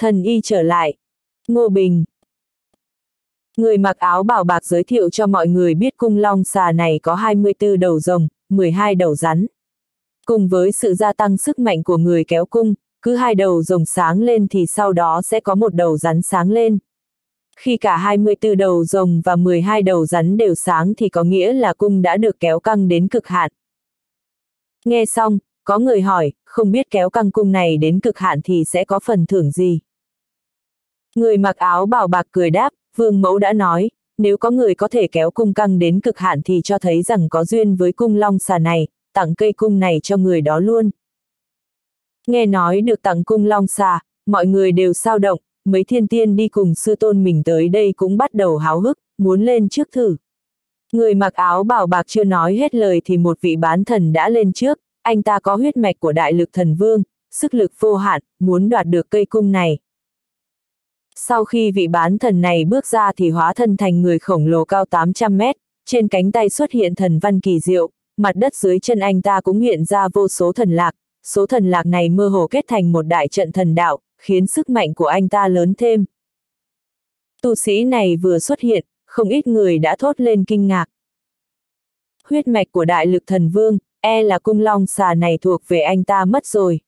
thần y trở lại. Ngô Bình. Người mặc áo bảo bạc giới thiệu cho mọi người biết cung long xà này có 24 đầu rồng, 12 đầu rắn. Cùng với sự gia tăng sức mạnh của người kéo cung, cứ hai đầu rồng sáng lên thì sau đó sẽ có một đầu rắn sáng lên. Khi cả 24 đầu rồng và 12 đầu rắn đều sáng thì có nghĩa là cung đã được kéo căng đến cực hạn. Nghe xong, có người hỏi, không biết kéo căng cung này đến cực hạn thì sẽ có phần thưởng gì? Người mặc áo bảo bạc cười đáp, vương mẫu đã nói, nếu có người có thể kéo cung căng đến cực hạn thì cho thấy rằng có duyên với cung long xà này, tặng cây cung này cho người đó luôn. Nghe nói được tặng cung long xà, mọi người đều sao động, mấy thiên tiên đi cùng sư tôn mình tới đây cũng bắt đầu háo hức, muốn lên trước thử. Người mặc áo bảo bạc chưa nói hết lời thì một vị bán thần đã lên trước, anh ta có huyết mạch của đại lực thần vương, sức lực vô hạn, muốn đoạt được cây cung này. Sau khi vị bán thần này bước ra thì hóa thân thành người khổng lồ cao 800 mét, trên cánh tay xuất hiện thần văn kỳ diệu, mặt đất dưới chân anh ta cũng hiện ra vô số thần lạc, số thần lạc này mơ hồ kết thành một đại trận thần đạo, khiến sức mạnh của anh ta lớn thêm. Tu sĩ này vừa xuất hiện, không ít người đã thốt lên kinh ngạc. Huyết mạch của đại lực thần vương, e là cung long xà này thuộc về anh ta mất rồi.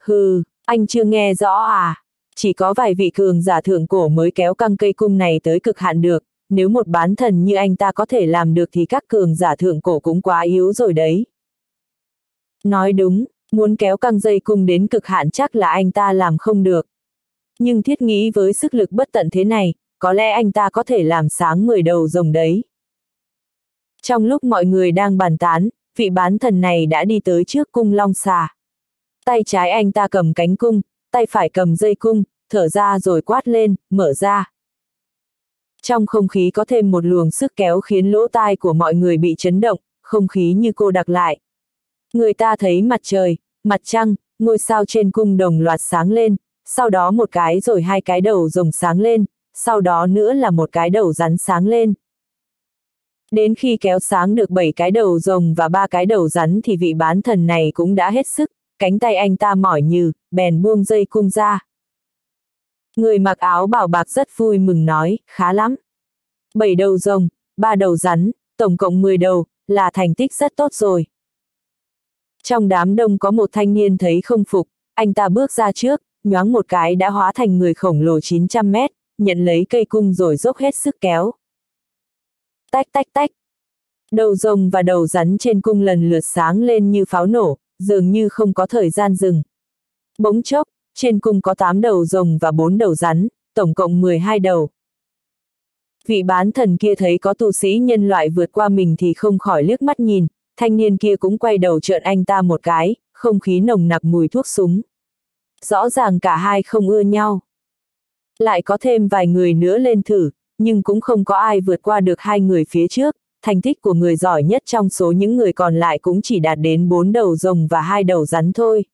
Hừ, anh chưa nghe rõ à? Chỉ có vài vị cường giả thượng cổ mới kéo căng cây cung này tới cực hạn được, nếu một bán thần như anh ta có thể làm được thì các cường giả thượng cổ cũng quá yếu rồi đấy. Nói đúng, muốn kéo căng dây cung đến cực hạn chắc là anh ta làm không được. Nhưng thiết nghĩ với sức lực bất tận thế này, có lẽ anh ta có thể làm sáng 10 đầu rồng đấy. Trong lúc mọi người đang bàn tán, vị bán thần này đã đi tới trước cung long xà. Tay trái anh ta cầm cánh cung, tay phải cầm dây cung, thở ra rồi quát lên, mở ra. Trong không khí có thêm một luồng sức kéo khiến lỗ tai của mọi người bị chấn động, không khí như cô đặc lại. Người ta thấy mặt trời, mặt trăng, ngôi sao trên cung đồng loạt sáng lên, sau đó một cái rồi hai cái đầu rồng sáng lên, sau đó nữa là một cái đầu rắn sáng lên. Đến khi kéo sáng được bảy cái đầu rồng và ba cái đầu rắn thì vị bán thần này cũng đã hết sức, cánh tay anh ta mỏi như, bèn buông dây cung ra. Người mặc áo bảo bạc rất vui mừng nói, khá lắm. Bảy đầu rồng, ba đầu rắn, tổng cộng 10 đầu, là thành tích rất tốt rồi. Trong đám đông có một thanh niên thấy không phục, anh ta bước ra trước, nhoáng một cái đã hóa thành người khổng lồ 900 mét, nhận lấy cây cung rồi dốc hết sức kéo. Tách tách tách. Đầu rồng và đầu rắn trên cung lần lượt sáng lên như pháo nổ, dường như không có thời gian dừng. Bỗng chốc, trên cung có 8 đầu rồng và 4 đầu rắn, tổng cộng 12 đầu. Vị bán thần kia thấy có tu sĩ nhân loại vượt qua mình thì không khỏi liếc mắt nhìn, thanh niên kia cũng quay đầu trợn anh ta một cái, không khí nồng nặc mùi thuốc súng. Rõ ràng cả hai không ưa nhau. Lại có thêm vài người nữa lên thử, nhưng cũng không có ai vượt qua được hai người phía trước, thành tích của người giỏi nhất trong số những người còn lại cũng chỉ đạt đến bốn đầu rồng và hai đầu rắn thôi.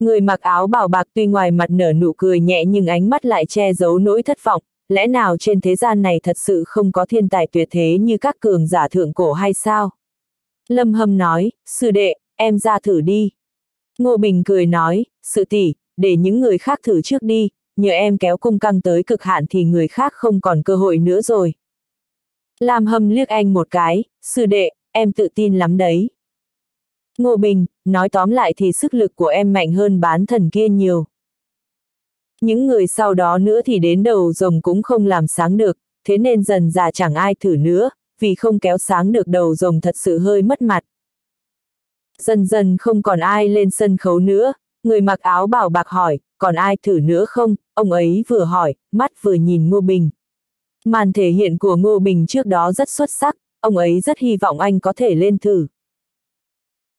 Người mặc áo bảo bạc tuy ngoài mặt nở nụ cười nhẹ nhưng ánh mắt lại che giấu nỗi thất vọng, lẽ nào trên thế gian này thật sự không có thiên tài tuyệt thế như các cường giả thượng cổ hay sao? Lâm Hâm nói, sư đệ, em ra thử đi. Ngô Bình cười nói, sự tỷ, để những người khác thử trước đi, nhờ em kéo cung căng tới cực hạn thì người khác không còn cơ hội nữa rồi. Lam Hâm liếc anh một cái, sư đệ, em tự tin lắm đấy. Ngô Bình, nói tóm lại thì sức lực của em mạnh hơn bán thần kia nhiều. Những người sau đó nữa thì đến đầu rồng cũng không làm sáng được, thế nên dần già chẳng ai thử nữa, vì không kéo sáng được đầu rồng thật sự hơi mất mặt. Dần dần không còn ai lên sân khấu nữa, người mặc áo bảo bạc hỏi, còn ai thử nữa không, ông ấy vừa hỏi, mắt vừa nhìn Ngô Bình. Màn thể hiện của Ngô Bình trước đó rất xuất sắc, ông ấy rất hy vọng anh có thể lên thử.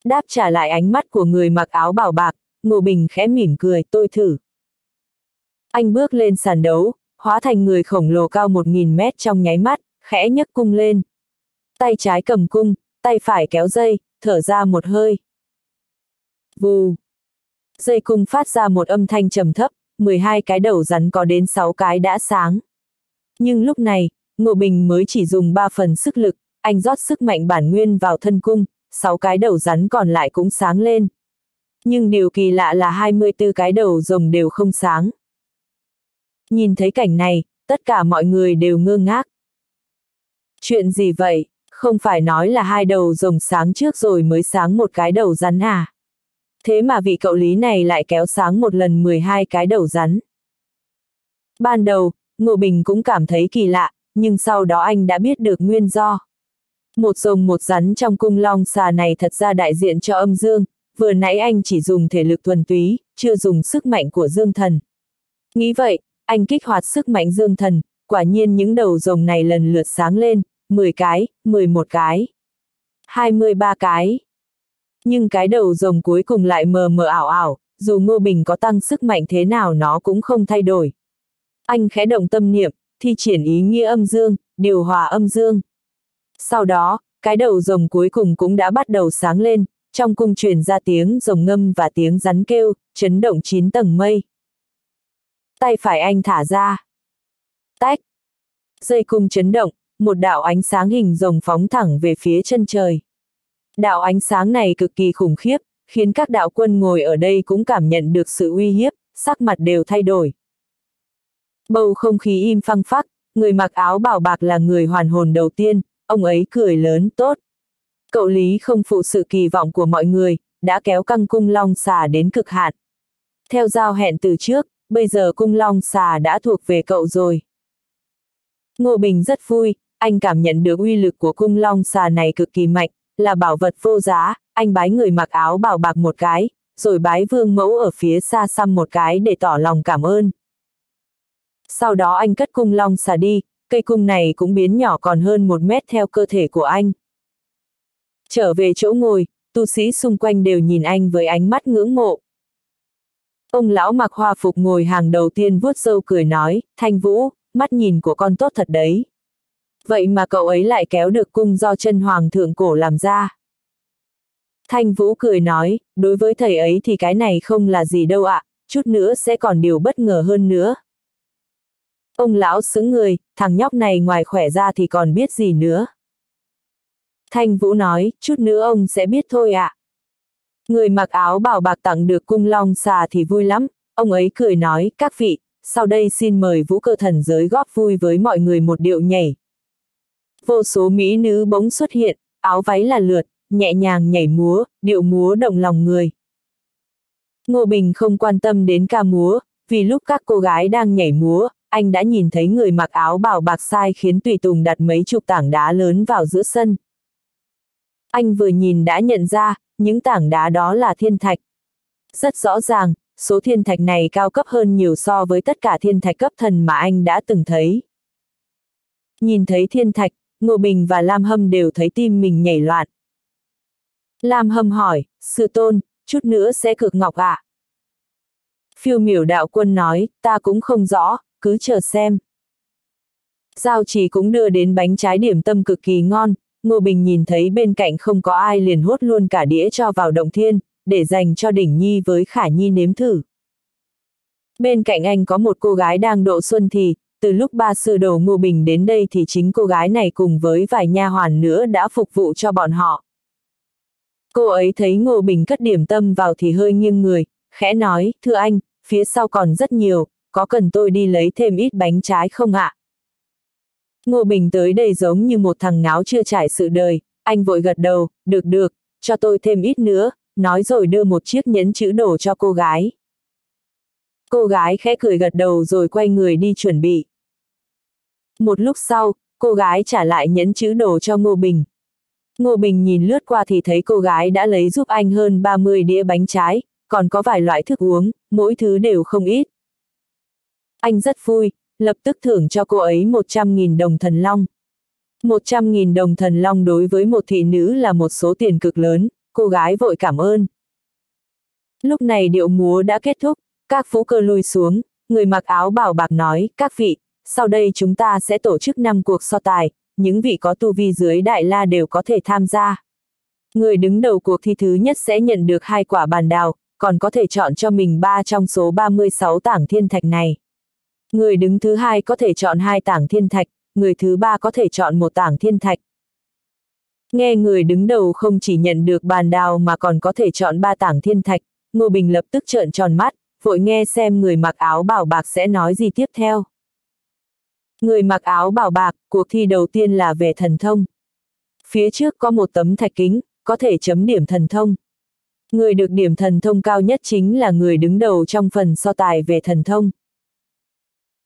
Đáp trả lại ánh mắt của người mặc áo bảo bạc, Ngô Bình khẽ mỉm cười, tôi thử. Anh bước lên sàn đấu, hóa thành người khổng lồ cao 1.000 mét trong nháy mắt, khẽ nhấc cung lên. Tay trái cầm cung, tay phải kéo dây, thở ra một hơi. Vù. Dây cung phát ra một âm thanh trầm thấp, 12 cái đầu rắn có đến 6 cái đã sáng. Nhưng lúc này, Ngộ Bình mới chỉ dùng 3 phần sức lực, anh rót sức mạnh bản nguyên vào thân cung, 6 cái đầu rắn còn lại cũng sáng lên. Nhưng điều kỳ lạ là 24 cái đầu rồng đều không sáng. Nhìn thấy cảnh này, tất cả mọi người đều ngơ ngác. Chuyện gì vậy, không phải nói là hai đầu rồng sáng trước rồi mới sáng một cái đầu rắn à? Thế mà vị cậu lý này lại kéo sáng một lần 12 cái đầu rắn. Ban đầu, Ngô Bình cũng cảm thấy kỳ lạ, nhưng sau đó anh đã biết được nguyên do. Một rồng một rắn trong cung long xà này thật ra đại diện cho âm dương, vừa nãy anh chỉ dùng thể lực thuần túy, chưa dùng sức mạnh của dương thần. Nghĩ vậy, anh kích hoạt sức mạnh dương thần, quả nhiên những đầu rồng này lần lượt sáng lên, 10 cái, 11 cái, 23 cái. Nhưng cái đầu rồng cuối cùng lại mờ mờ ảo ảo, dù Ngô Bình có tăng sức mạnh thế nào nó cũng không thay đổi. Anh khẽ động tâm niệm, thi triển ý nghĩa âm dương, điều hòa âm dương. Sau đó, cái đầu rồng cuối cùng cũng đã bắt đầu sáng lên, trong cung truyền ra tiếng rồng ngâm và tiếng rắn kêu, chấn động chín tầng mây. Tay phải anh thả ra. Tách. Dây cung chấn động, một đạo ánh sáng hình rồng phóng thẳng về phía chân trời. Đạo ánh sáng này cực kỳ khủng khiếp, khiến các đạo quân ngồi ở đây cũng cảm nhận được sự uy hiếp, sắc mặt đều thay đổi. Bầu không khí im phăng phắc, người mặc áo bảo bạc là người hoàn hồn đầu tiên, ông ấy cười lớn tốt. Cậu Lý không phụ sự kỳ vọng của mọi người, đã kéo căng cung long xà đến cực hạn. Theo giao hẹn từ trước, bây giờ cung long xà đã thuộc về cậu rồi. Ngô Bình rất vui, anh cảm nhận được uy lực của cung long xà này cực kỳ mạnh, là bảo vật vô giá, anh bái người mặc áo bảo bạc một cái, rồi bái vương mẫu ở phía xa xăm một cái để tỏ lòng cảm ơn. Sau đó anh cất cung long xà đi, cây cung này cũng biến nhỏ còn hơn một mét theo cơ thể của anh. Trở về chỗ ngồi, tu sĩ xung quanh đều nhìn anh với ánh mắt ngưỡng mộ. Ông lão mặc hoa phục ngồi hàng đầu tiên vuốt râu cười nói, Thanh Vũ, mắt nhìn của con tốt thật đấy. Vậy mà cậu ấy lại kéo được cung do chân hoàng thượng cổ làm ra. Thanh Vũ cười nói, đối với thầy ấy thì cái này không là gì đâu ạ, chút nữa sẽ còn điều bất ngờ hơn nữa. Ông lão xứng người, thằng nhóc này ngoài khỏe ra thì còn biết gì nữa. Thanh Vũ nói, chút nữa ông sẽ biết thôi ạ. Người mặc áo bảo bạc tặng được cung long xà thì vui lắm, ông ấy cười nói, các vị, sau đây xin mời vũ cơ thần giới góp vui với mọi người một điệu nhảy. Vô số mỹ nữ bỗng xuất hiện, áo váy là lượt, nhẹ nhàng nhảy múa, điệu múa động lòng người. Ngô Bình không quan tâm đến ca múa, vì lúc các cô gái đang nhảy múa, anh đã nhìn thấy người mặc áo bảo bạc sai khiến tùy tùng đặt mấy chục tảng đá lớn vào giữa sân. Anh vừa nhìn đã nhận ra, những tảng đá đó là thiên thạch. Rất rõ ràng, số thiên thạch này cao cấp hơn nhiều so với tất cả thiên thạch cấp thần mà anh đã từng thấy. Nhìn thấy thiên thạch, Ngô Bình và Lam Hâm đều thấy tim mình nhảy loạn. Lam Hâm hỏi, sư tôn, chút nữa sẽ cực ngọc ạ. À? Phiêu miểu đạo quân nói, ta cũng không rõ, cứ chờ xem. Giao chỉ cũng đưa đến bánh trái điểm tâm cực kỳ ngon, Ngô Bình nhìn thấy bên cạnh không có ai liền hốt luôn cả đĩa cho vào động thiên, để dành cho đỉnh nhi với khả nhi nếm thử. Bên cạnh anh có một cô gái đang độ xuân thì, từ lúc ba sư đồ Ngô Bình đến đây thì chính cô gái này cùng với vài nha hoàn nữa đã phục vụ cho bọn họ. Cô ấy thấy Ngô Bình cất điểm tâm vào thì hơi nghiêng người, khẽ nói, thưa anh, phía sau còn rất nhiều, có cần tôi đi lấy thêm ít bánh trái không ạ? Ngô Bình tới đây giống như một thằng ngáo chưa trải sự đời, anh vội gật đầu, được được, cho tôi thêm ít nữa, nói rồi đưa một chiếc nhẫn chữ đồ cho cô gái. Cô gái khẽ cười gật đầu rồi quay người đi chuẩn bị. Một lúc sau, cô gái trả lại nhẫn chữ đồ cho Ngô Bình. Ngô Bình nhìn lướt qua thì thấy cô gái đã lấy giúp anh hơn 30 đĩa bánh trái, còn có vài loại thức uống, mỗi thứ đều không ít. Anh rất vui, lập tức thưởng cho cô ấy 100.000 đồng thần long. 100.000 đồng thần long đối với một thị nữ là một số tiền cực lớn, cô gái vội cảm ơn. Lúc này điệu múa đã kết thúc, các phú cơ lui xuống, người mặc áo bảo bạc nói, các vị, sau đây chúng ta sẽ tổ chức 5 cuộc so tài, những vị có tu vi dưới đại la đều có thể tham gia. Người đứng đầu cuộc thi thứ nhất sẽ nhận được hai quả bàn đào, còn có thể chọn cho mình ba trong số 36 tảng thiên thạch này. Người đứng thứ hai có thể chọn hai tảng thiên thạch, người thứ ba có thể chọn một tảng thiên thạch. Nghe người đứng đầu không chỉ nhận được bàn đào mà còn có thể chọn ba tảng thiên thạch, Ngô Bình lập tức trợn tròn mắt, vội nghe xem người mặc áo bảo bạc sẽ nói gì tiếp theo. Người mặc áo bảo bạc, cuộc thi đầu tiên là về thần thông. Phía trước có một tấm thạch kính, có thể chấm điểm thần thông. Người được điểm thần thông cao nhất chính là người đứng đầu trong phần so tài về thần thông.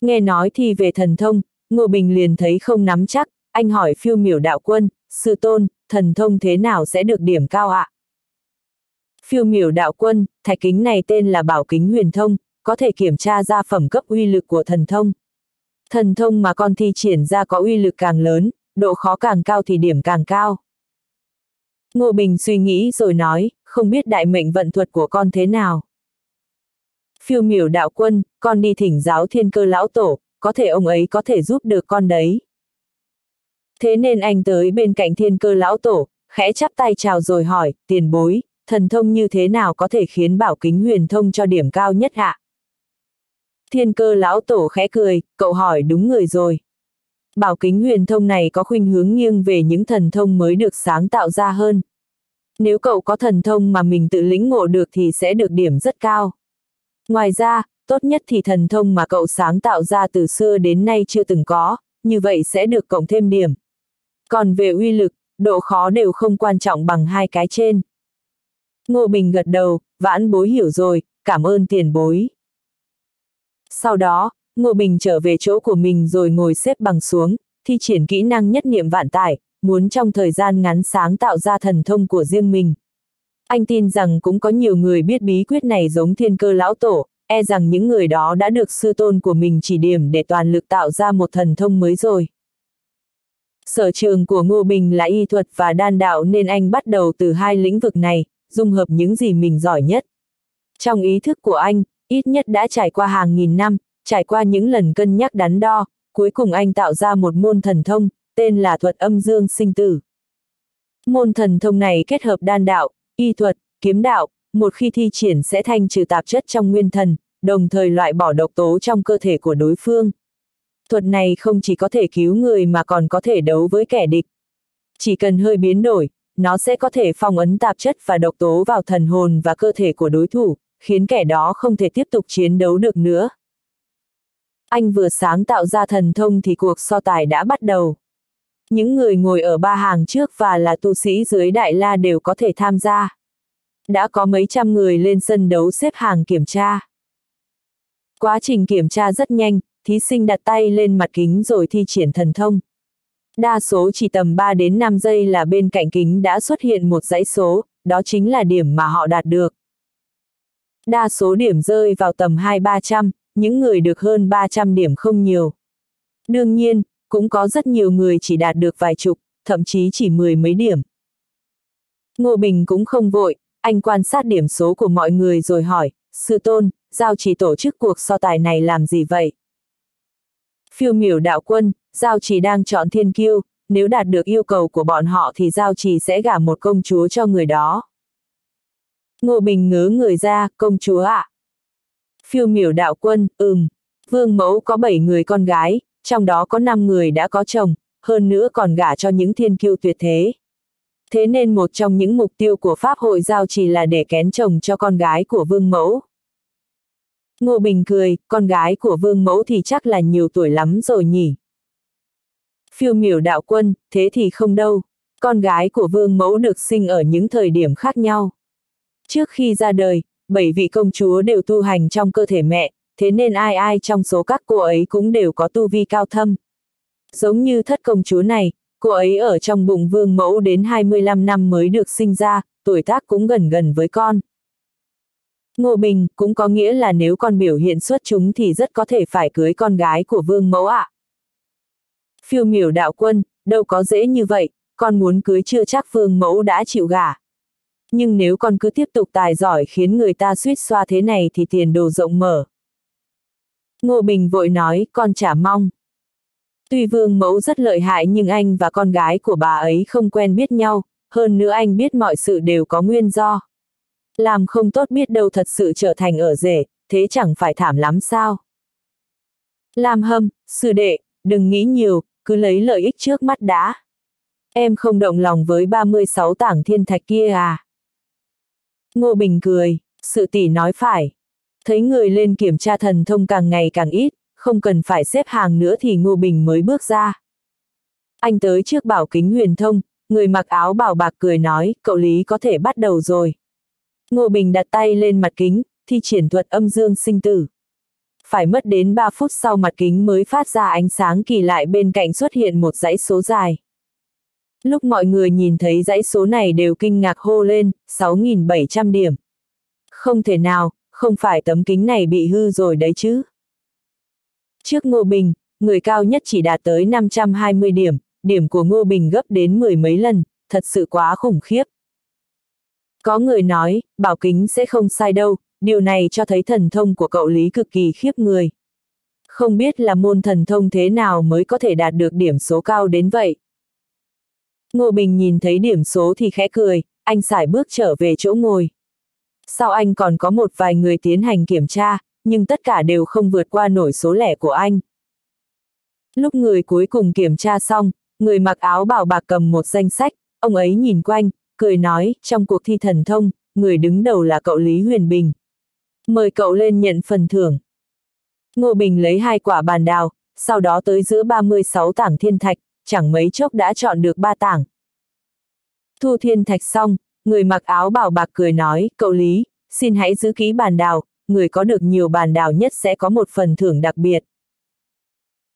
Nghe nói thì về thần thông, Ngô Bình liền thấy không nắm chắc, anh hỏi phiêu miểu đạo quân, sư tôn, thần thông thế nào sẽ được điểm cao ạ? Phiêu miểu đạo quân, thạch kính này tên là bảo kính huyền thông, có thể kiểm tra ra phẩm cấp uy lực của thần thông. Thần thông mà con thi triển ra có uy lực càng lớn, độ khó càng cao thì điểm càng cao. Ngô Bình suy nghĩ rồi nói, không biết đại mệnh vận thuật của con thế nào. Phiêu miểu đạo quân, con đi thỉnh giáo thiên cơ lão tổ, có thể ông ấy có thể giúp được con đấy. Thế nên anh tới bên cạnh thiên cơ lão tổ, khẽ chắp tay chào rồi hỏi, tiền bối, thần thông như thế nào có thể khiến bảo kính huyền thông cho điểm cao nhất hạ? Thiên cơ lão tổ khẽ cười, cậu hỏi đúng người rồi. Bảo kính huyền thông này có khuynh hướng nghiêng về những thần thông mới được sáng tạo ra hơn. Nếu cậu có thần thông mà mình tự lĩnh ngộ được thì sẽ được điểm rất cao. Ngoài ra, tốt nhất thì thần thông mà cậu sáng tạo ra từ xưa đến nay chưa từng có, như vậy sẽ được cộng thêm điểm. Còn về uy lực, độ khó đều không quan trọng bằng hai cái trên. Ngô Bình gật đầu, vãn bối hiểu rồi, cảm ơn tiền bối. Sau đó, Ngô Bình trở về chỗ của mình rồi ngồi xếp bằng xuống, thi triển kỹ năng nhất niệm vạn tải, muốn trong thời gian ngắn sáng tạo ra thần thông của riêng mình. Anh tin rằng cũng có nhiều người biết bí quyết này giống thiên cơ lão tổ, e rằng những người đó đã được sư tôn của mình chỉ điểm để toàn lực tạo ra một thần thông mới rồi. Sở trường của Ngô Bình là y thuật và đan đạo nên anh bắt đầu từ hai lĩnh vực này, dung hợp những gì mình giỏi nhất. Trong ý thức của anh, ít nhất đã trải qua hàng nghìn năm, trải qua những lần cân nhắc đắn đo, cuối cùng anh tạo ra một môn thần thông, tên là thuật âm dương sinh tử. Môn thần thông này kết hợp đan đạo, y thuật, kiếm đạo, một khi thi triển sẽ thanh trừ tạp chất trong nguyên thần, đồng thời loại bỏ độc tố trong cơ thể của đối phương. Thuật này không chỉ có thể cứu người mà còn có thể đấu với kẻ địch. Chỉ cần hơi biến đổi, nó sẽ có thể phong ấn tạp chất và độc tố vào thần hồn và cơ thể của đối thủ, khiến kẻ đó không thể tiếp tục chiến đấu được nữa. Anh vừa sáng tạo ra thần thông thì cuộc so tài đã bắt đầu. Những người ngồi ở ba hàng trước và là tu sĩ dưới Đại La đều có thể tham gia. Đã có mấy trăm người lên sân đấu xếp hàng kiểm tra. Quá trình kiểm tra rất nhanh, thí sinh đặt tay lên mặt kính rồi thi triển thần thông. Đa số chỉ tầm 3 đến 5 giây là bên cạnh kính đã xuất hiện một dãy số, đó chính là điểm mà họ đạt được. Đa số điểm rơi vào tầm 2-300, những người được hơn 300 điểm không nhiều. Đương nhiên, cũng có rất nhiều người chỉ đạt được vài chục, thậm chí chỉ mười mấy điểm. Ngô Bình cũng không vội, anh quan sát điểm số của mọi người rồi hỏi, sư tôn, giao chỉ tổ chức cuộc so tài này làm gì vậy? Phiêu miểu đạo quân, giao chỉ đang chọn thiên kiêu, nếu đạt được yêu cầu của bọn họ thì giao chỉ sẽ gả một công chúa cho người đó. Ngô Bình ngớ người ra, công chúa ạ. À? Phiêu miểu đạo quân, ừm. Vương mẫu có 7 người con gái, trong đó có 5 người đã có chồng, hơn nữa còn gả cho những thiên kiêu tuyệt thế. Thế nên một trong những mục tiêu của Pháp hội giao chỉ là để kén chồng cho con gái của vương mẫu. Ngô Bình cười, con gái của vương mẫu thì chắc là nhiều tuổi lắm rồi nhỉ. Phiêu miểu đạo quân, thế thì không đâu. Con gái của vương mẫu được sinh ở những thời điểm khác nhau. Trước khi ra đời, bảy vị công chúa đều tu hành trong cơ thể mẹ, thế nên ai ai trong số các cô ấy cũng đều có tu vi cao thâm. Giống như thất công chúa này, cô ấy ở trong bụng vương mẫu đến 25 năm mới được sinh ra, tuổi tác cũng gần gần với con. Ngô Bình cũng có nghĩa là nếu con biểu hiện xuất chúng thì rất có thể phải cưới con gái của vương mẫu ạ. À. Phiêu miểu đạo quân, đâu có dễ như vậy, con muốn cưới chưa chắc vương mẫu đã chịu gả. Nhưng nếu con cứ tiếp tục tài giỏi khiến người ta suýt xoa thế này thì tiền đồ rộng mở. Ngô Bình vội nói, con chả mong. Tuy vương mẫu rất lợi hại nhưng anh và con gái của bà ấy không quen biết nhau, hơn nữa anh biết mọi sự đều có nguyên do. Làm không tốt biết đâu thật sự trở thành ở rể, thế chẳng phải thảm lắm sao. Lam hâm, sư đệ, đừng nghĩ nhiều, cứ lấy lợi ích trước mắt đã. Em không động lòng với 36 tảng thiên thạch kia à? Ngô Bình cười. Sự tỷ nói phải. Thấy người lên kiểm tra thần thông càng ngày càng ít, không cần phải xếp hàng nữa thì Ngô Bình mới bước ra. Anh tới trước bảo kính huyền thông, người mặc áo bảo bạc cười nói, cậu Lý có thể bắt đầu rồi. Ngô Bình đặt tay lên mặt kính, thi triển thuật âm dương sinh tử. Phải mất đến 3 phút sau mặt kính mới phát ra ánh sáng kỳ lại bên cạnh xuất hiện một dãy số dài. Lúc mọi người nhìn thấy dãy số này đều kinh ngạc hô lên, 6.700 điểm. Không thể nào, không phải tấm kính này bị hư rồi đấy chứ. Trước Ngô Bình, người cao nhất chỉ đạt tới 520 điểm, điểm của Ngô Bình gấp đến mười mấy lần, thật sự quá khủng khiếp. Có người nói, bảo kính sẽ không sai đâu, điều này cho thấy thần thông của cậu Lý cực kỳ khiếp người. Không biết là môn thần thông thế nào mới có thể đạt được điểm số cao đến vậy. Ngô Bình nhìn thấy điểm số thì khẽ cười, anh xài bước trở về chỗ ngồi. Sau anh còn có một vài người tiến hành kiểm tra, nhưng tất cả đều không vượt qua nổi số lẻ của anh. Lúc người cuối cùng kiểm tra xong, người mặc áo bảo bạc cầm một danh sách, ông ấy nhìn quanh, cười nói, trong cuộc thi thần thông, người đứng đầu là cậu Lý Huyền Bình. Mời cậu lên nhận phần thưởng. Ngô Bình lấy hai quả bàn đào, sau đó tới giữa 36 tảng thiên thạch, chẳng mấy chốc đã chọn được ba tảng. Thu thiên thạch xong, người mặc áo bảo bạc cười nói, cậu Lý, xin hãy giữ ký bàn đào, người có được nhiều bàn đào nhất sẽ có một phần thưởng đặc biệt.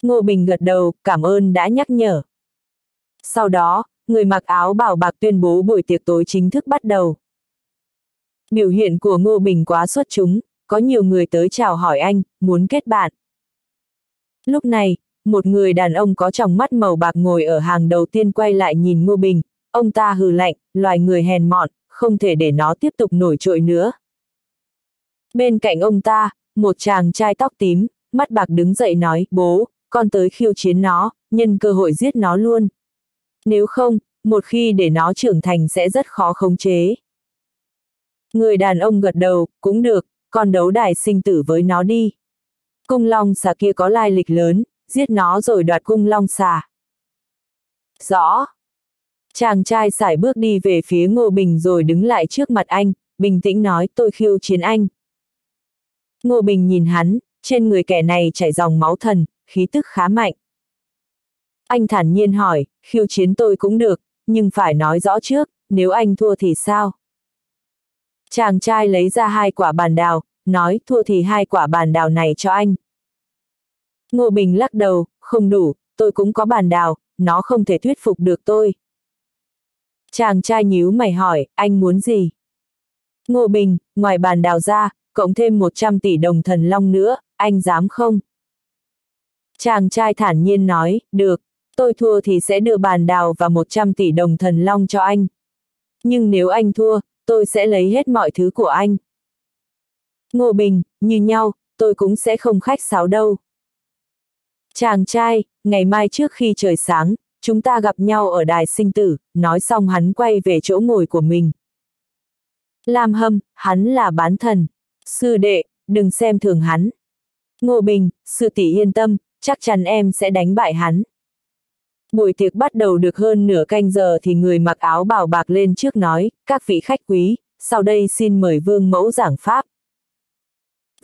Ngô Bình gật đầu, cảm ơn đã nhắc nhở. Sau đó, người mặc áo bảo bạc tuyên bố buổi tiệc tối chính thức bắt đầu. Biểu hiện của Ngô Bình quá xuất chúng, có nhiều người tới chào hỏi anh, muốn kết bạn. Lúc này, một người đàn ông có tròng mắt màu bạc ngồi ở hàng đầu tiên quay lại nhìn Ngô Bình, ông ta hừ lạnh, loài người hèn mọn, không thể để nó tiếp tục nổi trội nữa. Bên cạnh ông ta, một chàng trai tóc tím, mắt bạc đứng dậy nói, bố, con tới khiêu chiến nó, nhân cơ hội giết nó luôn. Nếu không, một khi để nó trưởng thành sẽ rất khó khống chế. Người đàn ông gật đầu, cũng được, con đấu đài sinh tử với nó đi. Cung long xà kia có lai lịch lớn, giết nó rồi đoạt cung long xà. Rõ. Chàng trai sải bước đi về phía Ngô Bình rồi đứng lại trước mặt anh, bình tĩnh nói tôi khiêu chiến anh. Ngô Bình nhìn hắn, trên người kẻ này chảy dòng máu thần, khí tức khá mạnh. Anh thản nhiên hỏi, khiêu chiến tôi cũng được, nhưng phải nói rõ trước, nếu anh thua thì sao? Chàng trai lấy ra hai quả bàn đào, nói thua thì hai quả bàn đào này cho anh. Ngô Bình lắc đầu, không đủ, tôi cũng có bàn đào, nó không thể thuyết phục được tôi. Chàng trai nhíu mày hỏi, anh muốn gì? Ngô Bình, ngoài bàn đào ra, cộng thêm 100 tỷ đồng thần long nữa, anh dám không? Chàng trai thản nhiên nói, được, tôi thua thì sẽ đưa bàn đào và 100 tỷ đồng thần long cho anh. Nhưng nếu anh thua, tôi sẽ lấy hết mọi thứ của anh. Ngô Bình, như nhau, tôi cũng sẽ không khách sáo đâu. Chàng trai, ngày mai trước khi trời sáng, chúng ta gặp nhau ở đài sinh tử, nói xong hắn quay về chỗ ngồi của mình. Lam hâm, hắn là bán thần. Sư đệ, đừng xem thường hắn. Ngô Bình, sư tỷ yên tâm, chắc chắn em sẽ đánh bại hắn. Buổi tiệc bắt đầu được hơn nửa canh giờ thì người mặc áo bảo bạc lên trước nói, các vị khách quý, sau đây xin mời vương mẫu giảng pháp.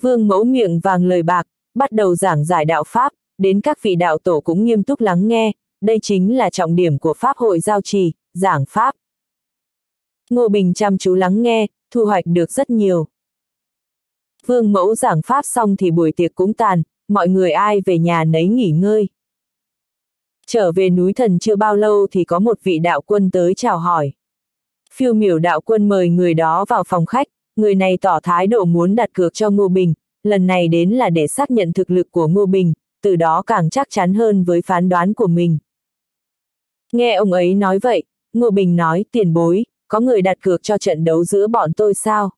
Vương mẫu miệng vàng lời bạc, bắt đầu giảng giải đạo pháp, đến các vị đạo tổ cũng nghiêm túc lắng nghe, đây chính là trọng điểm của pháp hội giao trì, giảng pháp. Ngô Bình chăm chú lắng nghe, thu hoạch được rất nhiều. Vương mẫu giảng pháp xong thì buổi tiệc cũng tàn, mọi người ai về nhà nấy nghỉ ngơi. Trở về núi thần chưa bao lâu thì có một vị đạo quân tới chào hỏi. Phiêu miểu đạo quân mời người đó vào phòng khách, người này tỏ thái độ muốn đặt cược cho Ngô Bình, lần này đến là để xác nhận thực lực của Ngô Bình, từ đó càng chắc chắn hơn với phán đoán của mình. Nghe ông ấy nói vậy, Ngô Bình nói tiền bối, có người đặt cược cho trận đấu giữa bọn tôi sao?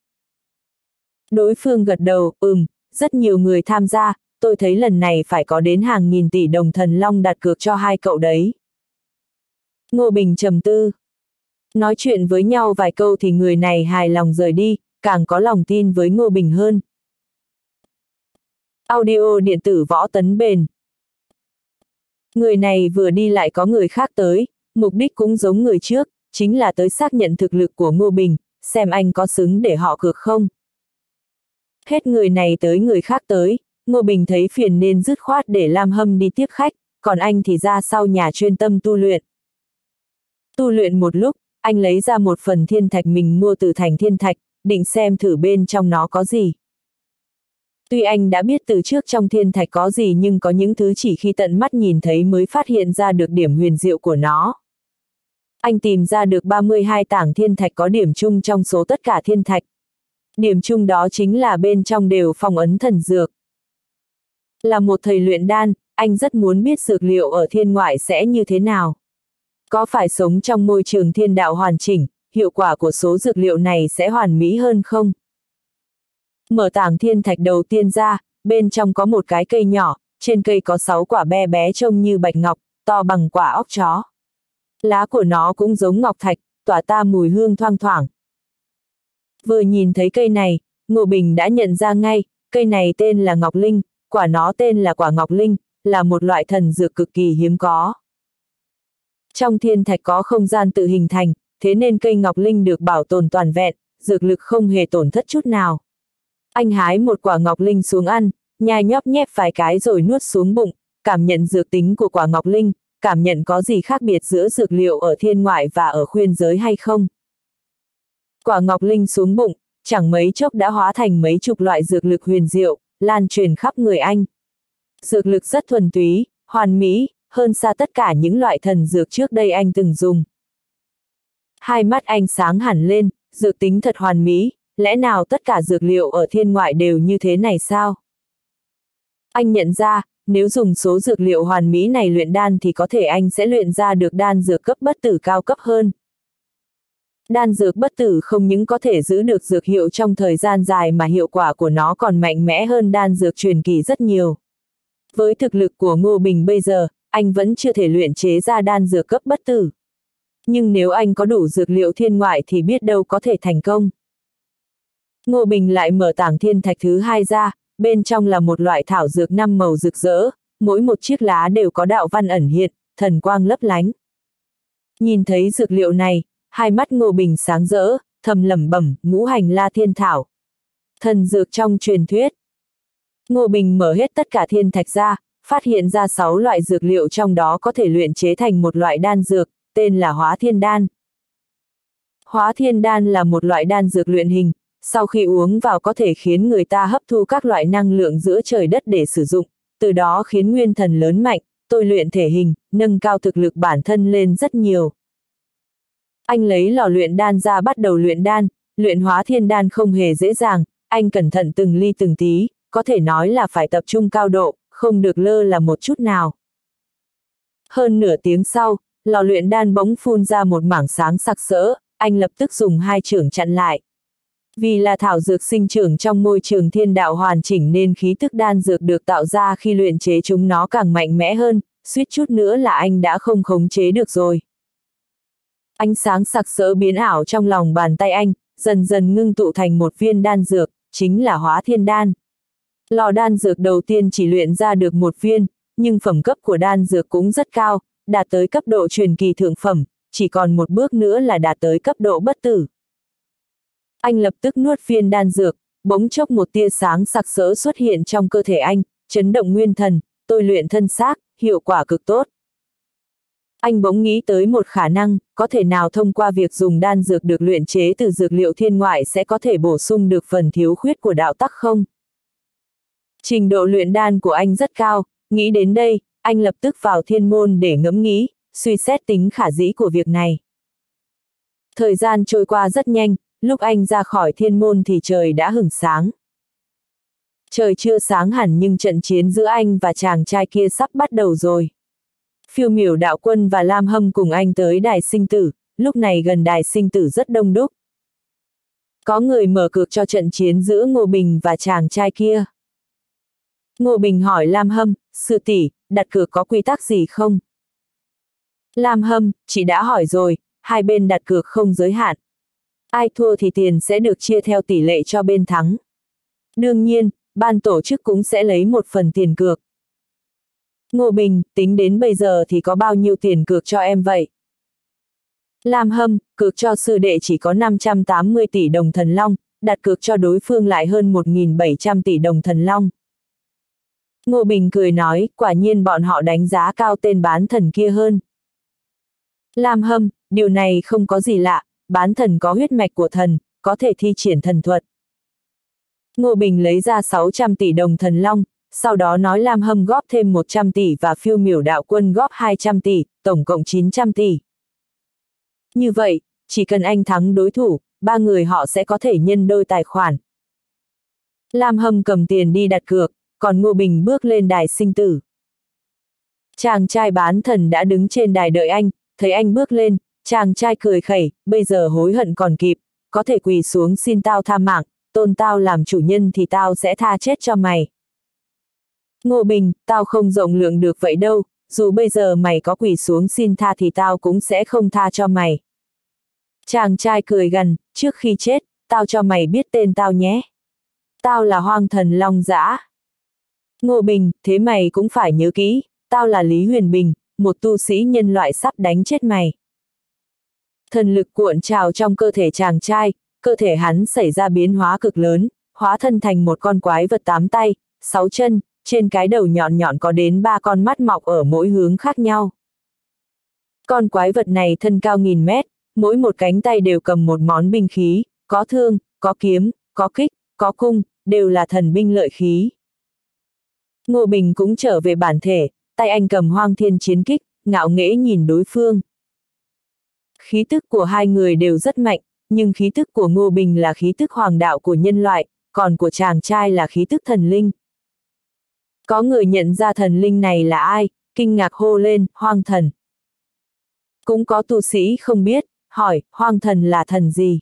Đối phương gật đầu, ừm, rất nhiều người tham gia, tôi thấy lần này phải có đến hàng nghìn tỷ đồng thần long đặt cược cho hai cậu đấy. Ngô Bình trầm tư. Nói chuyện với nhau vài câu thì người này hài lòng rời đi, càng có lòng tin với Ngô Bình hơn. Audio điện tử võ tấn bền. Người này vừa đi lại có người khác tới, mục đích cũng giống người trước, chính là tới xác nhận thực lực của Ngô Bình, xem anh có xứng để họ cược không. Hết người này tới người khác tới, Ngô Bình thấy phiền nên dứt khoát để Lam Hâm đi tiếp khách, còn anh thì ra sau nhà chuyên tâm tu luyện. Tu luyện một lúc, anh lấy ra một phần thiên thạch mình mua từ thành thiên thạch, định xem thử bên trong nó có gì. Tuy anh đã biết từ trước trong thiên thạch có gì nhưng có những thứ chỉ khi tận mắt nhìn thấy mới phát hiện ra được điểm huyền diệu của nó. Anh tìm ra được 32 tảng thiên thạch có điểm chung trong số tất cả thiên thạch. Điểm chung đó chính là bên trong đều phong ấn thần dược. Là một thầy luyện đan, anh rất muốn biết dược liệu ở thiên ngoại sẽ như thế nào. Có phải sống trong môi trường thiên đạo hoàn chỉnh, hiệu quả của số dược liệu này sẽ hoàn mỹ hơn không? Mở tảng thiên thạch đầu tiên ra, bên trong có một cái cây nhỏ, trên cây có sáu quả be bé trông như bạch ngọc, to bằng quả óc chó. Lá của nó cũng giống ngọc thạch, tỏa ta mùi hương thoang thoảng. Vừa nhìn thấy cây này, Ngô Bình đã nhận ra ngay, cây này tên là Ngọc Linh, quả nó tên là quả Ngọc Linh, là một loại thần dược cực kỳ hiếm có. Trong thiên thạch có không gian tự hình thành, thế nên cây Ngọc Linh được bảo tồn toàn vẹn, dược lực không hề tổn thất chút nào. Anh hái một quả Ngọc Linh xuống ăn, nhai nhóp nhép vài cái rồi nuốt xuống bụng, cảm nhận dược tính của quả Ngọc Linh, cảm nhận có gì khác biệt giữa dược liệu ở thiên ngoại và ở khuyên giới hay không. Quả Ngọc Linh xuống bụng, chẳng mấy chốc đã hóa thành mấy chục loại dược lực huyền diệu, lan truyền khắp người anh. Dược lực rất thuần túy, hoàn mỹ, hơn xa tất cả những loại thần dược trước đây anh từng dùng. Hai mắt anh sáng hẳn lên, dược tính thật hoàn mỹ, lẽ nào tất cả dược liệu ở thiên ngoại đều như thế này sao? Anh nhận ra, nếu dùng số dược liệu hoàn mỹ này luyện đan thì có thể anh sẽ luyện ra được đan dược cấp bất tử cao cấp hơn. Đan dược bất tử không những có thể giữ được dược hiệu trong thời gian dài mà hiệu quả của nó còn mạnh mẽ hơn đan dược truyền kỳ rất nhiều. Với thực lực của Ngô Bình bây giờ, anh vẫn chưa thể luyện chế ra đan dược cấp bất tử. Nhưng nếu anh có đủ dược liệu thiên ngoại thì biết đâu có thể thành công. Ngô Bình lại mở tảng thiên thạch thứ hai ra, bên trong là một loại thảo dược năm màu rực rỡ, mỗi một chiếc lá đều có đạo văn ẩn hiện, thần quang lấp lánh. Nhìn thấy dược liệu này, hai mắt Ngô Bình sáng rỡ, thầm lẩm bẩm, ngũ hành la thiên thảo. Thần dược trong truyền thuyết. Ngô Bình mở hết tất cả thiên thạch ra, phát hiện ra sáu loại dược liệu trong đó có thể luyện chế thành một loại đan dược, tên là hóa thiên đan. Hóa thiên đan là một loại đan dược luyện hình, sau khi uống vào có thể khiến người ta hấp thu các loại năng lượng giữa trời đất để sử dụng, từ đó khiến nguyên thần lớn mạnh, tôi luyện thể hình, nâng cao thực lực bản thân lên rất nhiều. Anh lấy lò luyện đan ra bắt đầu luyện đan, luyện hóa thiên đan không hề dễ dàng, anh cẩn thận từng ly từng tí, có thể nói là phải tập trung cao độ, không được lơ là một chút nào. Hơn nửa tiếng sau, lò luyện đan bỗng phun ra một mảng sáng sặc sỡ, anh lập tức dùng hai trưởng chặn lại. Vì là thảo dược sinh trưởng trong môi trường thiên đạo hoàn chỉnh nên khí tức đan dược được tạo ra khi luyện chế chúng nó càng mạnh mẽ hơn, suýt chút nữa là anh đã không khống chế được rồi. Ánh sáng sặc sỡ biến ảo trong lòng bàn tay anh, dần dần ngưng tụ thành một viên đan dược, chính là hóa thiên đan. Lò đan dược đầu tiên chỉ luyện ra được một viên, nhưng phẩm cấp của đan dược cũng rất cao, đạt tới cấp độ truyền kỳ thượng phẩm, chỉ còn một bước nữa là đạt tới cấp độ bất tử. Anh lập tức nuốt viên đan dược, bỗng chốc một tia sáng sặc sỡ xuất hiện trong cơ thể anh, chấn động nguyên thần, tôi luyện thân xác, hiệu quả cực tốt. Anh bỗng nghĩ tới một khả năng, có thể nào thông qua việc dùng đan dược được luyện chế từ dược liệu thiên ngoại sẽ có thể bổ sung được phần thiếu khuyết của đạo tắc không? Trình độ luyện đan của anh rất cao, nghĩ đến đây, anh lập tức vào thiên môn để ngẫm nghĩ, suy xét tính khả dĩ của việc này. Thời gian trôi qua rất nhanh, lúc anh ra khỏi thiên môn thì trời đã hửng sáng. Trời chưa sáng hẳn nhưng trận chiến giữa anh và chàng trai kia sắp bắt đầu rồi. Phiêu miểu đạo quân và Lam Hâm cùng anh tới đài sinh tử, lúc này gần đài sinh tử rất đông đúc. Có người mở cược cho trận chiến giữa Ngô Bình và chàng trai kia. Ngô Bình hỏi Lam Hâm, sư tỷ, đặt cược có quy tắc gì không? Lam Hâm, chị đã hỏi rồi, hai bên đặt cược không giới hạn. Ai thua thì tiền sẽ được chia theo tỷ lệ cho bên thắng. Đương nhiên, ban tổ chức cũng sẽ lấy một phần tiền cược. Ngô Bình, tính đến bây giờ thì có bao nhiêu tiền cược cho em vậy? Lam Hâm, cược cho sư đệ chỉ có 580 tỷ đồng thần long, đặt cược cho đối phương lại hơn 1.700 tỷ đồng thần long. Ngô Bình cười nói, quả nhiên bọn họ đánh giá cao tên bán thần kia hơn. Lam hâm, điều này không có gì lạ, bán thần có huyết mạch của thần, có thể thi triển thần thuật. Ngô Bình lấy ra 600 tỷ đồng thần long, sau đó nói Lam Hâm góp thêm 100 tỷ và phiêu miểu đạo quân góp 200 tỷ, tổng cộng 900 tỷ. Như vậy, chỉ cần anh thắng đối thủ, ba người họ sẽ có thể nhân đôi tài khoản. Lam Hâm cầm tiền đi đặt cược, còn Ngô Bình bước lên đài sinh tử. Chàng trai bán thần đã đứng trên đài đợi anh, thấy anh bước lên, chàng trai cười khẩy, bây giờ hối hận còn kịp, có thể quỳ xuống xin tao tha mạng, tôn tao làm chủ nhân thì tao sẽ tha chết cho mày. Ngô Bình, tao không rộng lượng được vậy đâu, dù bây giờ mày có quỳ xuống xin tha thì tao cũng sẽ không tha cho mày. Chàng trai cười gần, trước khi chết, tao cho mày biết tên tao nhé. Tao là hoang thần long dã. Ngô Bình, thế mày cũng phải nhớ kỹ, tao là Lý Huyền Bình, một tu sĩ nhân loại sắp đánh chết mày. Thần lực cuộn trào trong cơ thể chàng trai, cơ thể hắn xảy ra biến hóa cực lớn, hóa thân thành một con quái vật tám tay, sáu chân, trên cái đầu nhọn nhọn có đến ba con mắt mọc ở mỗi hướng khác nhau. Con quái vật này thân cao nghìn mét, mỗi một cánh tay đều cầm một món binh khí, có thương, có kiếm, có kích, có cung, đều là thần binh lợi khí. Ngô Bình cũng trở về bản thể, tay anh cầm hoang thiên chiến kích, ngạo nghễ nhìn đối phương. Khí tức của hai người đều rất mạnh, nhưng khí tức của Ngô Bình là khí tức hoàng đạo của nhân loại, còn của chàng trai là khí tức thần linh. Có người nhận ra thần linh này là ai, kinh ngạc hô lên, hoang thần. Cũng có tu sĩ không biết, hỏi, hoang thần là thần gì?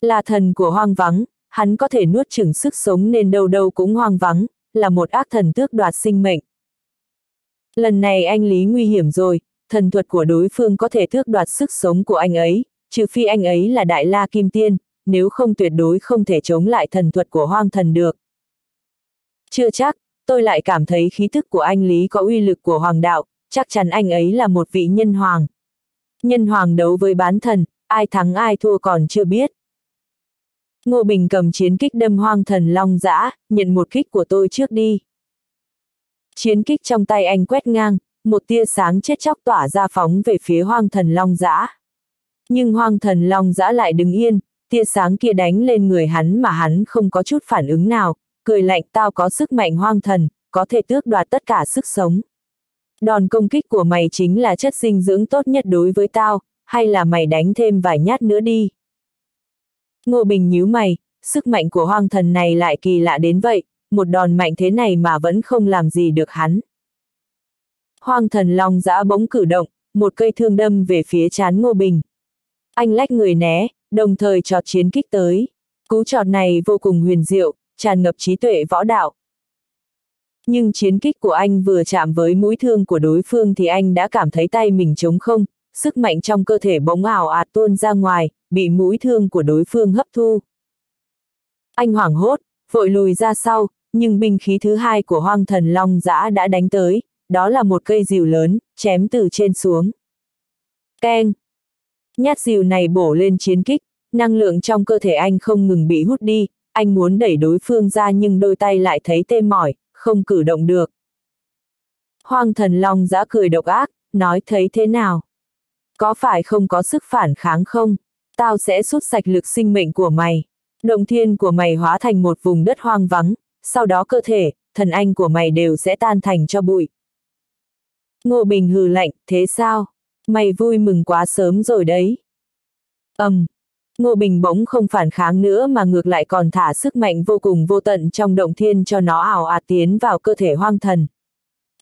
Là thần của hoang vắng, hắn có thể nuốt chửng sức sống nên đâu đâu cũng hoang vắng, là một ác thần tước đoạt sinh mệnh. Lần này anh Lý nguy hiểm rồi, thần thuật của đối phương có thể thước đoạt sức sống của anh ấy, trừ phi anh ấy là Đại La Kim Tiên, nếu không tuyệt đối không thể chống lại thần thuật của hoang thần được. Chưa chắc, tôi lại cảm thấy khí thức của anh Lý có uy lực của hoàng đạo, chắc chắn anh ấy là một vị nhân hoàng. Nhân hoàng đấu với bán thần, ai thắng ai thua còn chưa biết. Ngô Bình cầm chiến kích đâm hoang thần long dã, nhận một kích của tôi trước đi. Chiến kích trong tay anh quét ngang, một tia sáng chết chóc tỏa ra phóng về phía hoang thần long dã. Nhưng hoang thần long dã lại đứng yên, tia sáng kia đánh lên người hắn mà hắn không có chút phản ứng nào, cười lạnh tao có sức mạnh hoang thần, có thể tước đoạt tất cả sức sống. Đòn công kích của mày chính là chất dinh dưỡng tốt nhất đối với tao, hay là mày đánh thêm vài nhát nữa đi. Ngô Bình nhíu mày, sức mạnh của hoang thần này lại kỳ lạ đến vậy, một đòn mạnh thế này mà vẫn không làm gì được hắn. Hoang thần long dã bỗng cử động, một cây thương đâm về phía chán Ngô Bình. Anh lách người né, đồng thời trọt chiến kích tới. Cú trọt này vô cùng huyền diệu, tràn ngập trí tuệ võ đạo. Nhưng chiến kích của anh vừa chạm với mũi thương của đối phương thì anh đã cảm thấy tay mình trống không, sức mạnh trong cơ thể bỗng ảo ạt tuôn ra ngoài, bị mũi thương của đối phương hấp thu. Anh hoảng hốt, vội lùi ra sau, nhưng binh khí thứ hai của hoang thần long giã đã đánh tới, đó là một cây rìu lớn, chém từ trên xuống. Keng! Nhát rìu này bổ lên chiến kích, năng lượng trong cơ thể anh không ngừng bị hút đi, anh muốn đẩy đối phương ra nhưng đôi tay lại thấy tê mỏi, không cử động được. Hoang thần long giã cười độc ác, nói thấy thế nào? Có phải không có sức phản kháng không? Tao sẽ rút sạch lực sinh mệnh của mày. Động thiên của mày hóa thành một vùng đất hoang vắng, sau đó cơ thể, thần anh của mày đều sẽ tan thành cho bụi. Ngô Bình hừ lạnh, thế sao? Mày vui mừng quá sớm rồi đấy. ầm, um, Ngô Bình bỗng không phản kháng nữa mà ngược lại còn thả sức mạnh vô cùng vô tận trong động thiên cho nó ảo ạt tiến vào cơ thể hoang thần.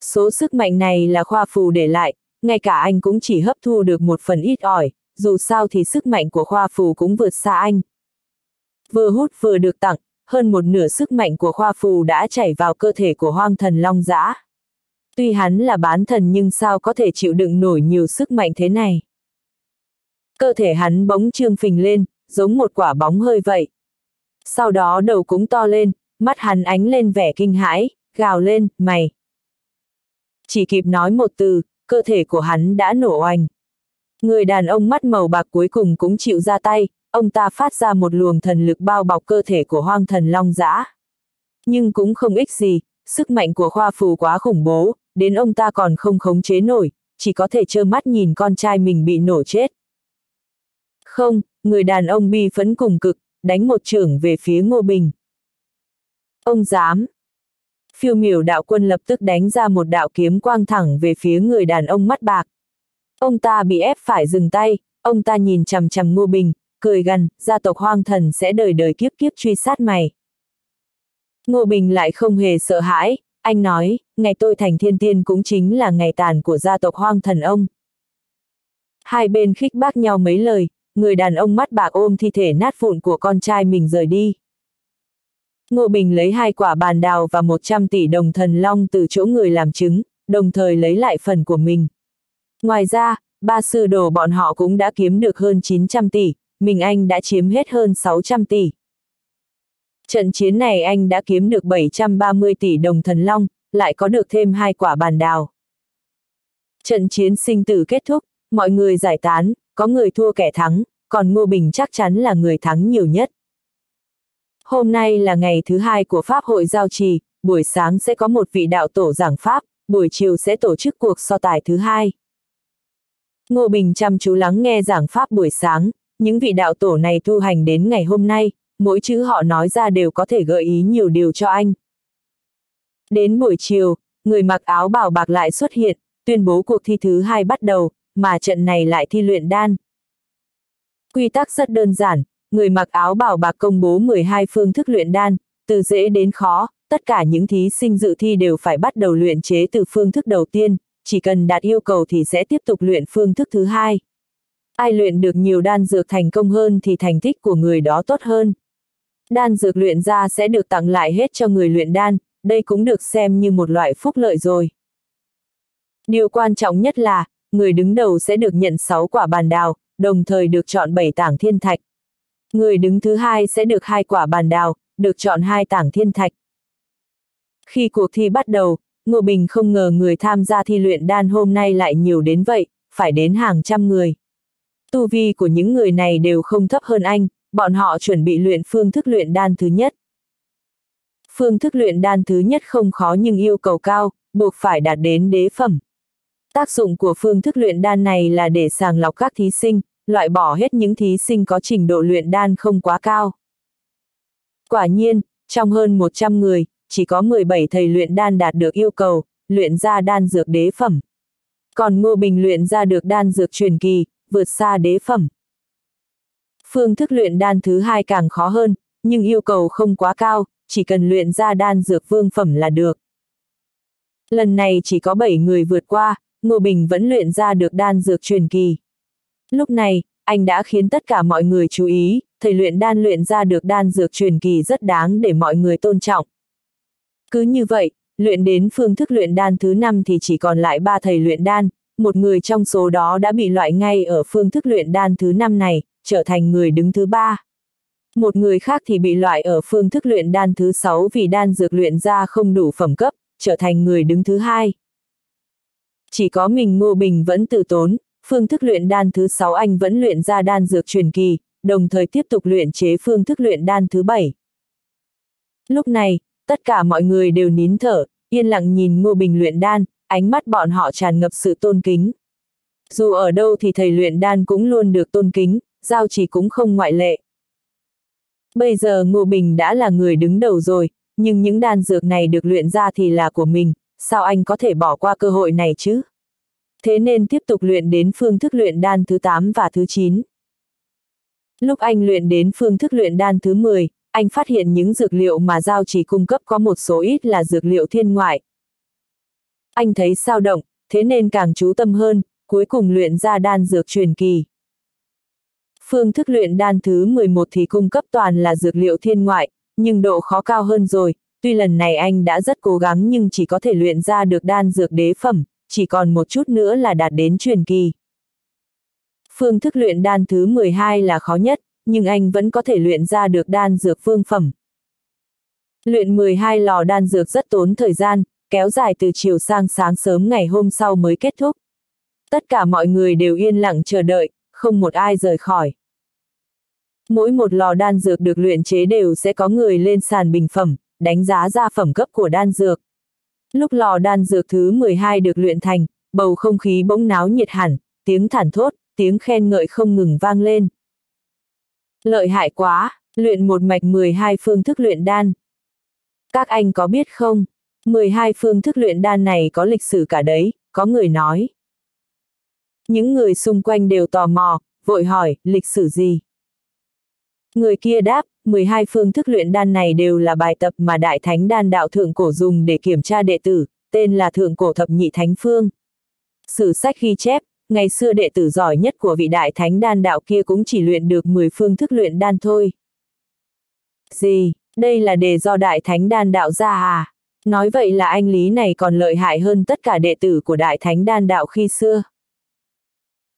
Số sức mạnh này là khoa phù để lại, ngay cả anh cũng chỉ hấp thu được một phần ít ỏi, dù sao thì sức mạnh của khoa phù cũng vượt xa anh. Vừa hút vừa được tặng, hơn một nửa sức mạnh của khoa phù đã chảy vào cơ thể của hoang thần long giã. Tuy hắn là bán thần nhưng sao có thể chịu đựng nổi nhiều sức mạnh thế này. Cơ thể hắn bỗng trương phình lên, giống một quả bóng hơi vậy. Sau đó đầu cũng to lên, mắt hắn ánh lên vẻ kinh hãi, gào lên, mày. Chỉ kịp nói một từ, cơ thể của hắn đã nổ oanh. Người đàn ông mắt màu bạc cuối cùng cũng chịu ra tay, ông ta phát ra một luồng thần lực bao bọc cơ thể của hoang thần long dã. Nhưng cũng không ích gì, sức mạnh của khoa phù quá khủng bố, đến ông ta còn không khống chế nổi, chỉ có thể trơ mắt nhìn con trai mình bị nổ chết. Không, người đàn ông bi phấn cùng cực, đánh một trưởng về phía Ngô Bình. Ông dám. Phiêu miểu đạo quân lập tức đánh ra một đạo kiếm quang thẳng về phía người đàn ông mắt bạc. Ông ta bị ép phải dừng tay, ông ta nhìn chằm chằm Ngô Bình, cười gần, gia tộc hoang thần sẽ đời đời kiếp kiếp truy sát mày. Ngô Bình lại không hề sợ hãi, anh nói, ngày tôi thành thiên tiên cũng chính là ngày tàn của gia tộc hoang thần ông. Hai bên khích bác nhau mấy lời, người đàn ông mắt bạc ôm thi thể nát vụn của con trai mình rời đi. Ngô Bình lấy hai quả bàn đào và 100 tỷ đồng thần long từ chỗ người làm chứng, đồng thời lấy lại phần của mình. Ngoài ra, ba sư đồ bọn họ cũng đã kiếm được hơn 900 tỷ, mình anh đã chiếm hết hơn 600 tỷ. Trận chiến này anh đã kiếm được 730 tỷ đồng thần long, lại có được thêm hai quả bàn đào. Trận chiến sinh tử kết thúc, mọi người giải tán, có người thua kẻ thắng, còn Ngô Bình chắc chắn là người thắng nhiều nhất. Hôm nay là ngày thứ hai của Pháp hội giao trì, buổi sáng sẽ có một vị đạo tổ giảng Pháp, buổi chiều sẽ tổ chức cuộc so tài thứ hai. Ngô Bình chăm chú lắng nghe giảng Pháp buổi sáng, những vị đạo tổ này tu hành đến ngày hôm nay, mỗi chữ họ nói ra đều có thể gợi ý nhiều điều cho anh. Đến buổi chiều, người mặc áo bảo bạc lại xuất hiện, tuyên bố cuộc thi thứ hai bắt đầu, mà trận này lại thi luyện đan. Quy tắc rất đơn giản, người mặc áo bảo bạc công bố 12 phương thức luyện đan, từ dễ đến khó, tất cả những thí sinh dự thi đều phải bắt đầu luyện chế từ phương thức đầu tiên, chỉ cần đạt yêu cầu thì sẽ tiếp tục luyện phương thức thứ hai. Ai luyện được nhiều đan dược thành công hơn thì thành tích của người đó tốt hơn. Đan dược luyện ra sẽ được tặng lại hết cho người luyện đan, đây cũng được xem như một loại phúc lợi rồi. Điều quan trọng nhất là, người đứng đầu sẽ được nhận 6 quả bàn đào, đồng thời được chọn 7 tảng thiên thạch. Người đứng thứ hai sẽ được hai quả bàn đào, được chọn hai tảng thiên thạch. Khi cuộc thi bắt đầu, Ngô Bình không ngờ người tham gia thi luyện đan hôm nay lại nhiều đến vậy, phải đến hàng trăm người. Tu vi của những người này đều không thấp hơn anh, bọn họ chuẩn bị luyện phương thức luyện đan thứ nhất. Phương thức luyện đan thứ nhất không khó nhưng yêu cầu cao, buộc phải đạt đến đế phẩm. Tác dụng của phương thức luyện đan này là để sàng lọc các thí sinh, loại bỏ hết những thí sinh có trình độ luyện đan không quá cao. Quả nhiên, trong hơn 100 người, chỉ có 17 thầy luyện đan đạt được yêu cầu, luyện ra đan dược đế phẩm. Còn Ngô Bình luyện ra được đan dược truyền kỳ, vượt xa đế phẩm. Phương thức luyện đan thứ hai càng khó hơn, nhưng yêu cầu không quá cao, chỉ cần luyện ra đan dược vương phẩm là được. Lần này chỉ có 7 người vượt qua, Ngô Bình vẫn luyện ra được đan dược truyền kỳ. Lúc này, anh đã khiến tất cả mọi người chú ý, thầy luyện đan luyện ra được đan dược truyền kỳ rất đáng để mọi người tôn trọng. Cứ như vậy, luyện đến phương thức luyện đan thứ năm thì chỉ còn lại ba thầy luyện đan, một người trong số đó đã bị loại ngay ở phương thức luyện đan thứ năm này, trở thành người đứng thứ ba. Một người khác thì bị loại ở phương thức luyện đan thứ sáu vì đan dược luyện ra không đủ phẩm cấp, trở thành người đứng thứ hai. Chỉ có mình Ngô Bình vẫn tự tốn, phương thức luyện đan thứ sáu anh vẫn luyện ra đan dược truyền kỳ, đồng thời tiếp tục luyện chế phương thức luyện đan thứ bảy. Lúc này, tất cả mọi người đều nín thở, yên lặng nhìn Ngô Bình luyện đan, ánh mắt bọn họ tràn ngập sự tôn kính. Dù ở đâu thì thầy luyện đan cũng luôn được tôn kính, giao chỉ cũng không ngoại lệ. Bây giờ Ngô Bình đã là người đứng đầu rồi, nhưng những đan dược này được luyện ra thì là của mình, sao anh có thể bỏ qua cơ hội này chứ? Thế nên tiếp tục luyện đến phương thức luyện đan thứ 8 và thứ 9. Lúc anh luyện đến phương thức luyện đan thứ 10, anh phát hiện những dược liệu mà giao chỉ cung cấp có một số ít là dược liệu thiên ngoại. Anh thấy sao động, thế nên càng chú tâm hơn, cuối cùng luyện ra đan dược truyền kỳ. Phương thức luyện đan thứ 11 thì cung cấp toàn là dược liệu thiên ngoại, nhưng độ khó cao hơn rồi, tuy lần này anh đã rất cố gắng nhưng chỉ có thể luyện ra được đan dược đế phẩm, chỉ còn một chút nữa là đạt đến truyền kỳ. Phương thức luyện đan thứ 12 là khó nhất, nhưng anh vẫn có thể luyện ra được đan dược phương phẩm. Luyện 12 lò đan dược rất tốn thời gian, kéo dài từ chiều sang sáng sớm ngày hôm sau mới kết thúc. Tất cả mọi người đều yên lặng chờ đợi, không một ai rời khỏi. Mỗi một lò đan dược được luyện chế đều sẽ có người lên sàn bình phẩm, đánh giá ra phẩm cấp của đan dược. Lúc lò đan dược thứ 12 được luyện thành, bầu không khí bỗng náo nhiệt hẳn, tiếng thản thốt, tiếng khen ngợi không ngừng vang lên. Lợi hại quá, luyện một mạch 12 phương thức luyện đan. Các anh có biết không, 12 phương thức luyện đan này có lịch sử cả đấy, có người nói. Những người xung quanh đều tò mò, vội hỏi, lịch sử gì? Người kia đáp, 12 phương thức luyện đan này đều là bài tập mà Đại Thánh Đan Đạo Thượng Cổ dùng để kiểm tra đệ tử, tên là Thượng Cổ Thập Nhị Thánh Phương. Sử sách ghi chép, ngày xưa đệ tử giỏi nhất của vị Đại Thánh Đan Đạo kia cũng chỉ luyện được 10 phương thức luyện đan thôi. Gì, đây là đề do Đại Thánh Đan Đạo ra à? Nói vậy là anh Lý này còn lợi hại hơn tất cả đệ tử của Đại Thánh Đan Đạo khi xưa.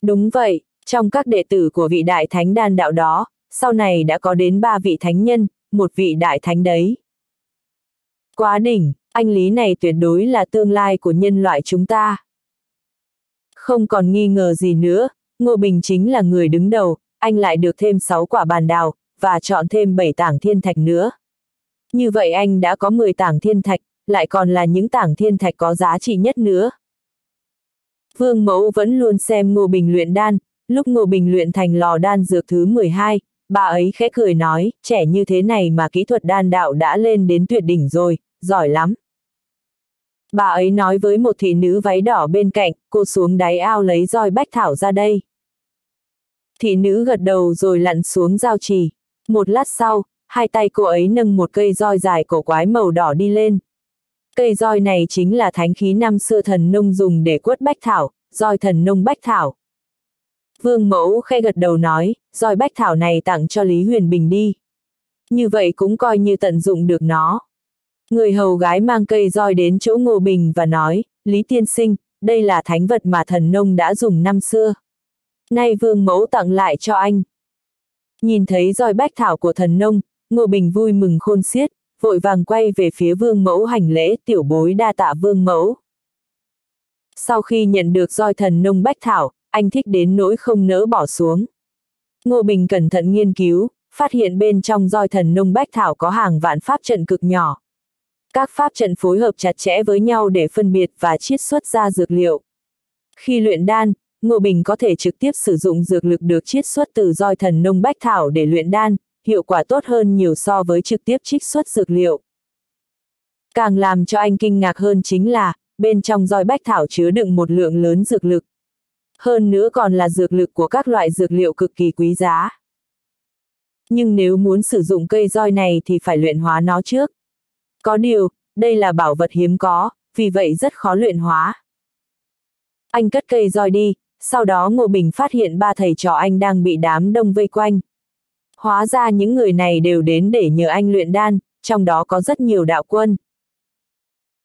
Đúng vậy, trong các đệ tử của vị Đại Thánh Đan Đạo đó, sau này đã có đến ba vị thánh nhân, một vị đại thánh đấy. Quá đỉnh, anh Lý này tuyệt đối là tương lai của nhân loại chúng ta. Không còn nghi ngờ gì nữa, Ngô Bình chính là người đứng đầu, anh lại được thêm 6 quả bàn đào, và chọn thêm 7 tảng thiên thạch nữa. Như vậy anh đã có 10 tảng thiên thạch, lại còn là những tảng thiên thạch có giá trị nhất nữa. Vương Mẫu vẫn luôn xem Ngô Bình luyện đan, lúc Ngô Bình luyện thành lò đan dược thứ 12, bà ấy khẽ cười nói, trẻ như thế này mà kỹ thuật đan đạo đã lên đến tuyệt đỉnh rồi, giỏi lắm. Bà ấy nói với một thị nữ váy đỏ bên cạnh, cô xuống đáy ao lấy roi bách thảo ra đây. Thị nữ gật đầu rồi lặn xuống giao trì. Một lát sau, hai tay cô ấy nâng một cây roi dài cổ quái màu đỏ đi lên. Cây roi này chính là thánh khí năm xưa thần nông dùng để quất bách thảo, roi thần nông bách thảo. Vương mẫu khe gật đầu nói, roi bách thảo này tặng cho Lý Huyền Bình đi. Như vậy cũng coi như tận dụng được nó. Người hầu gái mang cây roi đến chỗ Ngô Bình và nói, Lý Tiên Sinh, đây là thánh vật mà thần nông đã dùng năm xưa. Nay vương mẫu tặng lại cho anh. Nhìn thấy roi bách thảo của thần nông, Ngô Bình vui mừng khôn xiết, vội vàng quay về phía vương mẫu hành lễ tiểu bối đa tạ vương mẫu. Sau khi nhận được roi thần nông bách thảo, anh thích đến nỗi không nỡ bỏ xuống. Ngô Bình cẩn thận nghiên cứu, phát hiện bên trong roi thần nông bách thảo có hàng vạn pháp trận cực nhỏ. Các pháp trận phối hợp chặt chẽ với nhau để phân biệt và chiết xuất ra dược liệu. Khi luyện đan, Ngô Bình có thể trực tiếp sử dụng dược lực được chiết xuất từ roi thần nông bách thảo để luyện đan, hiệu quả tốt hơn nhiều so với trực tiếp trích xuất dược liệu. Càng làm cho anh kinh ngạc hơn chính là, bên trong roi bách thảo chứa đựng một lượng lớn dược lực. Hơn nữa còn là dược lực của các loại dược liệu cực kỳ quý giá. Nhưng nếu muốn sử dụng cây roi này thì phải luyện hóa nó trước. Có điều, đây là bảo vật hiếm có, vì vậy rất khó luyện hóa. Anh cất cây roi đi, sau đó Ngô Bình phát hiện ba thầy trò anh đang bị đám đông vây quanh. Hóa ra những người này đều đến để nhờ anh luyện đan, trong đó có rất nhiều đạo quân.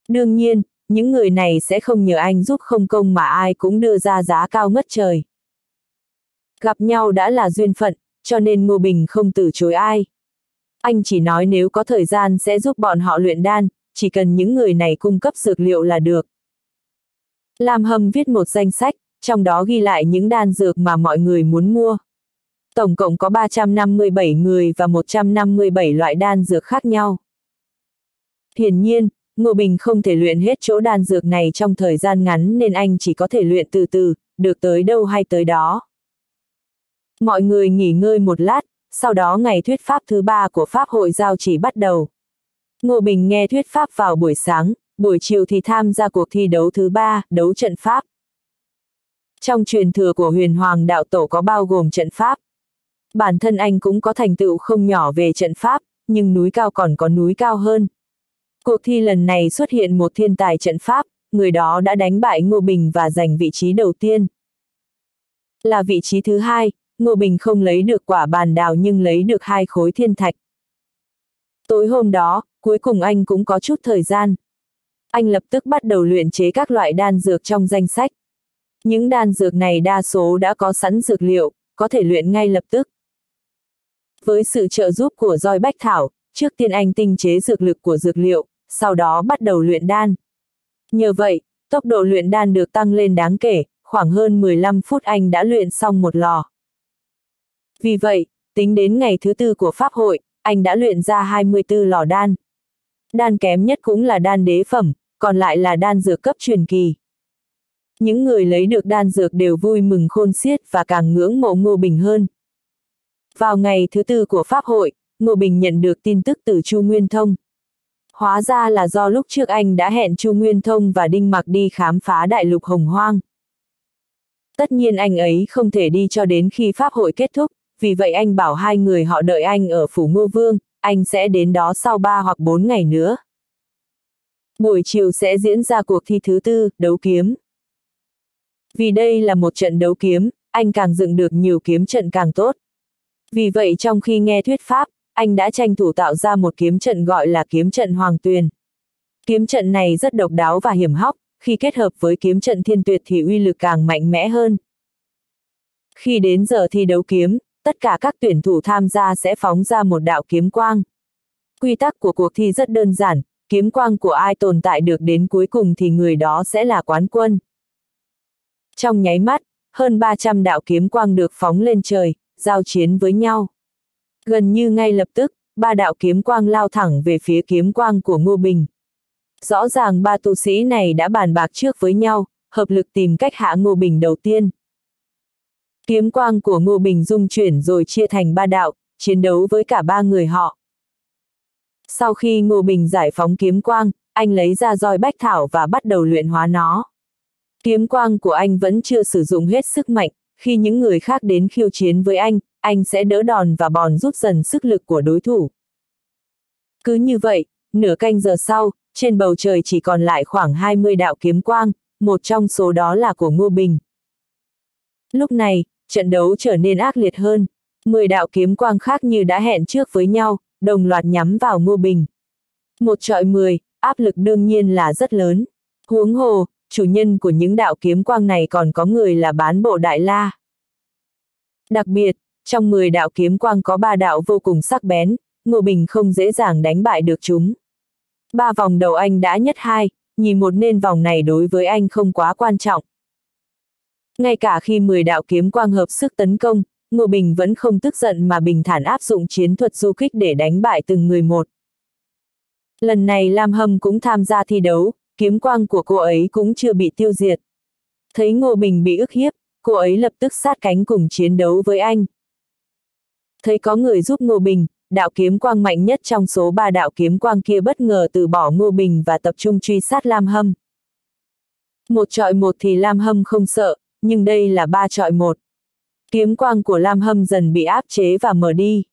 Đương nhiên, những người này sẽ không nhờ anh giúp không công mà ai cũng đưa ra giá cao ngất trời. Gặp nhau đã là duyên phận, cho nên Ngô Bình không từ chối ai. Anh chỉ nói nếu có thời gian sẽ giúp bọn họ luyện đan, chỉ cần những người này cung cấp dược liệu là được. Lam Hâm viết một danh sách, trong đó ghi lại những đan dược mà mọi người muốn mua. Tổng cộng có 357 người và 157 loại đan dược khác nhau. Hiển nhiên, Ngô Bình không thể luyện hết chỗ đan dược này trong thời gian ngắn nên anh chỉ có thể luyện từ từ, được tới đâu hay tới đó. Mọi người nghỉ ngơi một lát, sau đó ngày thuyết pháp thứ ba của Pháp hội giao chỉ bắt đầu. Ngô Bình nghe thuyết pháp vào buổi sáng, buổi chiều thì tham gia cuộc thi đấu thứ ba, đấu trận Pháp. Trong truyền thừa của huyền hoàng đạo tổ có bao gồm trận Pháp. Bản thân anh cũng có thành tựu không nhỏ về trận Pháp, nhưng núi cao còn có núi cao hơn. Cuộc thi lần này xuất hiện một thiên tài trận Pháp, người đó đã đánh bại Ngô Bình và giành vị trí đầu tiên. Là vị trí thứ hai, Ngô Bình không lấy được quả bàn đào nhưng lấy được hai khối thiên thạch. Tối hôm đó, cuối cùng anh cũng có chút thời gian. Anh lập tức bắt đầu luyện chế các loại đan dược trong danh sách. Những đan dược này đa số đã có sẵn dược liệu, có thể luyện ngay lập tức. Với sự trợ giúp của roi bách thảo, trước tiên anh tinh chế dược lực của dược liệu, sau đó bắt đầu luyện đan. Nhờ vậy, tốc độ luyện đan được tăng lên đáng kể, khoảng hơn 15 phút anh đã luyện xong một lò. Vì vậy, tính đến ngày thứ tư của Pháp hội, anh đã luyện ra 24 lò đan. Đan kém nhất cũng là đan đế phẩm, còn lại là đan dược cấp truyền kỳ. Những người lấy được đan dược đều vui mừng khôn xiết và càng ngưỡng mộ Ngô Bình hơn. Vào ngày thứ tư của Pháp hội, Ngô Bình nhận được tin tức từ Chu Nguyên Thông. Hóa ra là do lúc trước anh đã hẹn Chu Nguyên Thông và Đinh Mặc đi khám phá đại lục hồng hoang. Tất nhiên anh ấy không thể đi cho đến khi Pháp hội kết thúc, vì vậy anh bảo hai người họ đợi anh ở Phủ Ngô Vương, anh sẽ đến đó sau 3 hoặc 4 ngày nữa. Buổi chiều sẽ diễn ra cuộc thi thứ tư, đấu kiếm. Vì đây là một trận đấu kiếm, anh càng dựng được nhiều kiếm trận càng tốt. Vì vậy trong khi nghe thuyết pháp, anh đã tranh thủ tạo ra một kiếm trận gọi là kiếm trận Hoàng Tuyền. Kiếm trận này rất độc đáo và hiểm hóc, khi kết hợp với kiếm trận thiên tuyệt thì uy lực càng mạnh mẽ hơn. Khi đến giờ thi đấu kiếm, tất cả các tuyển thủ tham gia sẽ phóng ra một đạo kiếm quang. Quy tắc của cuộc thi rất đơn giản, kiếm quang của ai tồn tại được đến cuối cùng thì người đó sẽ là quán quân. Trong nháy mắt, hơn 300 đạo kiếm quang được phóng lên trời, giao chiến với nhau. Gần như ngay lập tức, ba đạo kiếm quang lao thẳng về phía kiếm quang của Ngô Bình. Rõ ràng ba tu sĩ này đã bàn bạc trước với nhau, hợp lực tìm cách hạ Ngô Bình đầu tiên. Kiếm quang của Ngô Bình dung chuyển rồi chia thành ba đạo, chiến đấu với cả ba người họ. Sau khi Ngô Bình giải phóng kiếm quang, anh lấy ra roi bách thảo và bắt đầu luyện hóa nó. Kiếm quang của anh vẫn chưa sử dụng hết sức mạnh, khi những người khác đến khiêu chiến với anh, anh sẽ đỡ đòn và bòn rút dần sức lực của đối thủ. Cứ như vậy, nửa canh giờ sau, trên bầu trời chỉ còn lại khoảng 20 đạo kiếm quang, một trong số đó là của Ngô Bình. Lúc này, trận đấu trở nên ác liệt hơn, 10 đạo kiếm quang khác như đã hẹn trước với nhau, đồng loạt nhắm vào Ngô Bình. Một trọi 10, áp lực đương nhiên là rất lớn. Huống hồ, chủ nhân của những đạo kiếm quang này còn có người là bán bộ đại la. Đặc biệt, trong 10 đạo kiếm quang có ba đạo vô cùng sắc bén, Ngô Bình không dễ dàng đánh bại được chúng. Ba vòng đầu anh đã nhất hai, nhìn một nên vòng này đối với anh không quá quan trọng. Ngay cả khi 10 đạo kiếm quang hợp sức tấn công, Ngô Bình vẫn không tức giận mà bình thản áp dụng chiến thuật du kích để đánh bại từng người một. Lần này Lam Hâm cũng tham gia thi đấu, kiếm quang của cô ấy cũng chưa bị tiêu diệt. Thấy Ngô Bình bị ức hiếp, cô ấy lập tức sát cánh cùng chiến đấu với anh. Thấy có người giúp Ngô Bình, đạo kiếm quang mạnh nhất trong số ba đạo kiếm quang kia bất ngờ từ bỏ Ngô Bình và tập trung truy sát Lam Hâm. Một trọi một thì Lam Hâm không sợ, nhưng đây là ba trọi một. Kiếm quang của Lam Hâm dần bị áp chế và mở đi.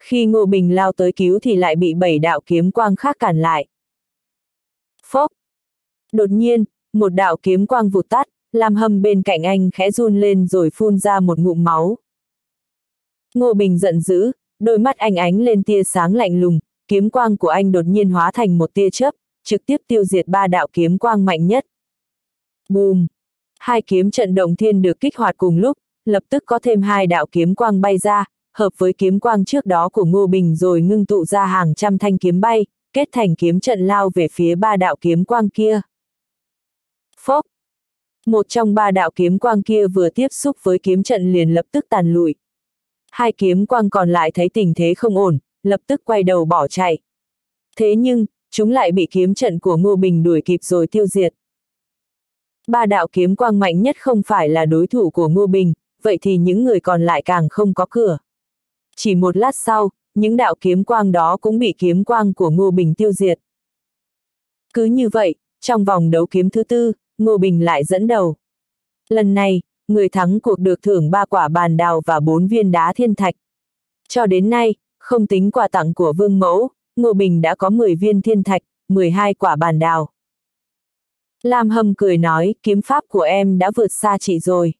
Khi Ngô Bình lao tới cứu thì lại bị bảy đạo kiếm quang khác cản lại. Phốc! Đột nhiên, một đạo kiếm quang vụt tắt, làm hầm bên cạnh anh khẽ run lên rồi phun ra một ngụm máu. Ngô Bình giận dữ, đôi mắt anh ánh lên tia sáng lạnh lùng, kiếm quang của anh đột nhiên hóa thành một tia chớp, trực tiếp tiêu diệt ba đạo kiếm quang mạnh nhất. Bùm! Hai kiếm trận động thiên được kích hoạt cùng lúc, lập tức có thêm hai đạo kiếm quang bay ra, hợp với kiếm quang trước đó của Ngô Bình rồi ngưng tụ ra hàng trăm thanh kiếm bay, kết thành kiếm trận lao về phía ba đạo kiếm quang kia. Phốc! Một trong ba đạo kiếm quang kia vừa tiếp xúc với kiếm trận liền lập tức tàn lụi. Hai kiếm quang còn lại thấy tình thế không ổn, lập tức quay đầu bỏ chạy. Thế nhưng, chúng lại bị kiếm trận của Ngô Bình đuổi kịp rồi tiêu diệt. Ba đạo kiếm quang mạnh nhất không phải là đối thủ của Ngô Bình, vậy thì những người còn lại càng không có cửa. Chỉ một lát sau, những đạo kiếm quang đó cũng bị kiếm quang của Ngô Bình tiêu diệt. Cứ như vậy, trong vòng đấu kiếm thứ tư, Ngô Bình lại dẫn đầu. Lần này, người thắng cuộc được thưởng ba quả bàn đào và bốn viên đá thiên thạch. Cho đến nay, không tính quà tặng của Vương Mẫu, Ngô Bình đã có 10 viên thiên thạch, 12 quả bàn đào. Lam Hâm cười nói, kiếm pháp của em đã vượt xa chị rồi.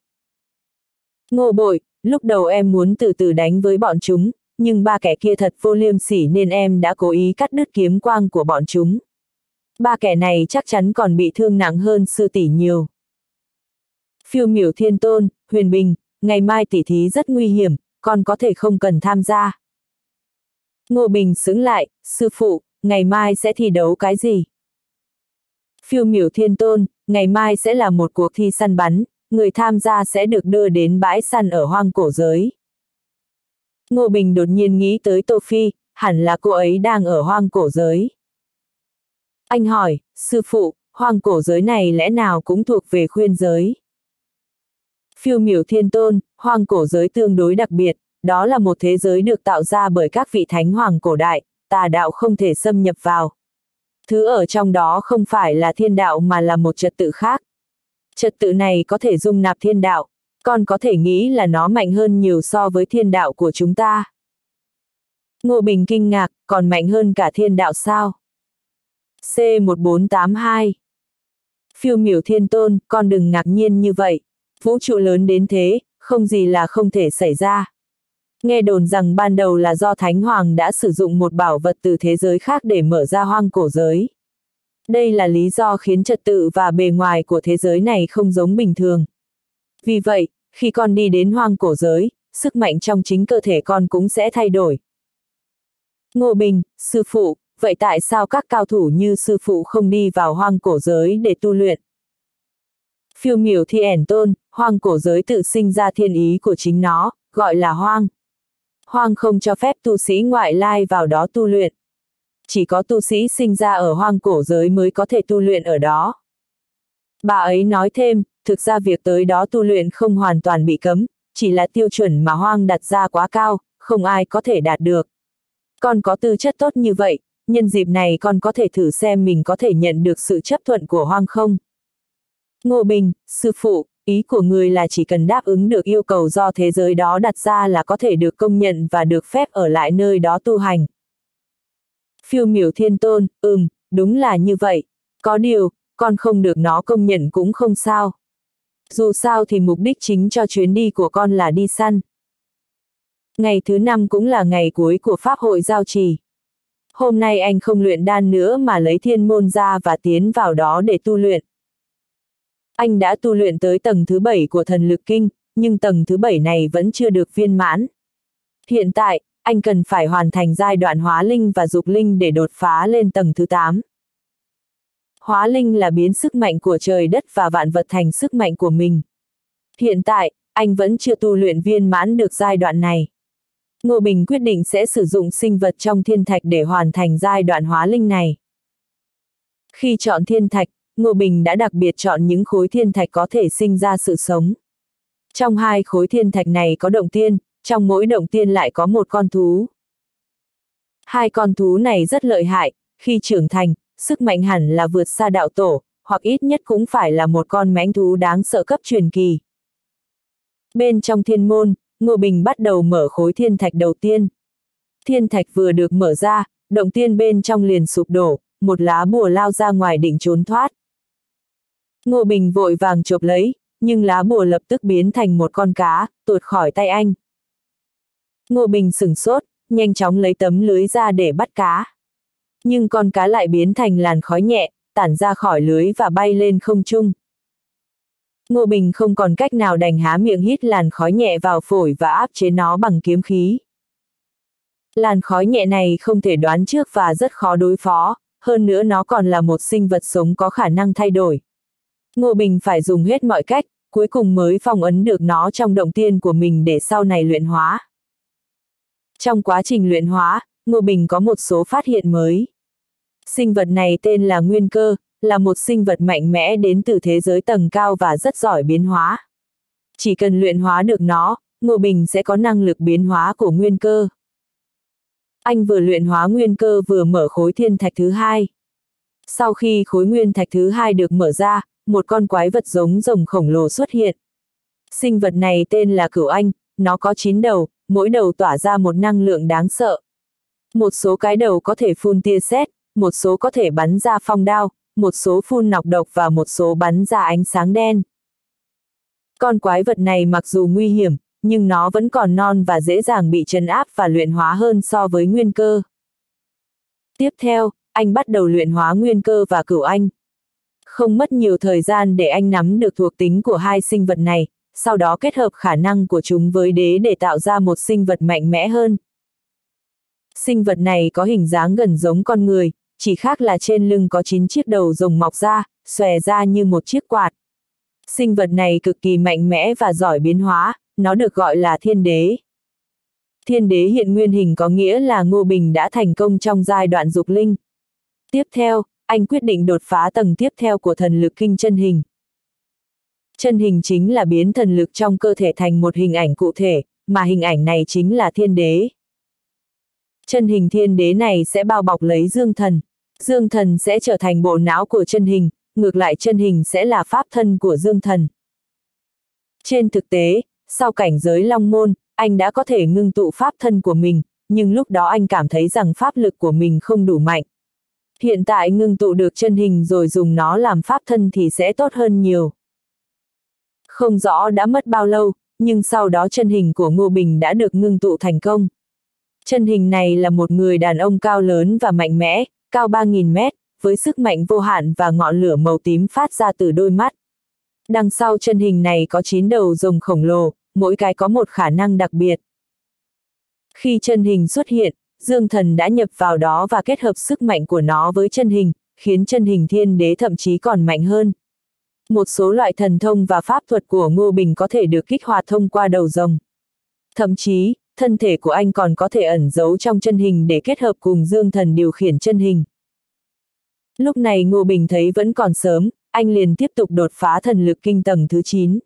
Ngô bội, lúc đầu em muốn từ từ đánh với bọn chúng, nhưng ba kẻ kia thật vô liêm sỉ nên em đã cố ý cắt đứt kiếm quang của bọn chúng. Ba kẻ này chắc chắn còn bị thương nặng hơn sư tỷ nhiều. Phiêu miểu thiên tôn, huyền bình, ngày mai tỷ thí rất nguy hiểm, con có thể không cần tham gia. Ngô Bình xứng lại, sư phụ, ngày mai sẽ thi đấu cái gì? Phiêu miểu thiên tôn, ngày mai sẽ là một cuộc thi săn bắn, người tham gia sẽ được đưa đến bãi săn ở hoang cổ giới. Ngô Bình đột nhiên nghĩ tới Tô Phi, hẳn là cô ấy đang ở hoang cổ giới. Anh hỏi, sư phụ, hoang cổ giới này lẽ nào cũng thuộc về khuyên giới? Phiêu miểu thiên tôn, hoang cổ giới tương đối đặc biệt, đó là một thế giới được tạo ra bởi các vị thánh hoàng cổ đại, tà đạo không thể xâm nhập vào. Thứ ở trong đó không phải là thiên đạo mà là một trật tự khác. Trật tự này có thể dung nạp thiên đạo, con có thể nghĩ là nó mạnh hơn nhiều so với thiên đạo của chúng ta. Ngô Bình kinh ngạc, còn mạnh hơn cả thiên đạo sao? C1482 Phiêu miểu thiên tôn, con đừng ngạc nhiên như vậy. Vũ trụ lớn đến thế, không gì là không thể xảy ra. Nghe đồn rằng ban đầu là do Thánh Hoàng đã sử dụng một bảo vật từ thế giới khác để mở ra hoang cổ giới. Đây là lý do khiến trật tự và bề ngoài của thế giới này không giống bình thường. Vì vậy, khi con đi đến hoang cổ giới, sức mạnh trong chính cơ thể con cũng sẽ thay đổi. Ngô Bình, sư phụ, vậy tại sao các cao thủ như sư phụ không đi vào hoang cổ giới để tu luyện? Phiêu miểu thi ẻn tôn, hoang cổ giới tự sinh ra thiên ý của chính nó, gọi là hoang. Hoang không cho phép tu sĩ ngoại lai vào đó tu luyện. Chỉ có tu sĩ sinh ra ở hoang cổ giới mới có thể tu luyện ở đó. Bà ấy nói thêm, thực ra việc tới đó tu luyện không hoàn toàn bị cấm, chỉ là tiêu chuẩn mà hoang đặt ra quá cao, không ai có thể đạt được. còn có tư chất tốt như vậy, nhân dịp này con có thể thử xem mình có thể nhận được sự chấp thuận của hoang không. Ngô Bình, sư phụ, ý của người là chỉ cần đáp ứng được yêu cầu do thế giới đó đặt ra là có thể được công nhận và được phép ở lại nơi đó tu hành. Phiêu miểu thiên tôn, ừm, đúng là như vậy. Có điều, con không được nó công nhận cũng không sao. Dù sao thì mục đích chính cho chuyến đi của con là đi săn. Ngày thứ năm cũng là ngày cuối của Pháp hội giao trì. Hôm nay anh không luyện đan nữa mà lấy thiên môn ra và tiến vào đó để tu luyện. Anh đã tu luyện tới tầng thứ bảy của thần lực kinh, nhưng tầng thứ bảy này vẫn chưa được viên mãn. Hiện tại, anh cần phải hoàn thành giai đoạn hóa linh và dục linh để đột phá lên tầng thứ 8. Hóa linh là biến sức mạnh của trời đất và vạn vật thành sức mạnh của mình. Hiện tại, anh vẫn chưa tu luyện viên mãn được giai đoạn này. Ngô Bình quyết định sẽ sử dụng sinh vật trong thiên thạch để hoàn thành giai đoạn hóa linh này. Khi chọn thiên thạch, Ngô Bình đã đặc biệt chọn những khối thiên thạch có thể sinh ra sự sống. Trong hai khối thiên thạch này có động tiên, trong mỗi động tiên lại có một con thú. Hai con thú này rất lợi hại, khi trưởng thành, sức mạnh hẳn là vượt xa đạo tổ, hoặc ít nhất cũng phải là một con mãnh thú đáng sợ cấp truyền kỳ. Bên trong thiên môn, Ngô Bình bắt đầu mở khối thiên thạch đầu tiên. Thiên thạch vừa được mở ra, động tiên bên trong liền sụp đổ, một lá bùa lao ra ngoài định trốn thoát. Ngô Bình vội vàng chộp lấy, nhưng lá bùa lập tức biến thành một con cá, tuột khỏi tay anh. Ngô Bình sửng sốt, nhanh chóng lấy tấm lưới ra để bắt cá. Nhưng con cá lại biến thành làn khói nhẹ, tản ra khỏi lưới và bay lên không trung. Ngô Bình không còn cách nào đành há miệng hít làn khói nhẹ vào phổi và áp chế nó bằng kiếm khí. Làn khói nhẹ này không thể đoán trước và rất khó đối phó, hơn nữa nó còn là một sinh vật sống có khả năng thay đổi. Ngô Bình phải dùng hết mọi cách, cuối cùng mới phong ấn được nó trong động tiên của mình để sau này luyện hóa. Trong quá trình luyện hóa, Ngô Bình có một số phát hiện mới. Sinh vật này tên là Nguyên Cơ, là một sinh vật mạnh mẽ đến từ thế giới tầng cao và rất giỏi biến hóa. Chỉ cần luyện hóa được nó, Ngô Bình sẽ có năng lực biến hóa của Nguyên Cơ. Anh vừa luyện hóa Nguyên Cơ vừa mở khối thiên thạch thứ hai. Sau khi khối nguyên thạch thứ hai được mở ra, một con quái vật giống rồng khổng lồ xuất hiện. Sinh vật này tên là Cửu Anh, nó có 9 đầu, mỗi đầu tỏa ra một năng lượng đáng sợ. Một số cái đầu có thể phun tia sét, một số có thể bắn ra phong đao, một số phun nọc độc và một số bắn ra ánh sáng đen. Con quái vật này mặc dù nguy hiểm, nhưng nó vẫn còn non và dễ dàng bị trấn áp và luyện hóa hơn so với nguyên cơ. Tiếp theo, anh bắt đầu luyện hóa nguyên cơ và cửu anh. Không mất nhiều thời gian để anh nắm được thuộc tính của hai sinh vật này, sau đó kết hợp khả năng của chúng với đế để tạo ra một sinh vật mạnh mẽ hơn. Sinh vật này có hình dáng gần giống con người, chỉ khác là trên lưng có 9 chiếc đầu rồng mọc ra, xòe ra như một chiếc quạt. Sinh vật này cực kỳ mạnh mẽ và giỏi biến hóa, nó được gọi là thiên đế. Thiên đế hiện nguyên hình có nghĩa là Ngô Bình đã thành công trong giai đoạn dục linh. Tiếp theo, anh quyết định đột phá tầng tiếp theo của thần lực kinh chân hình. Chân hình chính là biến thần lực trong cơ thể thành một hình ảnh cụ thể, mà hình ảnh này chính là thiên đế. Chân hình thiên đế này sẽ bao bọc lấy dương thần. Dương thần sẽ trở thành bộ não của chân hình, ngược lại chân hình sẽ là pháp thân của dương thần. Trên thực tế, sau cảnh giới long môn, anh đã có thể ngưng tụ pháp thân của mình, nhưng lúc đó anh cảm thấy rằng pháp lực của mình không đủ mạnh. Hiện tại ngưng tụ được chân hình rồi dùng nó làm pháp thân thì sẽ tốt hơn nhiều. Không rõ đã mất bao lâu, nhưng sau đó chân hình của Ngô Bình đã được ngưng tụ thành công. Chân hình này là một người đàn ông cao lớn và mạnh mẽ, cao 3.000 mét, với sức mạnh vô hạn và ngọn lửa màu tím phát ra từ đôi mắt. Đằng sau chân hình này có 9 đầu rồng khổng lồ, mỗi cái có một khả năng đặc biệt. Khi chân hình xuất hiện, Dương Thần đã nhập vào đó và kết hợp sức mạnh của nó với chân hình, khiến chân hình thiên đế thậm chí còn mạnh hơn. Một số loại thần thông và pháp thuật của Ngô Bình có thể được kích hoạt thông qua đầu rồng. Thậm chí, thân thể của anh còn có thể ẩn giấu trong chân hình để kết hợp cùng Dương Thần điều khiển chân hình. Lúc này Ngô Bình thấy vẫn còn sớm, anh liền tiếp tục đột phá thần lực kinh tầng thứ 9.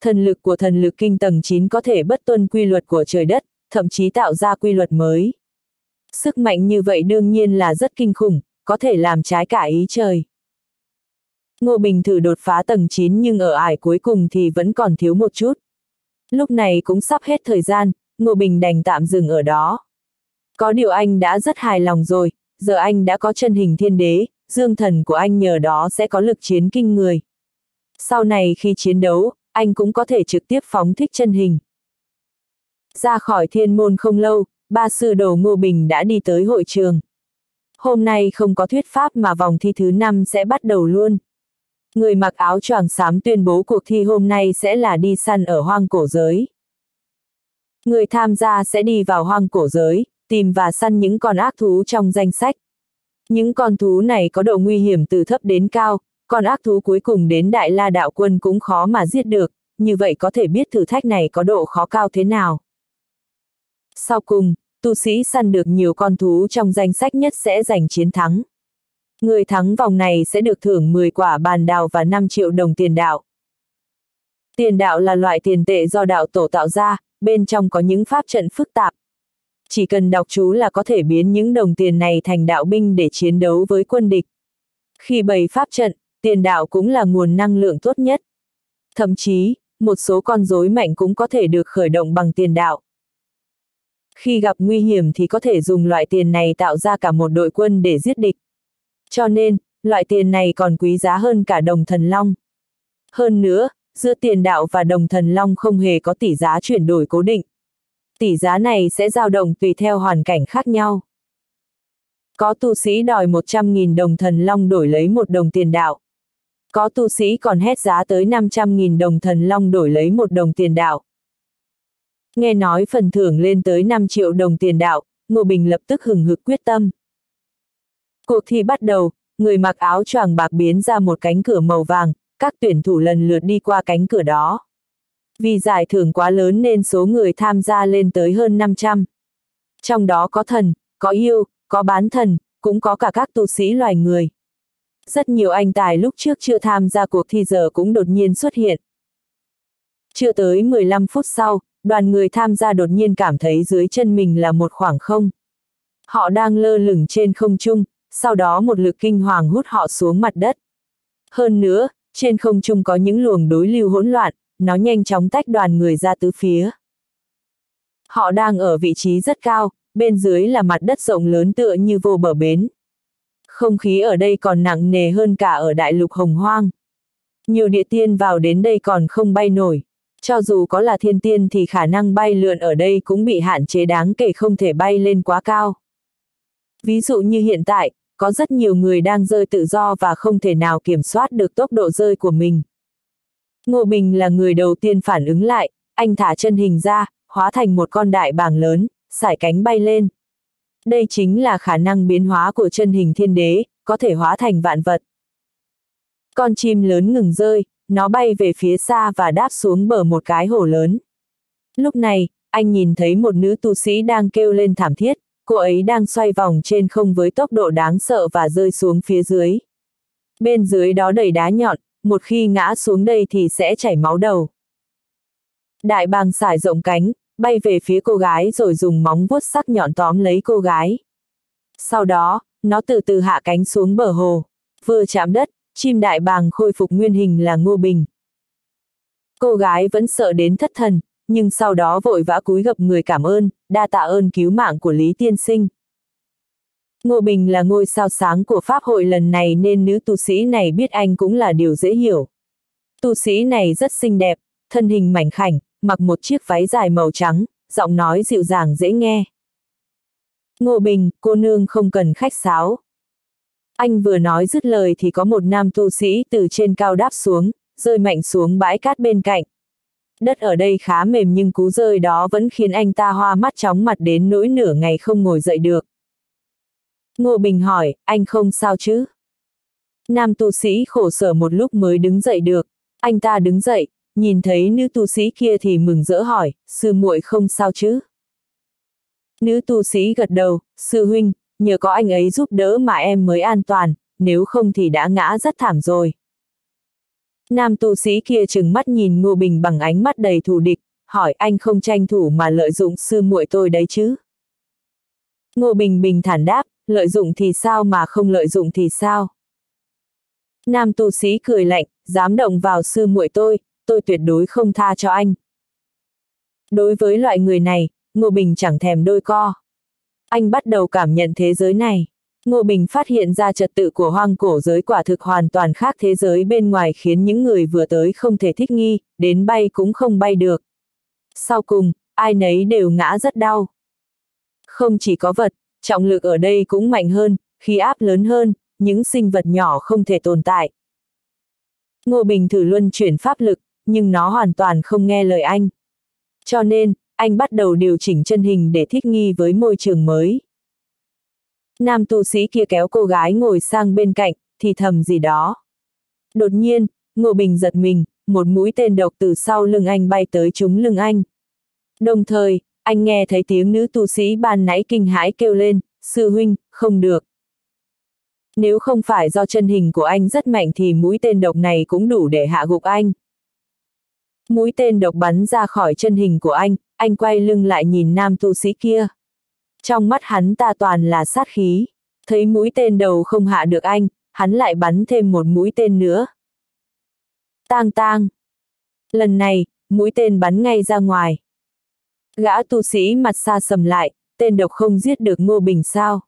Thần lực của thần lực kinh tầng 9 có thể bất tuân quy luật của trời đất, thậm chí tạo ra quy luật mới. Sức mạnh như vậy đương nhiên là rất kinh khủng, có thể làm trái cả ý trời. Ngô Bình thử đột phá tầng 9 nhưng ở ải cuối cùng thì vẫn còn thiếu một chút. Lúc này cũng sắp hết thời gian, Ngô Bình đành tạm dừng ở đó. Có điều anh đã rất hài lòng rồi, giờ anh đã có chân hình thiên đế, dương thần của anh nhờ đó sẽ có lực chiến kinh người. Sau này khi chiến đấu, anh cũng có thể trực tiếp phóng thích chân hình. Ra khỏi thiên môn không lâu, ba sư đồ Ngô Bình đã đi tới hội trường. Hôm nay không có thuyết pháp mà vòng thi thứ năm sẽ bắt đầu luôn. Người mặc áo choàng xám tuyên bố cuộc thi hôm nay sẽ là đi săn ở hoang cổ giới. Người tham gia sẽ đi vào hoang cổ giới, tìm và săn những con ác thú trong danh sách. Những con thú này có độ nguy hiểm từ thấp đến cao, con ác thú cuối cùng đến Đại La Đạo Quân cũng khó mà giết được, như vậy có thể biết thử thách này có độ khó cao thế nào. Sau cùng, tu sĩ săn được nhiều con thú trong danh sách nhất sẽ giành chiến thắng. Người thắng vòng này sẽ được thưởng 10 quả bàn đào và 5 triệu đồng tiền đạo. Tiền đạo là loại tiền tệ do đạo tổ tạo ra, bên trong có những pháp trận phức tạp. Chỉ cần đọc chú là có thể biến những đồng tiền này thành đạo binh để chiến đấu với quân địch. Khi bày pháp trận, tiền đạo cũng là nguồn năng lượng tốt nhất. Thậm chí, một số con rối mạnh cũng có thể được khởi động bằng tiền đạo. Khi gặp nguy hiểm thì có thể dùng loại tiền này tạo ra cả một đội quân để giết địch. Cho nên, loại tiền này còn quý giá hơn cả đồng thần long. Hơn nữa, giữa tiền đạo và đồng thần long không hề có tỷ giá chuyển đổi cố định. Tỷ giá này sẽ dao động tùy theo hoàn cảnh khác nhau. Có tu sĩ đòi 100.000 đồng thần long đổi lấy một đồng tiền đạo. Có tu sĩ còn hét giá tới 500.000 đồng thần long đổi lấy một đồng tiền đạo. Nghe nói phần thưởng lên tới 5 triệu đồng tiền đạo, Ngô Bình lập tức hừng hực quyết tâm. Cuộc thi bắt đầu, người mặc áo choàng bạc biến ra một cánh cửa màu vàng, các tuyển thủ lần lượt đi qua cánh cửa đó. Vì giải thưởng quá lớn nên số người tham gia lên tới hơn 500. Trong đó có thần, có yêu, có bán thần, cũng có cả các tu sĩ loài người. Rất nhiều anh tài lúc trước chưa tham gia cuộc thi giờ cũng đột nhiên xuất hiện. Chưa tới 15 phút sau, đoàn người tham gia đột nhiên cảm thấy dưới chân mình là một khoảng không. Họ đang lơ lửng trên không trung, sau đó một lực kinh hoàng hút họ xuống mặt đất. Hơn nữa, trên không trung có những luồng đối lưu hỗn loạn, nó nhanh chóng tách đoàn người ra tứ phía. Họ đang ở vị trí rất cao, bên dưới là mặt đất rộng lớn tựa như vô bờ bến. Không khí ở đây còn nặng nề hơn cả ở đại lục hồng hoang. Nhiều địa tiên vào đến đây còn không bay nổi. Cho dù có là thiên tiên thì khả năng bay lượn ở đây cũng bị hạn chế đáng kể không thể bay lên quá cao. Ví dụ như hiện tại, có rất nhiều người đang rơi tự do và không thể nào kiểm soát được tốc độ rơi của mình. Ngô Bình là người đầu tiên phản ứng lại, anh thả chân hình ra, hóa thành một con đại bàng lớn, sải cánh bay lên. Đây chính là khả năng biến hóa của chân hình thiên đế, có thể hóa thành vạn vật. Con chim lớn ngừng rơi, nó bay về phía xa và đáp xuống bờ một cái hồ lớn. Lúc này, anh nhìn thấy một nữ tu sĩ đang kêu lên thảm thiết, cô ấy đang xoay vòng trên không với tốc độ đáng sợ và rơi xuống phía dưới. Bên dưới đó đầy đá nhọn, một khi ngã xuống đây thì sẽ chảy máu đầu. Đại bàng xải rộng cánh, bay về phía cô gái rồi dùng móng vuốt sắc nhọn tóm lấy cô gái. Sau đó, nó từ từ hạ cánh xuống bờ hồ. Vừa chạm đất, chim đại bàng khôi phục nguyên hình là Ngô Bình. Cô gái vẫn sợ đến thất thần, nhưng sau đó vội vã cúi gập người cảm ơn, đa tạ ơn cứu mạng của Lý Tiên Sinh. Ngô Bình là ngôi sao sáng của Pháp hội lần này nên nữ tu sĩ này biết anh cũng là điều dễ hiểu. Tu sĩ này rất xinh đẹp, thân hình mảnh khảnh, mặc một chiếc váy dài màu trắng, giọng nói dịu dàng dễ nghe. Ngô Bình, cô nương không cần khách sáo. Anh vừa nói dứt lời thì có một nam tu sĩ từ trên cao đáp xuống, rơi mạnh xuống bãi cát bên cạnh. Đất ở đây khá mềm nhưng cú rơi đó vẫn khiến anh ta hoa mắt chóng mặt đến nỗi nửa ngày không ngồi dậy được. Ngô Bình hỏi, anh không sao chứ? Nam tu sĩ khổ sở một lúc mới đứng dậy được. Anh ta đứng dậy, nhìn thấy nữ tu sĩ kia thì mừng rỡ hỏi, sư muội không sao chứ? Nữ tu sĩ gật đầu, sư huynh, nhờ có anh ấy giúp đỡ mà em mới an toàn, nếu không thì đã ngã rất thảm rồi. Nam tu sĩ kia chừng mắt nhìn Ngô Bình bằng ánh mắt đầy thù địch, hỏi anh không tranh thủ mà lợi dụng sư muội tôi đấy chứ? Ngô Bình bình thản đáp, lợi dụng thì sao mà không lợi dụng thì sao? Nam tu sĩ cười lạnh, dám động vào sư muội tôi, tôi tuyệt đối không tha cho anh. Đối với loại người này, Ngô Bình chẳng thèm đôi co. Anh bắt đầu cảm nhận thế giới này. Ngô Bình phát hiện ra trật tự của hoang cổ giới quả thực hoàn toàn khác thế giới bên ngoài khiến những người vừa tới không thể thích nghi, đến bay cũng không bay được. Sau cùng, ai nấy đều ngã rất đau. Không chỉ có vật, trọng lực ở đây cũng mạnh hơn, khí áp lớn hơn, những sinh vật nhỏ không thể tồn tại. Ngô Bình thử luân chuyển pháp lực, nhưng nó hoàn toàn không nghe lời anh. Cho nên, anh bắt đầu điều chỉnh chân hình để thích nghi với môi trường mới. Nam tu sĩ kia kéo cô gái ngồi sang bên cạnh, thì thầm gì đó. Đột nhiên, Ngô Bình giật mình, một mũi tên độc từ sau lưng anh bay tới trúng lưng anh. Đồng thời, anh nghe thấy tiếng nữ tu sĩ ban nãy kinh hãi kêu lên, sư huynh, không được. Nếu không phải do chân hình của anh rất mạnh thì mũi tên độc này cũng đủ để hạ gục anh. Mũi tên độc bắn ra khỏi chân hình của anh, anh quay lưng lại nhìn nam tu sĩ kia. Trong mắt hắn ta toàn là sát khí. Thấy mũi tên đầu không hạ được anh, hắn lại bắn thêm một mũi tên nữa. Tang tang. Lần này, mũi tên bắn ngay ra ngoài. Gã tu sĩ mặt xa sầm lại, tên độc không giết được Ngô Bình sao?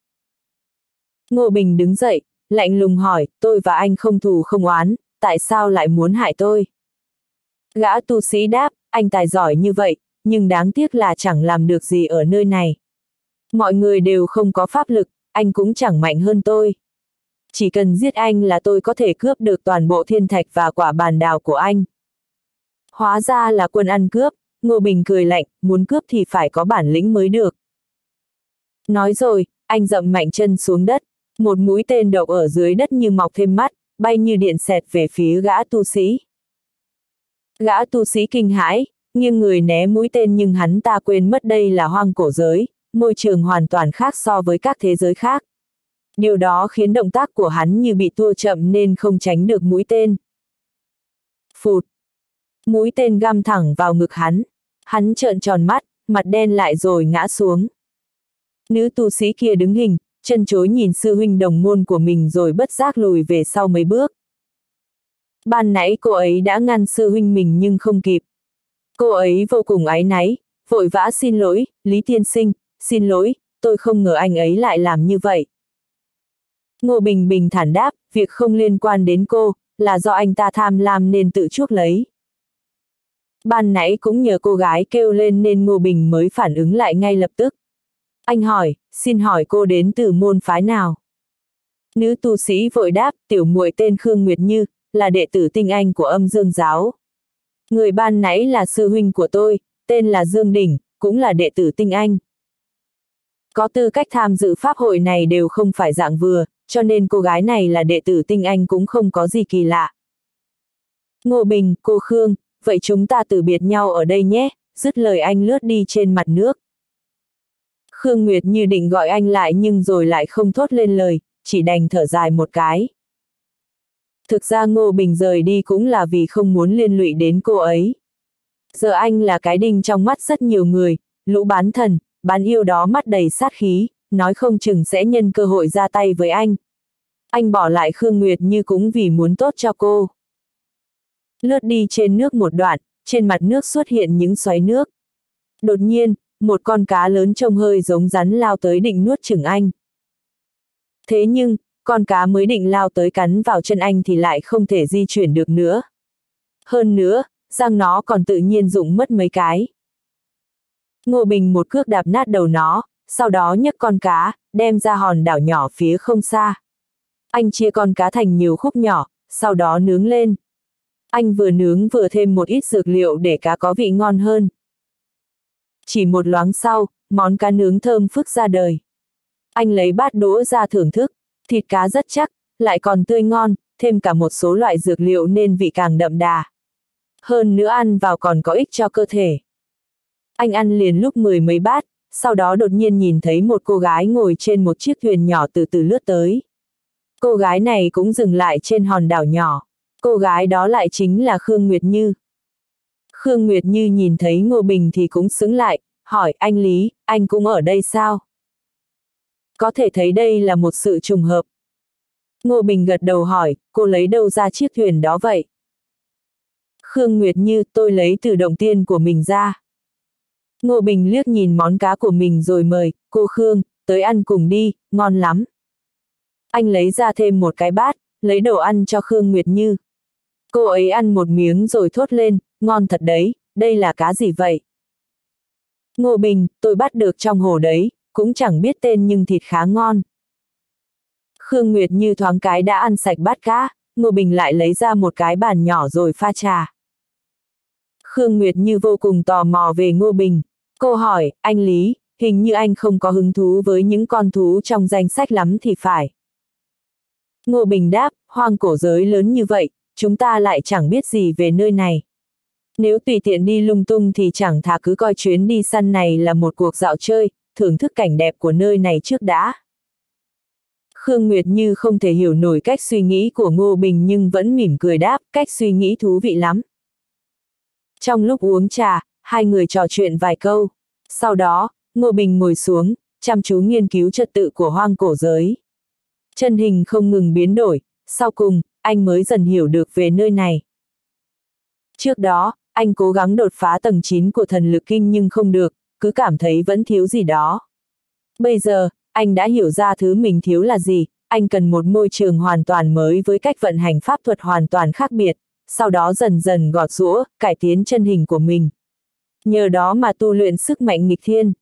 Ngô Bình đứng dậy, lạnh lùng hỏi, tôi và anh không thù không oán, tại sao lại muốn hại tôi? Gã tu sĩ đáp, anh tài giỏi như vậy, nhưng đáng tiếc là chẳng làm được gì ở nơi này. Mọi người đều không có pháp lực, anh cũng chẳng mạnh hơn tôi. Chỉ cần giết anh là tôi có thể cướp được toàn bộ thiên thạch và quả bàn đào của anh. Hóa ra là quân ăn cướp, Ngô Bình cười lạnh, muốn cướp thì phải có bản lĩnh mới được. Nói rồi, anh dậm mạnh chân xuống đất, một mũi tên độc ở dưới đất như mọc thêm mắt, bay như điện xẹt về phía gã tu sĩ. Gã tu sĩ kinh hãi, nghiêng người né mũi tên nhưng hắn ta quên mất đây là hoang cổ giới, môi trường hoàn toàn khác so với các thế giới khác. Điều đó khiến động tác của hắn như bị tua chậm nên không tránh được mũi tên. Phụt! Mũi tên găm thẳng vào ngực hắn. Hắn trợn tròn mắt, mặt đen lại rồi ngã xuống. Nữ tu sĩ kia đứng hình, chân chối nhìn sư huynh đồng môn của mình rồi bất giác lùi về sau mấy bước. Ban nãy cô ấy đã ngăn sư huynh mình nhưng không kịp. Cô ấy vô cùng áy náy, vội vã xin lỗi, Lý Tiên Sinh, xin lỗi, tôi không ngờ anh ấy lại làm như vậy. Ngô Bình Bình thản đáp, việc không liên quan đến cô, là do anh ta tham lam nên tự chuốc lấy. Ban nãy cũng nhờ cô gái kêu lên nên Ngô Bình mới phản ứng lại ngay lập tức. Anh hỏi, xin hỏi cô đến từ môn phái nào? Nữ tu sĩ vội đáp, tiểu muội tên Khương Nguyệt Như, là đệ tử tinh anh của âm dương giáo. Người ban nãy là sư huynh của tôi, tên là Dương Đỉnh, cũng là đệ tử tinh anh. Có tư cách tham dự pháp hội này đều không phải dạng vừa, cho nên cô gái này là đệ tử tinh anh cũng không có gì kỳ lạ. Ngô Bình, cô Khương, vậy chúng ta từ biệt nhau ở đây nhé, dứt lời anh lướt đi trên mặt nước. Khương Nguyệt như định gọi anh lại nhưng rồi lại không thốt lên lời, chỉ đành thở dài một cái. Thực ra Ngô Bình rời đi cũng là vì không muốn liên lụy đến cô ấy. Giờ anh là cái đinh trong mắt rất nhiều người, lũ bán thần, bán yêu đó mắt đầy sát khí, nói không chừng sẽ nhân cơ hội ra tay với anh. Anh bỏ lại Khương Nguyệt như cũng vì muốn tốt cho cô. Lướt đi trên nước một đoạn, trên mặt nước xuất hiện những xoáy nước. Đột nhiên, một con cá lớn trông hơi giống rắn lao tới định nuốt chừng anh. Thế nhưng, con cá mới định lao tới cắn vào chân anh thì lại không thể di chuyển được nữa. Hơn nữa, răng nó còn tự nhiên rụng mất mấy cái. Ngô Bình một cước đạp nát đầu nó, sau đó nhấc con cá, đem ra hòn đảo nhỏ phía không xa. Anh chia con cá thành nhiều khúc nhỏ, sau đó nướng lên. Anh vừa nướng vừa thêm một ít dược liệu để cá có vị ngon hơn. Chỉ một loáng sau, món cá nướng thơm phức ra đời. Anh lấy bát đũa ra thưởng thức, thịt cá rất chắc, lại còn tươi ngon, thêm cả một số loại dược liệu nên vị càng đậm đà. Hơn nữa ăn vào còn có ích cho cơ thể. Anh ăn liền lúc mười mấy bát, sau đó đột nhiên nhìn thấy một cô gái ngồi trên một chiếc thuyền nhỏ từ từ lướt tới. Cô gái này cũng dừng lại trên hòn đảo nhỏ. Cô gái đó lại chính là Khương Nguyệt Như. Khương Nguyệt Như nhìn thấy Ngô Bình thì cũng xứng lại, hỏi anh Lý, anh cũng ở đây sao? Có thể thấy đây là một sự trùng hợp. Ngô Bình gật đầu hỏi, cô lấy đâu ra chiếc thuyền đó vậy? Khương Nguyệt Như, tôi lấy từ động tiên của mình ra. Ngô Bình liếc nhìn món cá của mình rồi mời, cô Khương, tới ăn cùng đi, ngon lắm. Anh lấy ra thêm một cái bát, lấy đồ ăn cho Khương Nguyệt Như. Cô ấy ăn một miếng rồi thốt lên, ngon thật đấy, đây là cá gì vậy? Ngô Bình, tôi bắt được trong hồ đấy, cũng chẳng biết tên nhưng thịt khá ngon. Khương Nguyệt như thoáng cái đã ăn sạch bát cá, Ngô Bình lại lấy ra một cái bàn nhỏ rồi pha trà. Khương Nguyệt như vô cùng tò mò về Ngô Bình. Cô hỏi, anh Lý, hình như anh không có hứng thú với những con thú trong danh sách lắm thì phải. Ngô Bình đáp, hoang cổ giới lớn như vậy, chúng ta lại chẳng biết gì về nơi này. Nếu tùy tiện đi lung tung thì chẳng thà cứ coi chuyến đi săn này là một cuộc dạo chơi, thưởng thức cảnh đẹp của nơi này trước đã. Khương Nguyệt Như không thể hiểu nổi cách suy nghĩ của Ngô Bình nhưng vẫn mỉm cười đáp, cách suy nghĩ thú vị lắm. Trong lúc uống trà, hai người trò chuyện vài câu. Sau đó, Ngô Bình ngồi xuống, chăm chú nghiên cứu trật tự của hoang cổ giới. Chân hình không ngừng biến đổi, sau cùng, anh mới dần hiểu được về nơi này. Trước đó, anh cố gắng đột phá tầng 9 của thần lực kinh nhưng không được, cứ cảm thấy vẫn thiếu gì đó. Bây giờ, anh đã hiểu ra thứ mình thiếu là gì, anh cần một môi trường hoàn toàn mới với cách vận hành pháp thuật hoàn toàn khác biệt, sau đó dần dần gọt rũa, cải tiến chân hình của mình. Nhờ đó mà tu luyện sức mạnh nghịch thiên.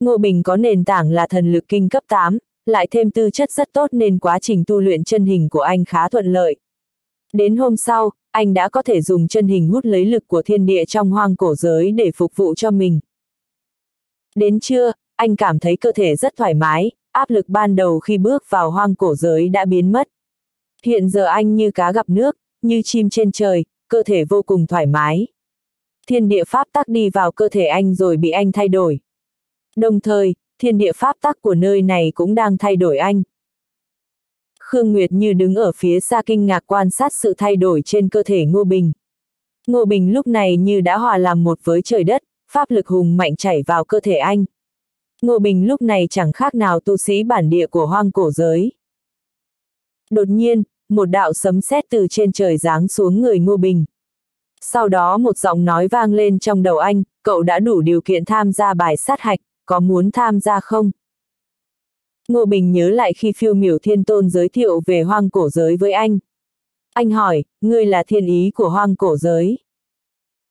Ngô Bình có nền tảng là thần lực kinh cấp 8, lại thêm tư chất rất tốt nên quá trình tu luyện chân hình của anh khá thuận lợi. Đến hôm sau, anh đã có thể dùng chân hình hút lấy lực của thiên địa trong hoang cổ giới để phục vụ cho mình. Đến trưa, anh cảm thấy cơ thể rất thoải mái, áp lực ban đầu khi bước vào hoang cổ giới đã biến mất. Hiện giờ anh như cá gặp nước, như chim trên trời, cơ thể vô cùng thoải mái. Thiên địa pháp tắc đi vào cơ thể anh rồi bị anh thay đổi. Đồng thời, thiên địa pháp tắc của nơi này cũng đang thay đổi anh. Khương Nguyệt như đứng ở phía xa kinh ngạc quan sát sự thay đổi trên cơ thể Ngô Bình. Ngô Bình lúc này như đã hòa làm một với trời đất, pháp lực hùng mạnh chảy vào cơ thể anh. Ngô Bình lúc này chẳng khác nào tu sĩ bản địa của hoang cổ giới. Đột nhiên, một đạo sấm sét từ trên trời giáng xuống người Ngô Bình. Sau đó một giọng nói vang lên trong đầu anh, cậu đã đủ điều kiện tham gia bài sát hạch, có muốn tham gia không? Ngô Bình nhớ lại khi phiêu miểu thiên tôn giới thiệu về hoang cổ giới với anh. Anh hỏi, ngươi là thiên ý của hoang cổ giới.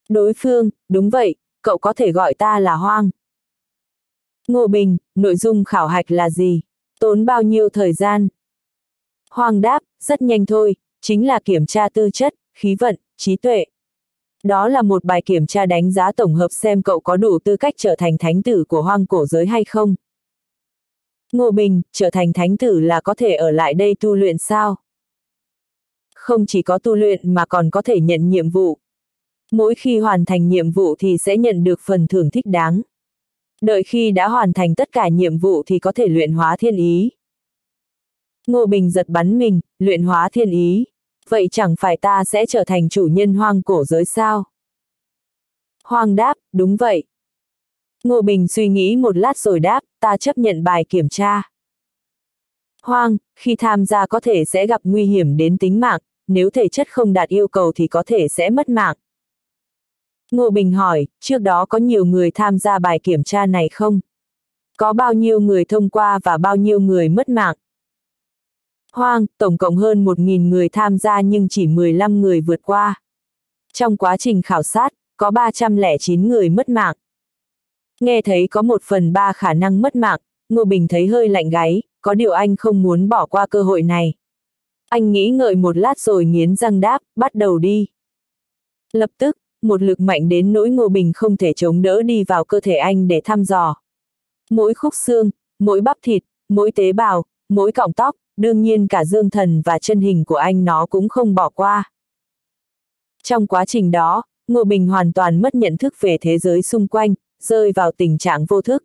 Đối phương, đúng vậy, cậu có thể gọi ta là hoang. Ngô Bình, nội dung khảo hạch là gì? Tốn bao nhiêu thời gian? Hoang đáp, rất nhanh thôi, chính là kiểm tra tư chất, khí vận, trí tuệ. Đó là một bài kiểm tra đánh giá tổng hợp xem cậu có đủ tư cách trở thành thánh tử của hoang cổ giới hay không. Ngô Bình, trở thành thánh tử là có thể ở lại đây tu luyện sao? Không chỉ có tu luyện mà còn có thể nhận nhiệm vụ. Mỗi khi hoàn thành nhiệm vụ thì sẽ nhận được phần thưởng thích đáng. Đợi khi đã hoàn thành tất cả nhiệm vụ thì có thể luyện hóa thiên ý. Ngô Bình giật bắn mình, luyện hóa thiên ý. Vậy chẳng phải ta sẽ trở thành chủ nhân hoang cổ giới sao? Hoang đáp, đúng vậy. Ngô Bình suy nghĩ một lát rồi đáp, ta chấp nhận bài kiểm tra. Hoang, khi tham gia có thể sẽ gặp nguy hiểm đến tính mạng, nếu thể chất không đạt yêu cầu thì có thể sẽ mất mạng. Ngô Bình hỏi, trước đó có nhiều người tham gia bài kiểm tra này không? Có bao nhiêu người thông qua và bao nhiêu người mất mạng? Hoang, tổng cộng hơn 1.000 người tham gia nhưng chỉ 15 người vượt qua. Trong quá trình khảo sát, có 309 người mất mạng. Nghe thấy có một phần ba khả năng mất mạng, Ngô Bình thấy hơi lạnh gáy, có điều anh không muốn bỏ qua cơ hội này. Anh nghĩ ngợi một lát rồi nghiến răng đáp, bắt đầu đi. Lập tức, một lực mạnh đến nỗi Ngô Bình không thể chống đỡ đi vào cơ thể anh để thăm dò. Mỗi khúc xương, mỗi bắp thịt, mỗi tế bào, mỗi cọng tóc, đương nhiên cả dương thần và chân hình của anh nó cũng không bỏ qua. Trong quá trình đó, Ngô Bình hoàn toàn mất nhận thức về thế giới xung quanh, rơi vào tình trạng vô thức.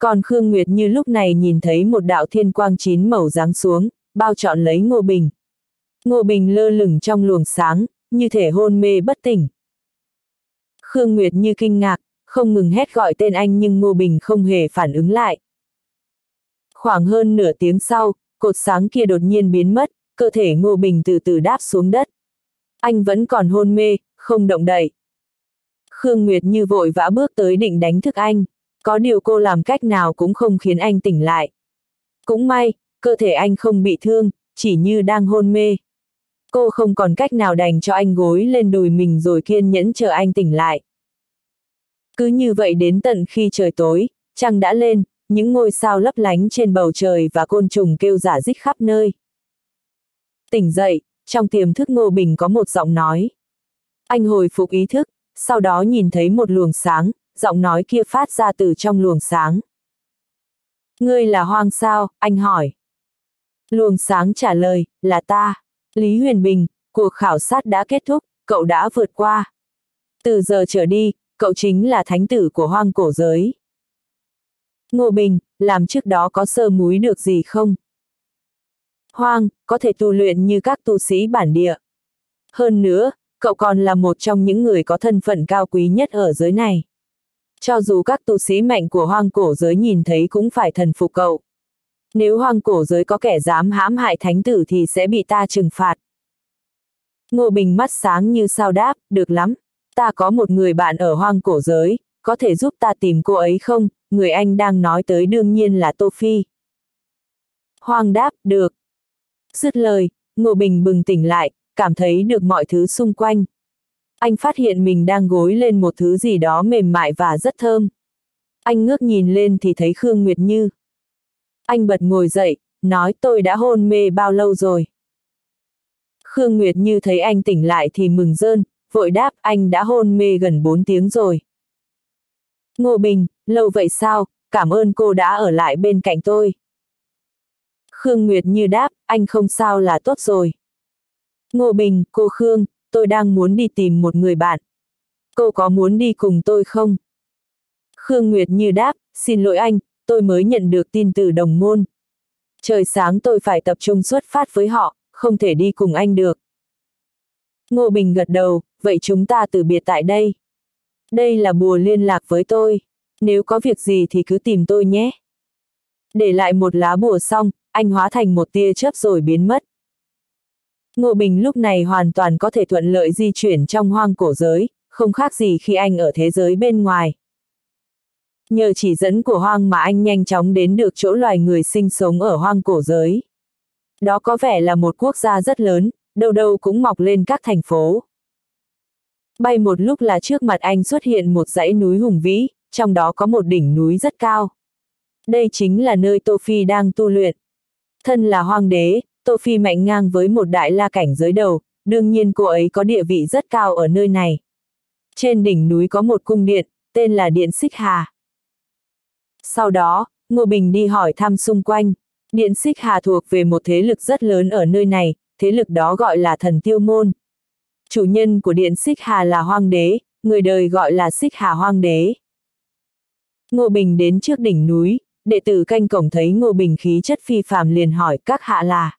Còn Khương Nguyệt như lúc này nhìn thấy một đạo thiên quang chín màu giáng xuống, bao trọn lấy Ngô Bình. Ngô Bình lơ lửng trong luồng sáng, như thể hôn mê bất tỉnh. Khương Nguyệt như kinh ngạc, không ngừng hét gọi tên anh nhưng Ngô Bình không hề phản ứng lại. Khoảng hơn nửa tiếng sau, cột sáng kia đột nhiên biến mất, cơ thể Ngô Bình từ từ đáp xuống đất. Anh vẫn còn hôn mê, không động đậy. Khương Nguyệt như vội vã bước tới định đánh thức anh, có điều cô làm cách nào cũng không khiến anh tỉnh lại. Cũng may, cơ thể anh không bị thương, chỉ như đang hôn mê. Cô không còn cách nào đành cho anh gối lên đùi mình rồi kiên nhẫn chờ anh tỉnh lại. Cứ như vậy đến tận khi trời tối, trăng đã lên, những ngôi sao lấp lánh trên bầu trời và côn trùng kêu giả dích khắp nơi. Tỉnh dậy, trong tiềm thức Ngô Bình có một giọng nói. Anh hồi phục ý thức, sau đó nhìn thấy một luồng sáng, giọng nói kia phát ra từ trong luồng sáng. Ngươi là hoang sao, anh hỏi. Luồng sáng trả lời, là ta. Lý Huyền Bình, cuộc khảo sát đã kết thúc, cậu đã vượt qua. Từ giờ trở đi, cậu chính là thánh tử của hoang cổ giới. Ngô Bình, làm trước đó có sơ múi được gì không? Hoang, có thể tu luyện như các tu sĩ bản địa. Hơn nữa, cậu còn là một trong những người có thân phận cao quý nhất ở giới này. Cho dù các tu sĩ mạnh của hoang cổ giới nhìn thấy cũng phải thần phục cậu. Nếu hoang cổ giới có kẻ dám hãm hại thánh tử thì sẽ bị ta trừng phạt. Ngô Bình mắt sáng như sao đáp, được lắm. Ta có một người bạn ở hoang cổ giới, có thể giúp ta tìm cô ấy không? Người anh đang nói tới đương nhiên là Tô Phi. Hoàng đáp, được. Dứt lời, Ngô Bình bừng tỉnh lại, cảm thấy được mọi thứ xung quanh. Anh phát hiện mình đang gối lên một thứ gì đó mềm mại và rất thơm. Anh ngước nhìn lên thì thấy Khương Nguyệt Như. Anh bật ngồi dậy, nói tôi đã hôn mê bao lâu rồi. Khương Nguyệt Như thấy anh tỉnh lại thì mừng rơn, vội đáp anh đã hôn mê gần 4 tiếng rồi. Ngô Bình, lâu vậy sao, cảm ơn cô đã ở lại bên cạnh tôi. Khương Nguyệt Như đáp, anh không sao là tốt rồi. Ngô Bình, cô Khương, tôi đang muốn đi tìm một người bạn. Cô có muốn đi cùng tôi không? Khương Nguyệt Như đáp, xin lỗi anh, tôi mới nhận được tin từ đồng môn. Trời sáng tôi phải tập trung xuất phát với họ, không thể đi cùng anh được. Ngô Bình gật đầu, vậy chúng ta từ biệt tại đây. Đây là bùa liên lạc với tôi. Nếu có việc gì thì cứ tìm tôi nhé. Để lại một lá bùa xong, anh hóa thành một tia chớp rồi biến mất. Ngô Bình lúc này hoàn toàn có thể thuận lợi di chuyển trong hoang cổ giới, không khác gì khi anh ở thế giới bên ngoài. Nhờ chỉ dẫn của hoang mà anh nhanh chóng đến được chỗ loài người sinh sống ở hoang cổ giới. Đó có vẻ là một quốc gia rất lớn, đâu đâu cũng mọc lên các thành phố. Bay một lúc là trước mặt anh xuất hiện một dãy núi hùng vĩ, trong đó có một đỉnh núi rất cao. Đây chính là nơi Tô Phi đang tu luyện. Thân là hoàng đế, Tô Phi mạnh ngang với một đại la cảnh giới đầu, đương nhiên cô ấy có địa vị rất cao ở nơi này. Trên đỉnh núi có một cung điện, tên là Điện Xích Hà. Sau đó, Ngô Bình đi hỏi thăm xung quanh. Điện Xích Hà thuộc về một thế lực rất lớn ở nơi này, thế lực đó gọi là thần tiêu môn chủ nhân của điện Xích Hà là Hoang Đế, người đời gọi là Xích Hà Hoang Đế. Ngô Bình đến trước đỉnh núi, đệ tử canh cổng thấy Ngô Bình khí chất phi phàm liền hỏi các hạ là.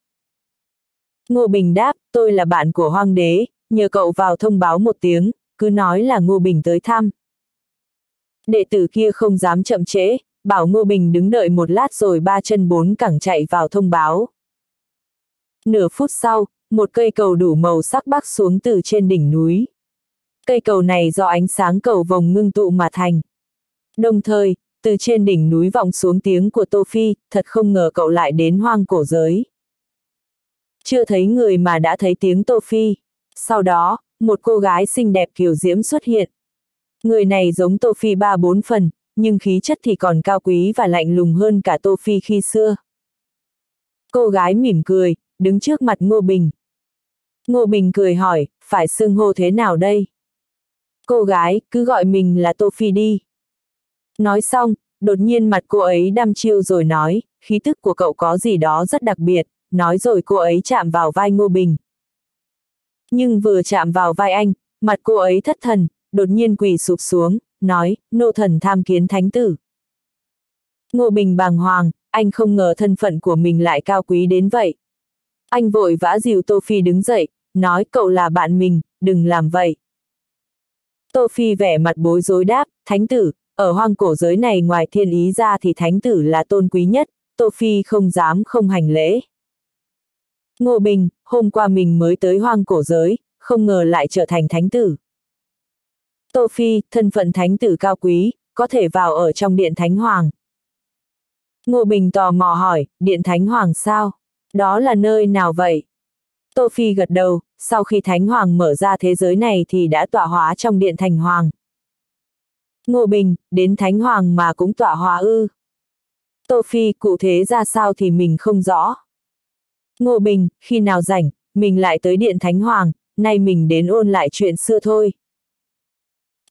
Ngô Bình đáp, tôi là bạn của Hoang Đế, nhờ cậu vào thông báo một tiếng, cứ nói là Ngô Bình tới thăm. Đệ tử kia không dám chậm trễ, bảo Ngô Bình đứng đợi một lát rồi ba chân bốn cẳng chạy vào thông báo. Nửa phút sau, một cây cầu đủ màu sắc bắc xuống từ trên đỉnh núi. Cây cầu này do ánh sáng cầu vồng ngưng tụ mà thành. Đồng thời, từ trên đỉnh núi vọng xuống tiếng của Tô Phi, thật không ngờ cậu lại đến hoang cổ giới. Chưa thấy người mà đã thấy tiếng Tô Phi. Sau đó, một cô gái xinh đẹp kiều diễm xuất hiện. Người này giống Tô Phi ba bốn phần, nhưng khí chất thì còn cao quý và lạnh lùng hơn cả Tô Phi khi xưa. Cô gái mỉm cười, đứng trước mặt Ngô Bình. Ngô Bình cười hỏi, phải xưng hô thế nào đây? Cô gái, cứ gọi mình là Tô Phi đi. Nói xong, đột nhiên mặt cô ấy đăm chiêu rồi nói, khí tức của cậu có gì đó rất đặc biệt, nói rồi cô ấy chạm vào vai Ngô Bình. Nhưng vừa chạm vào vai anh, mặt cô ấy thất thần, đột nhiên quỳ sụp xuống, nói, nô thần tham kiến thánh tử. Ngô Bình bàng hoàng, anh không ngờ thân phận của mình lại cao quý đến vậy. Anh vội vã dìu Tô Phi đứng dậy, nói cậu là bạn mình, đừng làm vậy. Tô Phi vẻ mặt bối rối đáp, thánh tử, ở hoang cổ giới này ngoài thiên ý ra thì thánh tử là tôn quý nhất, Tô Phi không dám không hành lễ. Ngô Bình, hôm qua mình mới tới hoang cổ giới, không ngờ lại trở thành thánh tử. Tô Phi, thân phận thánh tử cao quý, có thể vào ở trong điện thánh hoàng. Ngô Bình tò mò hỏi, điện thánh hoàng sao? Đó là nơi nào vậy? Tô Phi gật đầu, sau khi thánh hoàng mở ra thế giới này thì đã tọa hóa trong điện thành hoàng. Ngô Bình, đến thánh hoàng mà cũng tọa hóa ư. Tô Phi cụ thể ra sao thì mình không rõ. Ngô Bình, khi nào rảnh, mình lại tới điện thánh hoàng, nay mình đến ôn lại chuyện xưa thôi.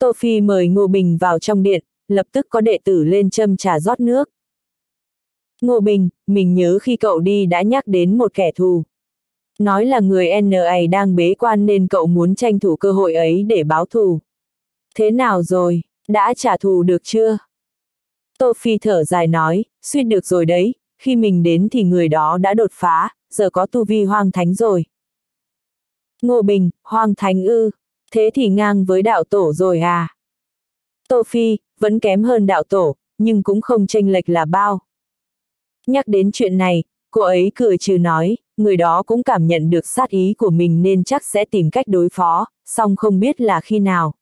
Tô Phi mời Ngô Bình vào trong điện, lập tức có đệ tử lên châm trà rót nước. Ngô Bình, mình nhớ khi cậu đi đã nhắc đến một kẻ thù. Nói là người NA đang bế quan nên cậu muốn tranh thủ cơ hội ấy để báo thù. Thế nào rồi, đã trả thù được chưa? Tô Phi thở dài nói, suýt được rồi đấy, khi mình đến thì người đó đã đột phá, giờ có tu vi hoang thánh rồi. Ngô Bình, hoang thánh ư, thế thì ngang với đạo tổ rồi à? Tô Phi, vẫn kém hơn đạo tổ, nhưng cũng không tranh lệch là bao. Nhắc đến chuyện này, cô ấy cười trừ nói, người đó cũng cảm nhận được sát ý của mình nên chắc sẽ tìm cách đối phó, song không biết là khi nào.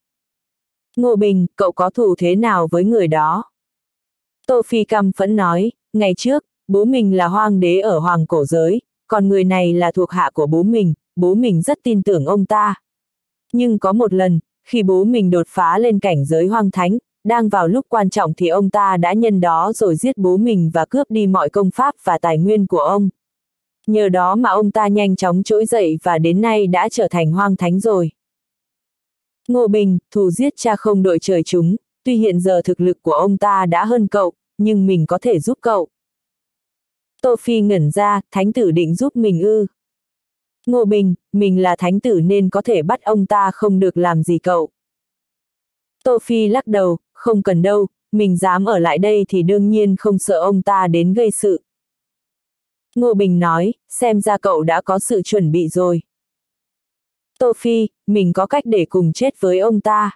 Ngô Bình, cậu có thù thế nào với người đó? Tô Phi căm phẫn nói, ngày trước, bố mình là hoàng đế ở hoàng cổ giới, còn người này là thuộc hạ của bố mình, bố mình rất tin tưởng ông ta. Nhưng có một lần, khi bố mình đột phá lên cảnh giới hoang thánh, đang vào lúc quan trọng thì ông ta đã nhân đó rồi giết bố mình và cướp đi mọi công pháp và tài nguyên của ông. Nhờ đó mà ông ta nhanh chóng trỗi dậy và đến nay đã trở thành hoang thánh rồi. Ngô Bình, thù giết cha không đội trời chúng, tuy hiện giờ thực lực của ông ta đã hơn cậu, nhưng mình có thể giúp cậu. Tô Phi ngẩn ra, thánh tử định giúp mình ư. Ngô Bình, mình là thánh tử nên có thể bắt ông ta không được làm gì cậu. Tô Phi lắc đầu, không cần đâu, mình dám ở lại đây thì đương nhiên không sợ ông ta đến gây sự. Ngô Bình nói, xem ra cậu đã có sự chuẩn bị rồi. Tô Phi, mình có cách để cùng chết với ông ta.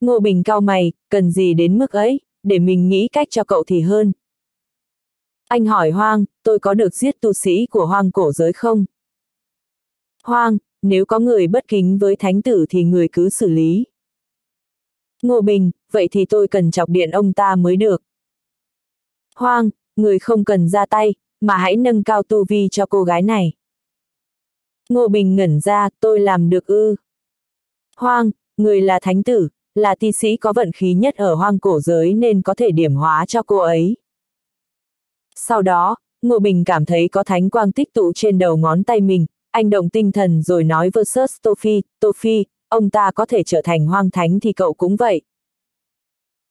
Ngô Bình cao mày, cần gì đến mức ấy, để mình nghĩ cách cho cậu thì hơn. Anh hỏi Hoang, tôi có được giết tu sĩ của Hoang cổ giới không? Hoang, nếu có người bất kính với thánh tử thì người cứ xử lý. Ngô Bình, vậy thì tôi cần chọc điện ông ta mới được. Hoang, người không cần ra tay, mà hãy nâng cao tu vi cho cô gái này. Ngô Bình ngẩn ra, tôi làm được ư. Hoang, người là thánh tử, là ti sĩ có vận khí nhất ở hoang cổ giới nên có thể điểm hóa cho cô ấy. Sau đó, Ngô Bình cảm thấy có thánh quang tích tụ trên đầu ngón tay mình, anh động tinh thần rồi nói versus Tofi, Tofi, ông ta có thể trở thành hoang thánh thì cậu cũng vậy.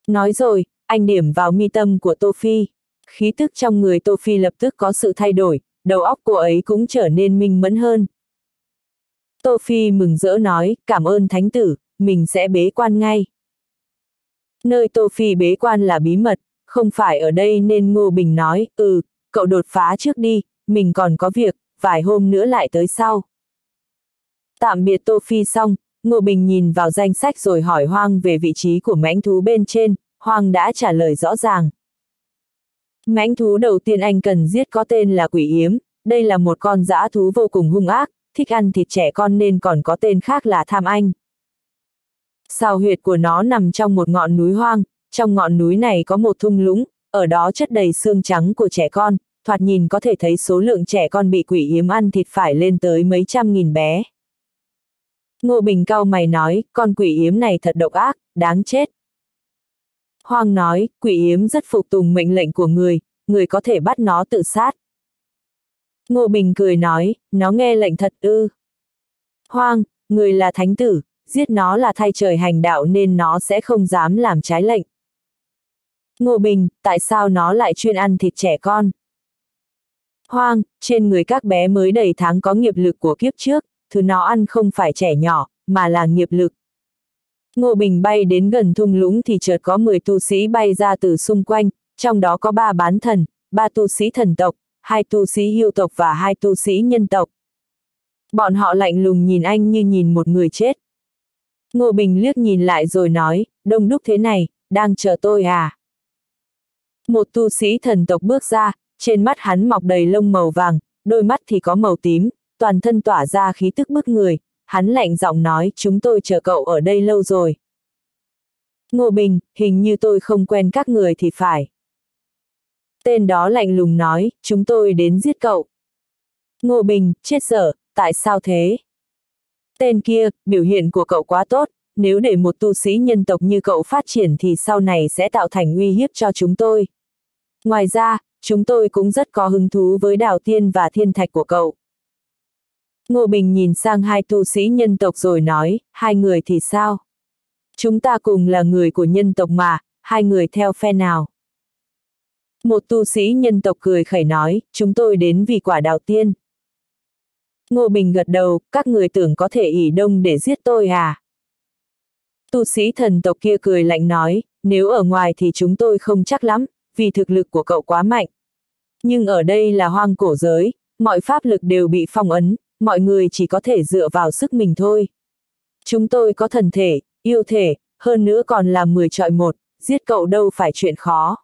Nói rồi, anh điểm vào mi tâm của Tô Phi. Khí tức trong người Tô Phi lập tức có sự thay đổi, đầu óc cô ấy cũng trở nên minh mẫn hơn. Tô Phi mừng rỡ nói, cảm ơn thánh tử, mình sẽ bế quan ngay. Nơi Tô Phi bế quan là bí mật, không phải ở đây nên Ngô Bình nói, ừ, cậu đột phá trước đi, mình còn có việc, vài hôm nữa lại tới sau. Tạm biệt Tô Phi xong, Ngô Bình nhìn vào danh sách rồi hỏi Hoang về vị trí của mãnh thú bên trên, Hoang đã trả lời rõ ràng. Mãnh thú đầu tiên anh cần giết có tên là quỷ yếm, đây là một con dã thú vô cùng hung ác, thích ăn thịt trẻ con nên còn có tên khác là tham anh. Sao huyệt của nó nằm trong một ngọn núi hoang, trong ngọn núi này có một thung lũng, ở đó chất đầy xương trắng của trẻ con, thoạt nhìn có thể thấy số lượng trẻ con bị quỷ yếm ăn thịt phải lên tới mấy trăm nghìn bé. Ngô Bình cao mày nói, con quỷ yếm này thật độc ác, đáng chết. Hoàng nói, quỷ yếm rất phục tùng mệnh lệnh của người, người có thể bắt nó tự sát. Ngô Bình cười nói, nó nghe lệnh thật ư. Hoàng, người là thánh tử, giết nó là thay trời hành đạo nên nó sẽ không dám làm trái lệnh. Ngô Bình, tại sao nó lại chuyên ăn thịt trẻ con? Hoang, trên người các bé mới đầy tháng có nghiệp lực của kiếp trước, thứ nó ăn không phải trẻ nhỏ, mà là nghiệp lực. Ngô Bình bay đến gần thung lũng thì chợt có 10 tu sĩ bay ra từ xung quanh, trong đó có ba bán thần, ba tu sĩ thần tộc, hai tu sĩ yêu tộc và hai tu sĩ nhân tộc. Bọn họ lạnh lùng nhìn anh như nhìn một người chết. Ngô Bình liếc nhìn lại rồi nói, đông đúc thế này, đang chờ tôi à? Một tu sĩ thần tộc bước ra, trên mắt hắn mọc đầy lông màu vàng, đôi mắt thì có màu tím, toàn thân tỏa ra khí tức bức người, hắn lạnh giọng nói chúng tôi chờ cậu ở đây lâu rồi. Ngô Bình, hình như tôi không quen các người thì phải. Tên đó lạnh lùng nói, chúng tôi đến giết cậu. Ngô Bình, chết dở, tại sao thế? Tên kia, biểu hiện của cậu quá tốt, nếu để một tu sĩ nhân tộc như cậu phát triển thì sau này sẽ tạo thành uy hiếp cho chúng tôi. Ngoài ra, chúng tôi cũng rất có hứng thú với đào tiên và thiên thạch của cậu. Ngô Bình nhìn sang hai tu sĩ nhân tộc rồi nói, hai người thì sao? Chúng ta cùng là người của nhân tộc mà, hai người theo phe nào? Một tu sĩ nhân tộc cười khẩy nói, chúng tôi đến vì quả đào tiên. Ngô Bình gật đầu, các người tưởng có thể ỉ đông để giết tôi à? Tu sĩ thần tộc kia cười lạnh nói, nếu ở ngoài thì chúng tôi không chắc lắm, vì thực lực của cậu quá mạnh. Nhưng ở đây là hoang cổ giới, mọi pháp lực đều bị phong ấn, mọi người chỉ có thể dựa vào sức mình thôi. Chúng tôi có thần thể, yêu thể, hơn nữa còn là 10 trọi một, giết cậu đâu phải chuyện khó.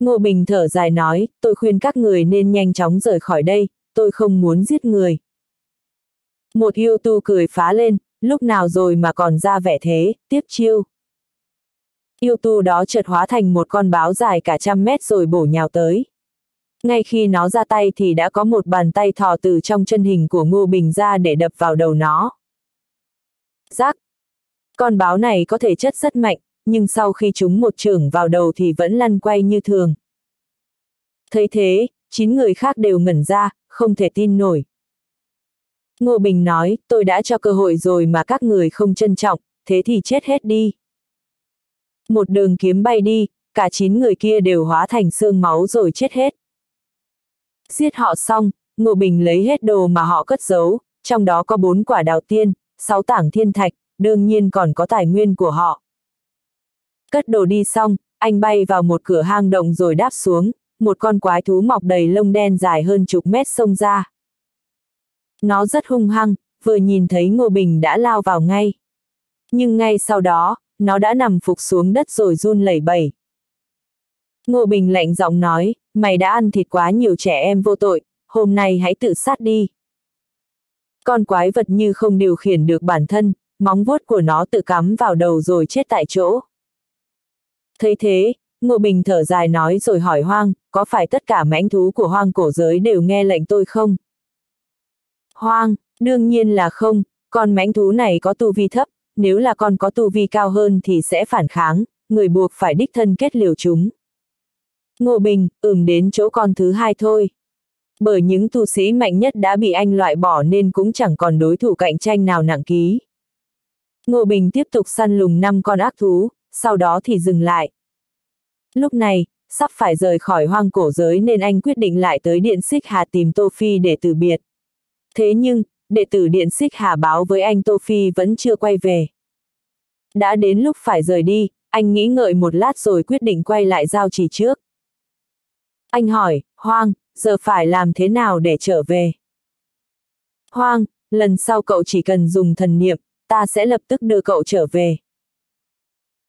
Ngô Bình thở dài nói, tôi khuyên các người nên nhanh chóng rời khỏi đây, tôi không muốn giết người. Một yêu tu cười phá lên, lúc nào rồi mà còn ra vẻ thế, tiếp chiêu. Yêu tu đó chợt hóa thành một con báo dài cả trăm mét rồi bổ nhào tới. Ngay khi nó ra tay thì đã có một bàn tay thò từ trong chân hình của Ngô Bình ra để đập vào đầu nó. Giác! Con báo này có thể chất rất mạnh, nhưng sau khi chúng một trưởng vào đầu thì vẫn lăn quay như thường. Thấy thế, chín người khác đều ngẩn ra, không thể tin nổi. Ngô Bình nói, tôi đã cho cơ hội rồi mà các người không trân trọng, thế thì chết hết đi. Một đường kiếm bay đi, cả chín người kia đều hóa thành xương máu rồi chết hết. Giết họ xong, Ngô Bình lấy hết đồ mà họ cất giấu, trong đó có bốn quả đào tiên, sáu tảng thiên thạch, đương nhiên còn có tài nguyên của họ. Cất đồ đi xong, anh bay vào một cửa hang động rồi đáp xuống, một con quái thú mọc đầy lông đen dài hơn chục mét xông ra. Nó rất hung hăng, vừa nhìn thấy Ngô Bình đã lao vào ngay. Nhưng ngay sau đó, nó đã nằm phục xuống đất rồi run lẩy bẩy. Ngô Bình lạnh giọng nói, mày đã ăn thịt quá nhiều trẻ em vô tội, hôm nay hãy tự sát đi. Con quái vật như không điều khiển được bản thân, móng vuốt của nó tự cắm vào đầu rồi chết tại chỗ. Thấy thế, Ngô Bình thở dài nói rồi hỏi Hoang, có phải tất cả mãnh thú của hoang cổ giới đều nghe lệnh tôi không? Hoang, đương nhiên là không, con mãnh thú này có tu vi thấp, nếu là con có tu vi cao hơn thì sẽ phản kháng, người buộc phải đích thân kết liều chúng. Ngô Bình, ừm đến chỗ con thứ hai thôi. Bởi những tu sĩ mạnh nhất đã bị anh loại bỏ nên cũng chẳng còn đối thủ cạnh tranh nào nặng ký. Ngô Bình tiếp tục săn lùng năm con ác thú, sau đó thì dừng lại. Lúc này, sắp phải rời khỏi hoang cổ giới nên anh quyết định lại tới điện xích hà tìm Tô Phi để từ biệt. Thế nhưng, đệ tử điện xích hà báo với anh Tô Phi vẫn chưa quay về. Đã đến lúc phải rời đi, anh nghĩ ngợi một lát rồi quyết định quay lại giao chỉ trước. Anh hỏi, Hoang, giờ phải làm thế nào để trở về? Hoang, lần sau cậu chỉ cần dùng thần niệm, ta sẽ lập tức đưa cậu trở về.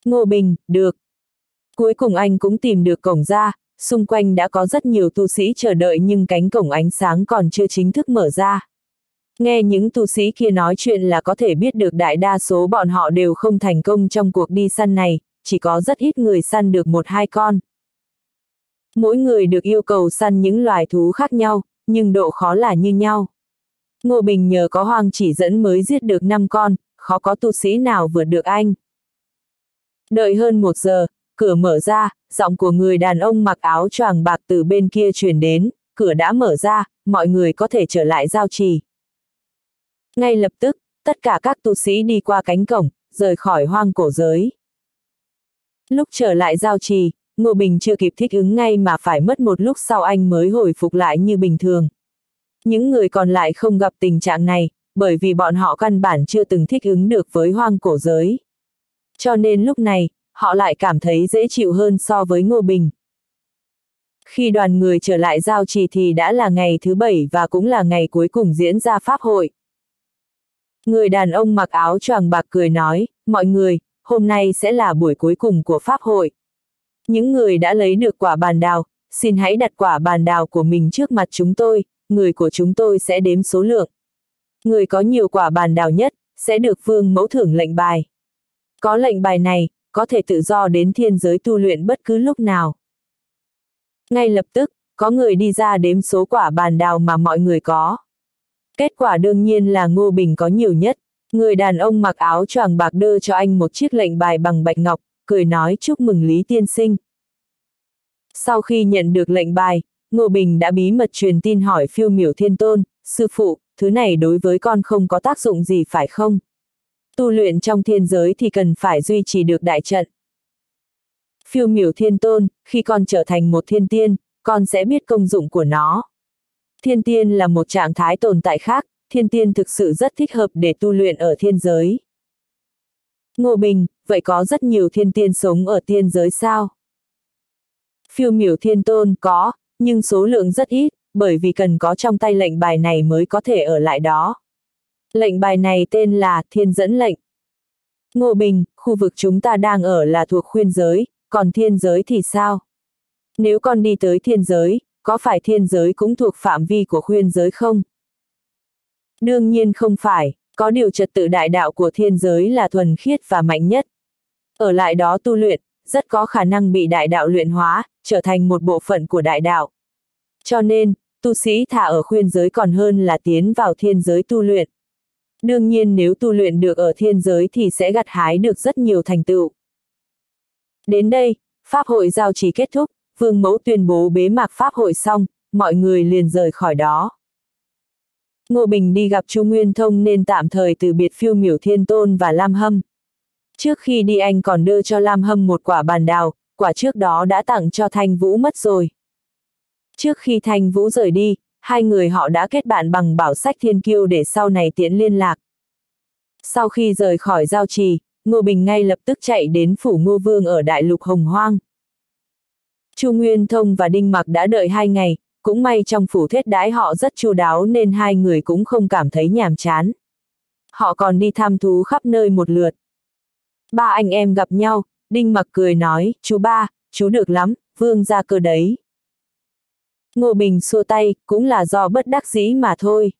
Ngô Bình, được. Cuối cùng anh cũng tìm được cổng ra, xung quanh đã có rất nhiều tu sĩ chờ đợi nhưng cánh cổng ánh sáng còn chưa chính thức mở ra. Nghe những tu sĩ kia nói chuyện là có thể biết được đại đa số bọn họ đều không thành công trong cuộc đi săn này, chỉ có rất ít người săn được một hai con. Mỗi người được yêu cầu săn những loài thú khác nhau, nhưng độ khó là như nhau. Ngô Bình nhờ có hoang chỉ dẫn mới giết được 5 con, khó có tu sĩ nào vượt được anh. Đợi hơn một giờ, cửa mở ra, giọng của người đàn ông mặc áo choàng bạc từ bên kia truyền đến, cửa đã mở ra, mọi người có thể trở lại giao trì. Ngay lập tức, tất cả các tu sĩ đi qua cánh cổng, rời khỏi hoang cổ giới. Lúc trở lại giao trì, Ngô Bình chưa kịp thích ứng ngay mà phải mất một lúc sau anh mới hồi phục lại như bình thường. Những người còn lại không gặp tình trạng này, bởi vì bọn họ căn bản chưa từng thích ứng được với hoang cổ giới. Cho nên lúc này, họ lại cảm thấy dễ chịu hơn so với Ngô Bình. Khi đoàn người trở lại giao trì thì đã là ngày thứ bảy và cũng là ngày cuối cùng diễn ra pháp hội. Người đàn ông mặc áo choàng bạc cười nói, mọi người, hôm nay sẽ là buổi cuối cùng của pháp hội. Những người đã lấy được quả bàn đào, xin hãy đặt quả bàn đào của mình trước mặt chúng tôi, người của chúng tôi sẽ đếm số lượng. Người có nhiều quả bàn đào nhất, sẽ được vương mẫu thưởng lệnh bài. Có lệnh bài này, có thể tự do đến thiên giới tu luyện bất cứ lúc nào. Ngay lập tức, có người đi ra đếm số quả bàn đào mà mọi người có. Kết quả đương nhiên là Ngô Bình có nhiều nhất. Người đàn ông mặc áo choàng bạc đưa cho anh một chiếc lệnh bài bằng bạch ngọc, cười nói chúc mừng Lý Tiên Sinh. Sau khi nhận được lệnh bài, Ngô Bình đã bí mật truyền tin hỏi phiêu miểu thiên tôn, sư phụ, thứ này đối với con không có tác dụng gì phải không? Tu luyện trong thiên giới thì cần phải duy trì được đại trận. Phiêu miểu thiên tôn, khi con trở thành một thiên tiên, con sẽ biết công dụng của nó. Thiên tiên là một trạng thái tồn tại khác, thiên tiên thực sự rất thích hợp để tu luyện ở thiên giới. Ngô Bình, vậy có rất nhiều thiên tiên sống ở thiên giới sao? Phiêu miểu thiên tôn có, nhưng số lượng rất ít, bởi vì cần có trong tay lệnh bài này mới có thể ở lại đó. Lệnh bài này tên là Thiên dẫn lệnh. Ngô Bình, khu vực chúng ta đang ở là thuộc khuyên giới, còn thiên giới thì sao? Nếu con đi tới thiên giới, có phải thiên giới cũng thuộc phạm vi của khuyên giới không? Đương nhiên không phải, có điều trật tự đại đạo của thiên giới là thuần khiết và mạnh nhất. Ở lại đó tu luyện, rất có khả năng bị đại đạo luyện hóa, trở thành một bộ phận của đại đạo. Cho nên, tu sĩ thả ở khuyên giới còn hơn là tiến vào thiên giới tu luyện. Đương nhiên nếu tu luyện được ở thiên giới thì sẽ gặt hái được rất nhiều thành tựu. Đến đây, Pháp hội giao trì kết thúc, Vương Mẫu tuyên bố bế mạc Pháp hội xong, mọi người liền rời khỏi đó. Ngô Bình đi gặp Chu Nguyên Thông nên tạm thời từ biệt phiêu miểu thiên tôn và Lam Hâm. Trước khi đi anh còn đưa cho Lam Hâm một quả bàn đào, quả trước đó đã tặng cho Thanh Vũ mất rồi. Trước khi Thanh Vũ rời đi, hai người họ đã kết bạn bằng bảo sách thiên kiêu để sau này tiện liên lạc. Sau khi rời khỏi giao trì, Ngô Bình ngay lập tức chạy đến phủ Ngô Vương ở Đại Lục Hồng Hoang. Chu Nguyên Thông và Đinh Mặc đã đợi hai ngày, cũng may trong phủ thết đãi họ rất chu đáo nên hai người cũng không cảm thấy nhàm chán. Họ còn đi thăm thú khắp nơi một lượt. Ba anh em gặp nhau, Đinh Mặc cười nói, chú ba, chú được lắm, vương ra cơ đấy. Ngô Bình xua tay, cũng là do bất đắc dĩ mà thôi.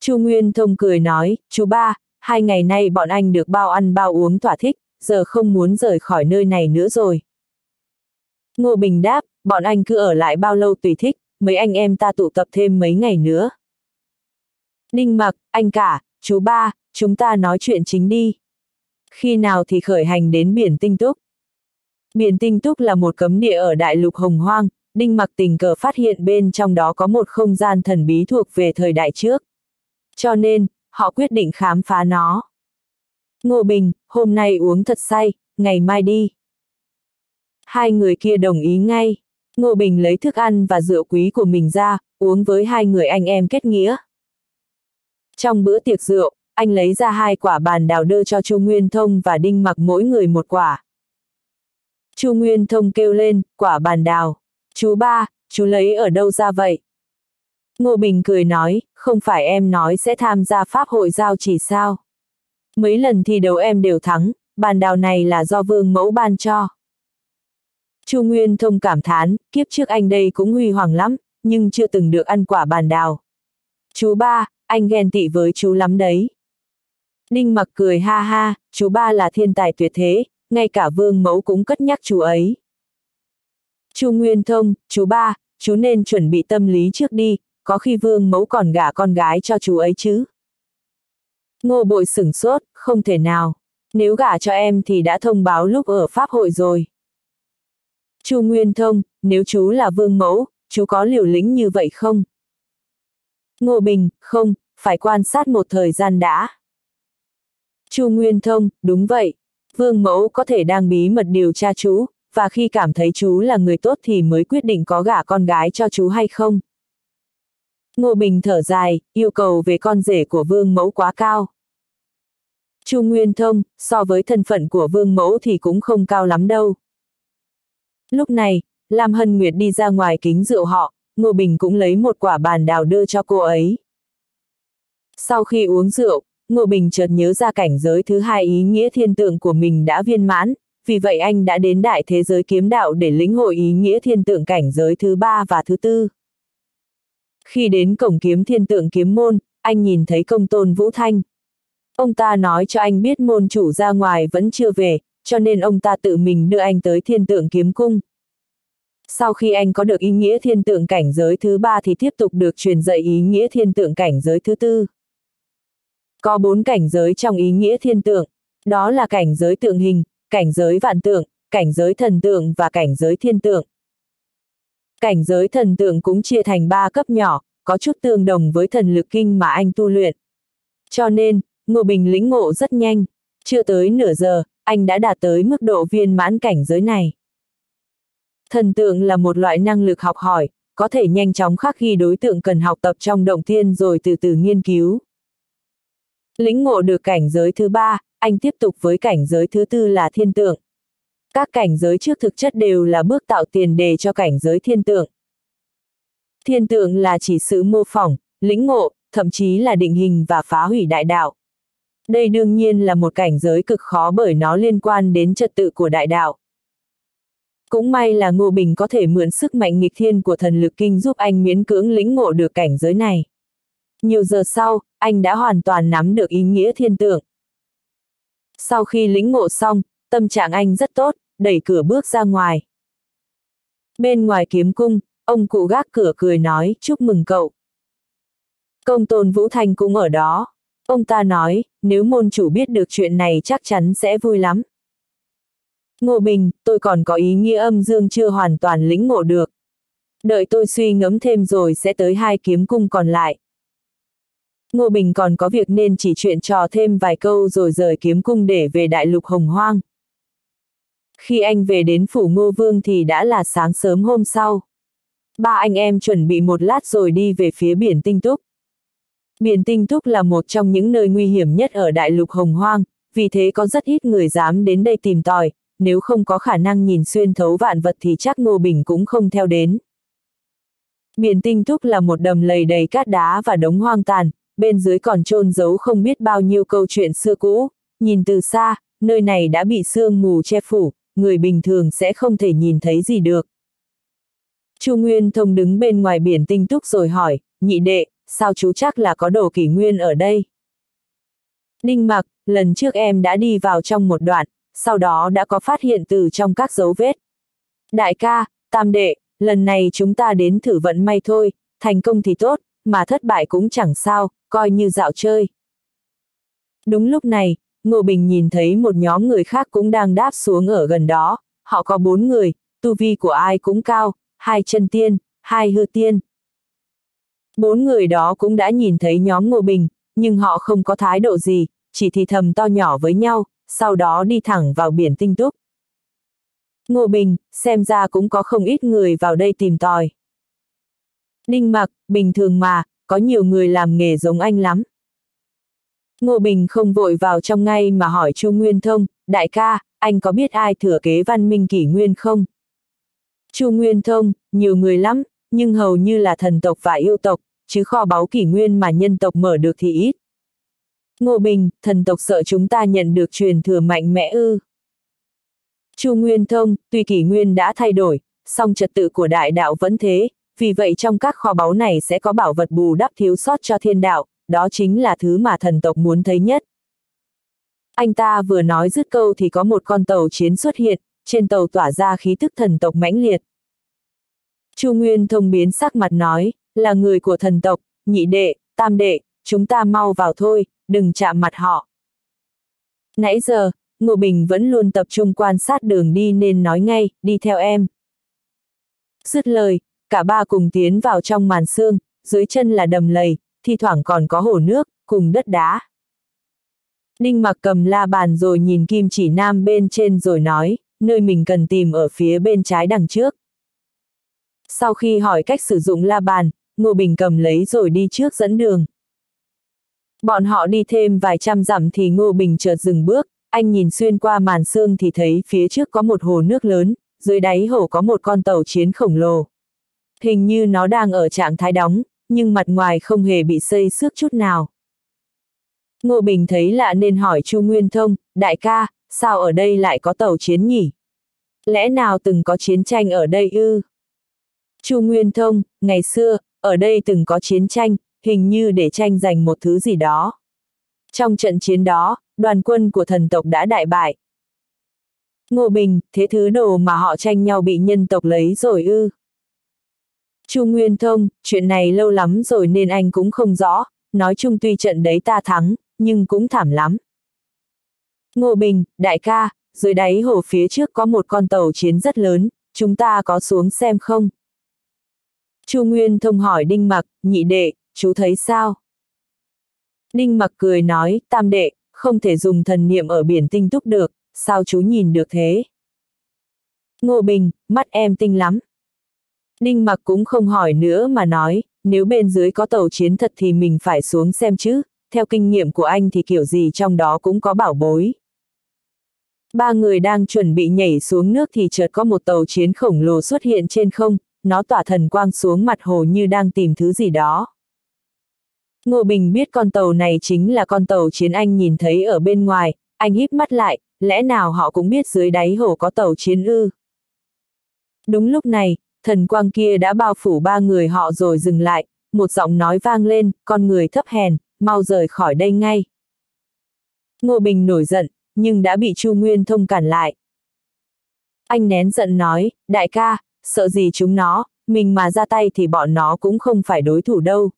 Chu Nguyên Thông cười nói, chú ba, hai ngày nay bọn anh được bao ăn bao uống thỏa thích, giờ không muốn rời khỏi nơi này nữa rồi. Ngô Bình đáp, bọn anh cứ ở lại bao lâu tùy thích, mấy anh em ta tụ tập thêm mấy ngày nữa. Đinh mặc, anh cả, chú ba, chúng ta nói chuyện chính đi. Khi nào thì khởi hành đến biển Tinh Túc? Biển Tinh Túc là một cấm địa ở đại lục Hồng Hoang, Đinh mặc tình cờ phát hiện bên trong đó có một không gian thần bí thuộc về thời đại trước. Cho nên, họ quyết định khám phá nó. Ngô Bình, hôm nay uống thật say, ngày mai đi. Hai người kia đồng ý ngay. Ngô Bình lấy thức ăn và rượu quý của mình ra, uống với hai người anh em kết nghĩa. Trong bữa tiệc rượu, anh lấy ra hai quả bàn đào đưa cho Chu Nguyên Thông và Đinh Mặc mỗi người một quả. Chu Nguyên Thông kêu lên, quả bàn đào. Chú ba, chú lấy ở đâu ra vậy? Ngô Bình cười nói, không phải em nói sẽ tham gia pháp hội giao chỉ sao? Mấy lần thi đấu em đều thắng, bàn đào này là do vương mẫu ban cho. Chu Nguyên Thông cảm thán, kiếp trước anh đây cũng huy hoàng lắm, nhưng chưa từng được ăn quả bàn đào. Chú ba, anh ghen tị với chú lắm đấy. Ninh mặc cười ha ha, chú ba là thiên tài tuyệt thế, ngay cả vương mẫu cũng cất nhắc chú ấy. Chu Nguyên Thông, chú ba, chú nên chuẩn bị tâm lý trước đi, có khi vương mẫu còn gả con gái cho chú ấy chứ. Ngô bội sửng sốt, không thể nào. Nếu gả cho em thì đã thông báo lúc ở Pháp hội rồi. Chu Nguyên Thông, nếu chú là vương mẫu, chú có liều lĩnh như vậy không? Ngô Bình, không, phải quan sát một thời gian đã. Chu Nguyên Thông, đúng vậy. Vương mẫu có thể đang bí mật điều tra chú, và khi cảm thấy chú là người tốt thì mới quyết định có gả con gái cho chú hay không. Ngô Bình thở dài, yêu cầu về con rể của vương mẫu quá cao. Chu Nguyên Thông, so với thân phận của vương mẫu thì cũng không cao lắm đâu. Lúc này, Lam Hân Nguyệt đi ra ngoài kính rượu họ, Ngô Bình cũng lấy một quả bàn đào đưa cho cô ấy. Sau khi uống rượu, Ngô Bình chợt nhớ ra cảnh giới thứ hai ý nghĩa thiên tượng của mình đã viên mãn, vì vậy anh đã đến đại thế giới kiếm đạo để lĩnh hội ý nghĩa thiên tượng cảnh giới thứ ba và thứ tư. Khi đến cổng kiếm thiên tượng kiếm môn, anh nhìn thấy công tôn Vũ Thanh. Ông ta nói cho anh biết môn chủ ra ngoài vẫn chưa về, cho nên ông ta tự mình đưa anh tới thiên tượng kiếm cung. Sau khi anh có được ý nghĩa thiên tượng cảnh giới thứ ba thì tiếp tục được truyền dạy ý nghĩa thiên tượng cảnh giới thứ tư. Có bốn cảnh giới trong ý nghĩa thiên tượng, đó là cảnh giới tượng hình, cảnh giới vạn tượng, cảnh giới thần tượng và cảnh giới thiên tượng. Cảnh giới thần tượng cũng chia thành ba cấp nhỏ, có chút tương đồng với thần lực kinh mà anh tu luyện. Cho nên, Ngô Bình lĩnh ngộ rất nhanh, chưa tới nửa giờ, anh đã đạt tới mức độ viên mãn cảnh giới này. Thần tượng là một loại năng lực học hỏi, có thể nhanh chóng khắc ghi đối tượng cần học tập trong động thiên rồi từ từ nghiên cứu. Lĩnh ngộ được cảnh giới thứ ba, anh tiếp tục với cảnh giới thứ tư là thiên tượng. Các cảnh giới trước thực chất đều là bước tạo tiền đề cho cảnh giới thiên tượng. Thiên tượng là chỉ sự mô phỏng, lĩnh ngộ, thậm chí là định hình và phá hủy đại đạo. Đây đương nhiên là một cảnh giới cực khó bởi nó liên quan đến trật tự của đại đạo. Cũng may là Ngô Bình có thể mượn sức mạnh nghịch thiên của thần lực kinh giúp anh miễn cưỡng lĩnh ngộ được cảnh giới này. Nhiều giờ sau, anh đã hoàn toàn nắm được ý nghĩa thiên tượng. Sau khi lĩnh ngộ xong, tâm trạng anh rất tốt, đẩy cửa bước ra ngoài. Bên ngoài kiếm cung, ông cụ gác cửa cười nói, chúc mừng cậu. Công tôn Vũ thành cũng ở đó. Ông ta nói, nếu môn chủ biết được chuyện này chắc chắn sẽ vui lắm. Ngô Bình, tôi còn có ý nghĩa âm dương chưa hoàn toàn lĩnh ngộ được. Đợi tôi suy ngẫm thêm rồi sẽ tới hai kiếm cung còn lại. Ngô Bình còn có việc nên chỉ chuyện trò thêm vài câu rồi rời kiếm cung để về đại lục hồng hoang. Khi anh về đến phủ Ngô Vương thì đã là sáng sớm hôm sau. Ba anh em chuẩn bị một lát rồi đi về phía biển Tinh Túc. Biển Tinh Túc là một trong những nơi nguy hiểm nhất ở đại lục hồng hoang, vì thế có rất ít người dám đến đây tìm tòi, nếu không có khả năng nhìn xuyên thấu vạn vật thì chắc Ngô Bình cũng không theo đến. Biển Tinh Túc là một đầm lầy đầy cát đá và đống hoang tàn, bên dưới còn trôn giấu không biết bao nhiêu câu chuyện xưa cũ, nhìn từ xa, nơi này đã bị sương mù che phủ, người bình thường sẽ không thể nhìn thấy gì được. Chu Nguyên Thông đứng bên ngoài biển tinh túc rồi hỏi, nhị đệ, sao chú chắc là có đồ kỷ nguyên ở đây? đinh mặc, lần trước em đã đi vào trong một đoạn, sau đó đã có phát hiện từ trong các dấu vết. Đại ca, tam đệ, lần này chúng ta đến thử vận may thôi, thành công thì tốt, mà thất bại cũng chẳng sao, coi như dạo chơi. Đúng lúc này, Ngô Bình nhìn thấy một nhóm người khác cũng đang đáp xuống ở gần đó, họ có bốn người, tu vi của ai cũng cao, hai chân tiên, hai hư tiên. Bốn người đó cũng đã nhìn thấy nhóm Ngô Bình, nhưng họ không có thái độ gì, chỉ thì thầm to nhỏ với nhau, sau đó đi thẳng vào biển tinh túc. Ngô Bình, xem ra cũng có không ít người vào đây tìm tòi. Ninh mặc, bình thường mà, có nhiều người làm nghề giống anh lắm. Ngô Bình không vội vào trong ngay mà hỏi Chu Nguyên Thông, đại ca, anh có biết ai thừa kế văn minh kỷ nguyên không? Chu Nguyên Thông, nhiều người lắm, nhưng hầu như là thần tộc và yêu tộc, chứ kho báu kỷ nguyên mà nhân tộc mở được thì ít. Ngô Bình, thần tộc sợ chúng ta nhận được truyền thừa mạnh mẽ ư. Chu Nguyên Thông, tuy kỷ nguyên đã thay đổi, song trật tự của đại đạo vẫn thế, vì vậy trong các kho báu này sẽ có bảo vật bù đắp thiếu sót cho thiên đạo, đó chính là thứ mà thần tộc muốn thấy nhất. Anh ta vừa nói dứt câu thì có một con tàu chiến xuất hiện, trên tàu tỏa ra khí tức thần tộc mãnh liệt. Chu Nguyên thông biến sắc mặt nói, là người của thần tộc, nhị đệ, tam đệ, chúng ta mau vào thôi, đừng chạm mặt họ. Nãy giờ, Ngô Bình vẫn luôn tập trung quan sát đường đi nên nói ngay, đi theo em. Dứt lời, cả ba cùng tiến vào trong màn xương, dưới chân là đầm lầy, thi thoảng còn có hồ nước, cùng đất đá. Ninh mặc cầm la bàn rồi nhìn kim chỉ nam bên trên rồi nói, nơi mình cần tìm ở phía bên trái đằng trước. Sau khi hỏi cách sử dụng la bàn, Ngô Bình cầm lấy rồi đi trước dẫn đường. Bọn họ đi thêm vài trăm dặm thì Ngô Bình chợt dừng bước, anh nhìn xuyên qua màn sương thì thấy phía trước có một hồ nước lớn, dưới đáy hồ có một con tàu chiến khổng lồ. Hình như nó đang ở trạng thái đóng, nhưng mặt ngoài không hề bị xây xước chút nào. Ngô Bình thấy lạ nên hỏi Chu Nguyên Thông, đại ca, sao ở đây lại có tàu chiến nhỉ? Lẽ nào từng có chiến tranh ở đây ư? Chu Nguyên Thông, ngày xưa, ở đây từng có chiến tranh, hình như để tranh giành một thứ gì đó. Trong trận chiến đó, đoàn quân của thần tộc đã đại bại. Ngô Bình, thế thứ đồ mà họ tranh nhau bị nhân tộc lấy rồi ư. Chu Nguyên Thông, chuyện này lâu lắm rồi nên anh cũng không rõ, nói chung tuy trận đấy ta thắng, nhưng cũng thảm lắm. Ngô Bình, đại ca, dưới đáy hồ phía trước có một con tàu chiến rất lớn, chúng ta có xuống xem không? Chu Nguyên Thông hỏi Đinh Mặc, nhị đệ, chú thấy sao? Đinh Mặc cười nói, tam đệ, không thể dùng thần niệm ở biển tinh túc được, sao chú nhìn được thế? Ngô Bình, mắt em tinh lắm. Ninh Mặc cũng không hỏi nữa mà nói, nếu bên dưới có tàu chiến thật thì mình phải xuống xem chứ, theo kinh nghiệm của anh thì kiểu gì trong đó cũng có bảo bối. Ba người đang chuẩn bị nhảy xuống nước thì chợt có một tàu chiến khổng lồ xuất hiện trên không, nó tỏa thần quang xuống mặt hồ như đang tìm thứ gì đó. Ngô Bình biết con tàu này chính là con tàu chiến anh nhìn thấy ở bên ngoài, anh híp mắt lại, lẽ nào họ cũng biết dưới đáy hồ có tàu chiến ư. Đúng lúc này, thần quang kia đã bao phủ ba người họ rồi dừng lại, một giọng nói vang lên, con người thấp hèn, mau rời khỏi đây ngay. Ngô Bình nổi giận, nhưng đã bị Chu Nguyên Thông cản lại. Anh nén giận nói, đại ca, sợ gì chúng nó, mình mà ra tay thì bọn nó cũng không phải đối thủ đâu.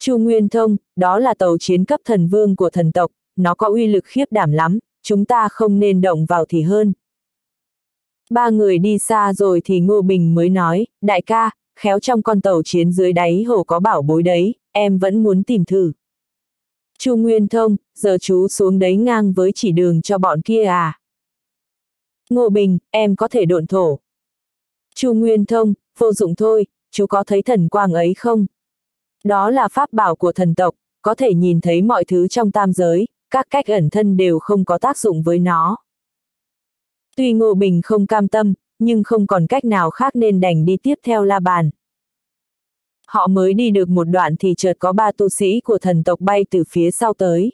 Chu Nguyên Thông, đó là tàu chiến cấp thần vương của thần tộc, nó có uy lực khiếp đảm lắm, chúng ta không nên động vào thì hơn. Ba người đi xa rồi thì Ngô Bình mới nói, đại ca, khéo trong con tàu chiến dưới đáy hồ có bảo bối đấy, em vẫn muốn tìm thử. Chu Nguyên Thông, giờ chú xuống đấy ngang với chỉ đường cho bọn kia à? Ngô Bình, em có thể độn thổ. Chu Nguyên Thông, vô dụng thôi, chú có thấy thần quang ấy không? Đó là pháp bảo của thần tộc, có thể nhìn thấy mọi thứ trong tam giới, các cách ẩn thân đều không có tác dụng với nó. Tuy Ngô Bình không cam tâm, nhưng không còn cách nào khác nên đành đi tiếp theo la bàn. Họ mới đi được một đoạn thì chợt có ba tu sĩ của thần tộc bay từ phía sau tới.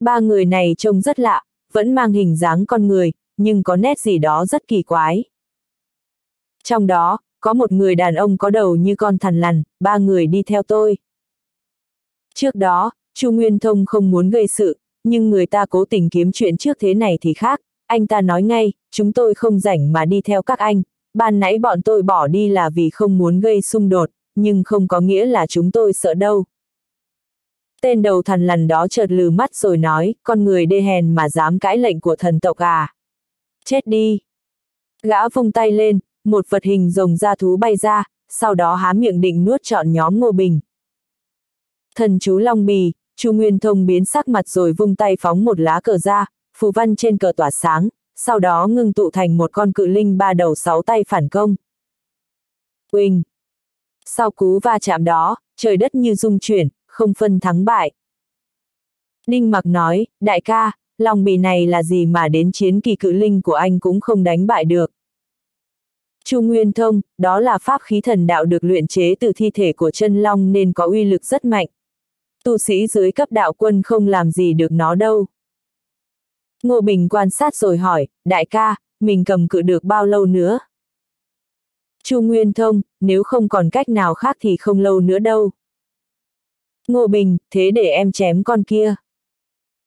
Ba người này trông rất lạ, vẫn mang hình dáng con người, nhưng có nét gì đó rất kỳ quái. Trong đó, có một người đàn ông có đầu như con thằn lằn, ba người đi theo tôi. Trước đó, Chu Nguyên Thông không muốn gây sự, nhưng người ta cố tình kiếm chuyện trước thế này thì khác, anh ta nói ngay, chúng tôi không rảnh mà đi theo các anh, ban nãy bọn tôi bỏ đi là vì không muốn gây xung đột, nhưng không có nghĩa là chúng tôi sợ đâu. Tên đầu thần lần đó chợt lừ mắt rồi nói, con người đê hèn mà dám cãi lệnh của thần tộc à. Chết đi. Gã vung tay lên, một vật hình rồng da thú bay ra, sau đó há miệng định nuốt trọn nhóm Ngô Bình. Thần chú Long Bì, Chu Nguyên Thông biến sắc mặt rồi vung tay phóng một lá cờ ra, phù văn trên cờ tỏa sáng, sau đó ngưng tụ thành một con cự linh ba đầu sáu tay phản công. Quỳnh! Sau cú va chạm đó, trời đất như rung chuyển, không phân thắng bại. Đinh mặc nói, đại ca, lòng bì này là gì mà đến chiến kỳ cự linh của anh cũng không đánh bại được. Chu Nguyên Thông, đó là pháp khí thần đạo được luyện chế từ thi thể của chân long nên có uy lực rất mạnh. Tu sĩ dưới cấp đạo quân không làm gì được nó đâu. Ngô Bình quan sát rồi hỏi, đại ca, mình cầm cự được bao lâu nữa? Chu Nguyên Thông, nếu không còn cách nào khác thì không lâu nữa đâu. Ngô Bình, thế để em chém con kia.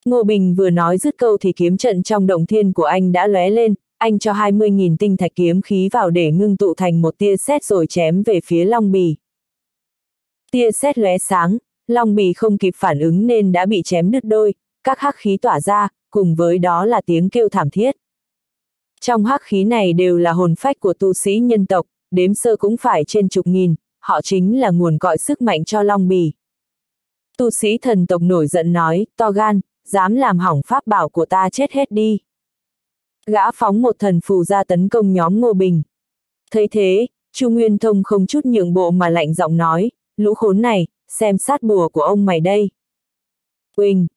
Ngô Bình vừa nói dứt câu thì kiếm trận trong động thiên của anh đã lóe lên, anh cho 20.000 tinh thạch kiếm khí vào để ngưng tụ thành một tia sét rồi chém về phía Long Bì. Tia sét lóe sáng, Long Bì không kịp phản ứng nên đã bị chém đứt đôi, các hắc khí tỏa ra, cùng với đó là tiếng kêu thảm thiết. Trong hắc khí này đều là hồn phách của tu sĩ nhân tộc, đếm sơ cũng phải trên chục nghìn, họ chính là nguồn cọi sức mạnh cho Long Bì. Tu sĩ thần tộc nổi giận nói, to gan, dám làm hỏng pháp bảo của ta chết hết đi. Gã phóng một thần phù ra tấn công nhóm Ngô Bình. Thấy thế, Chu Nguyên Thông không chút nhượng bộ mà lạnh giọng nói, lũ khốn này, xem sát bùa của ông mày đây. Quỳnh!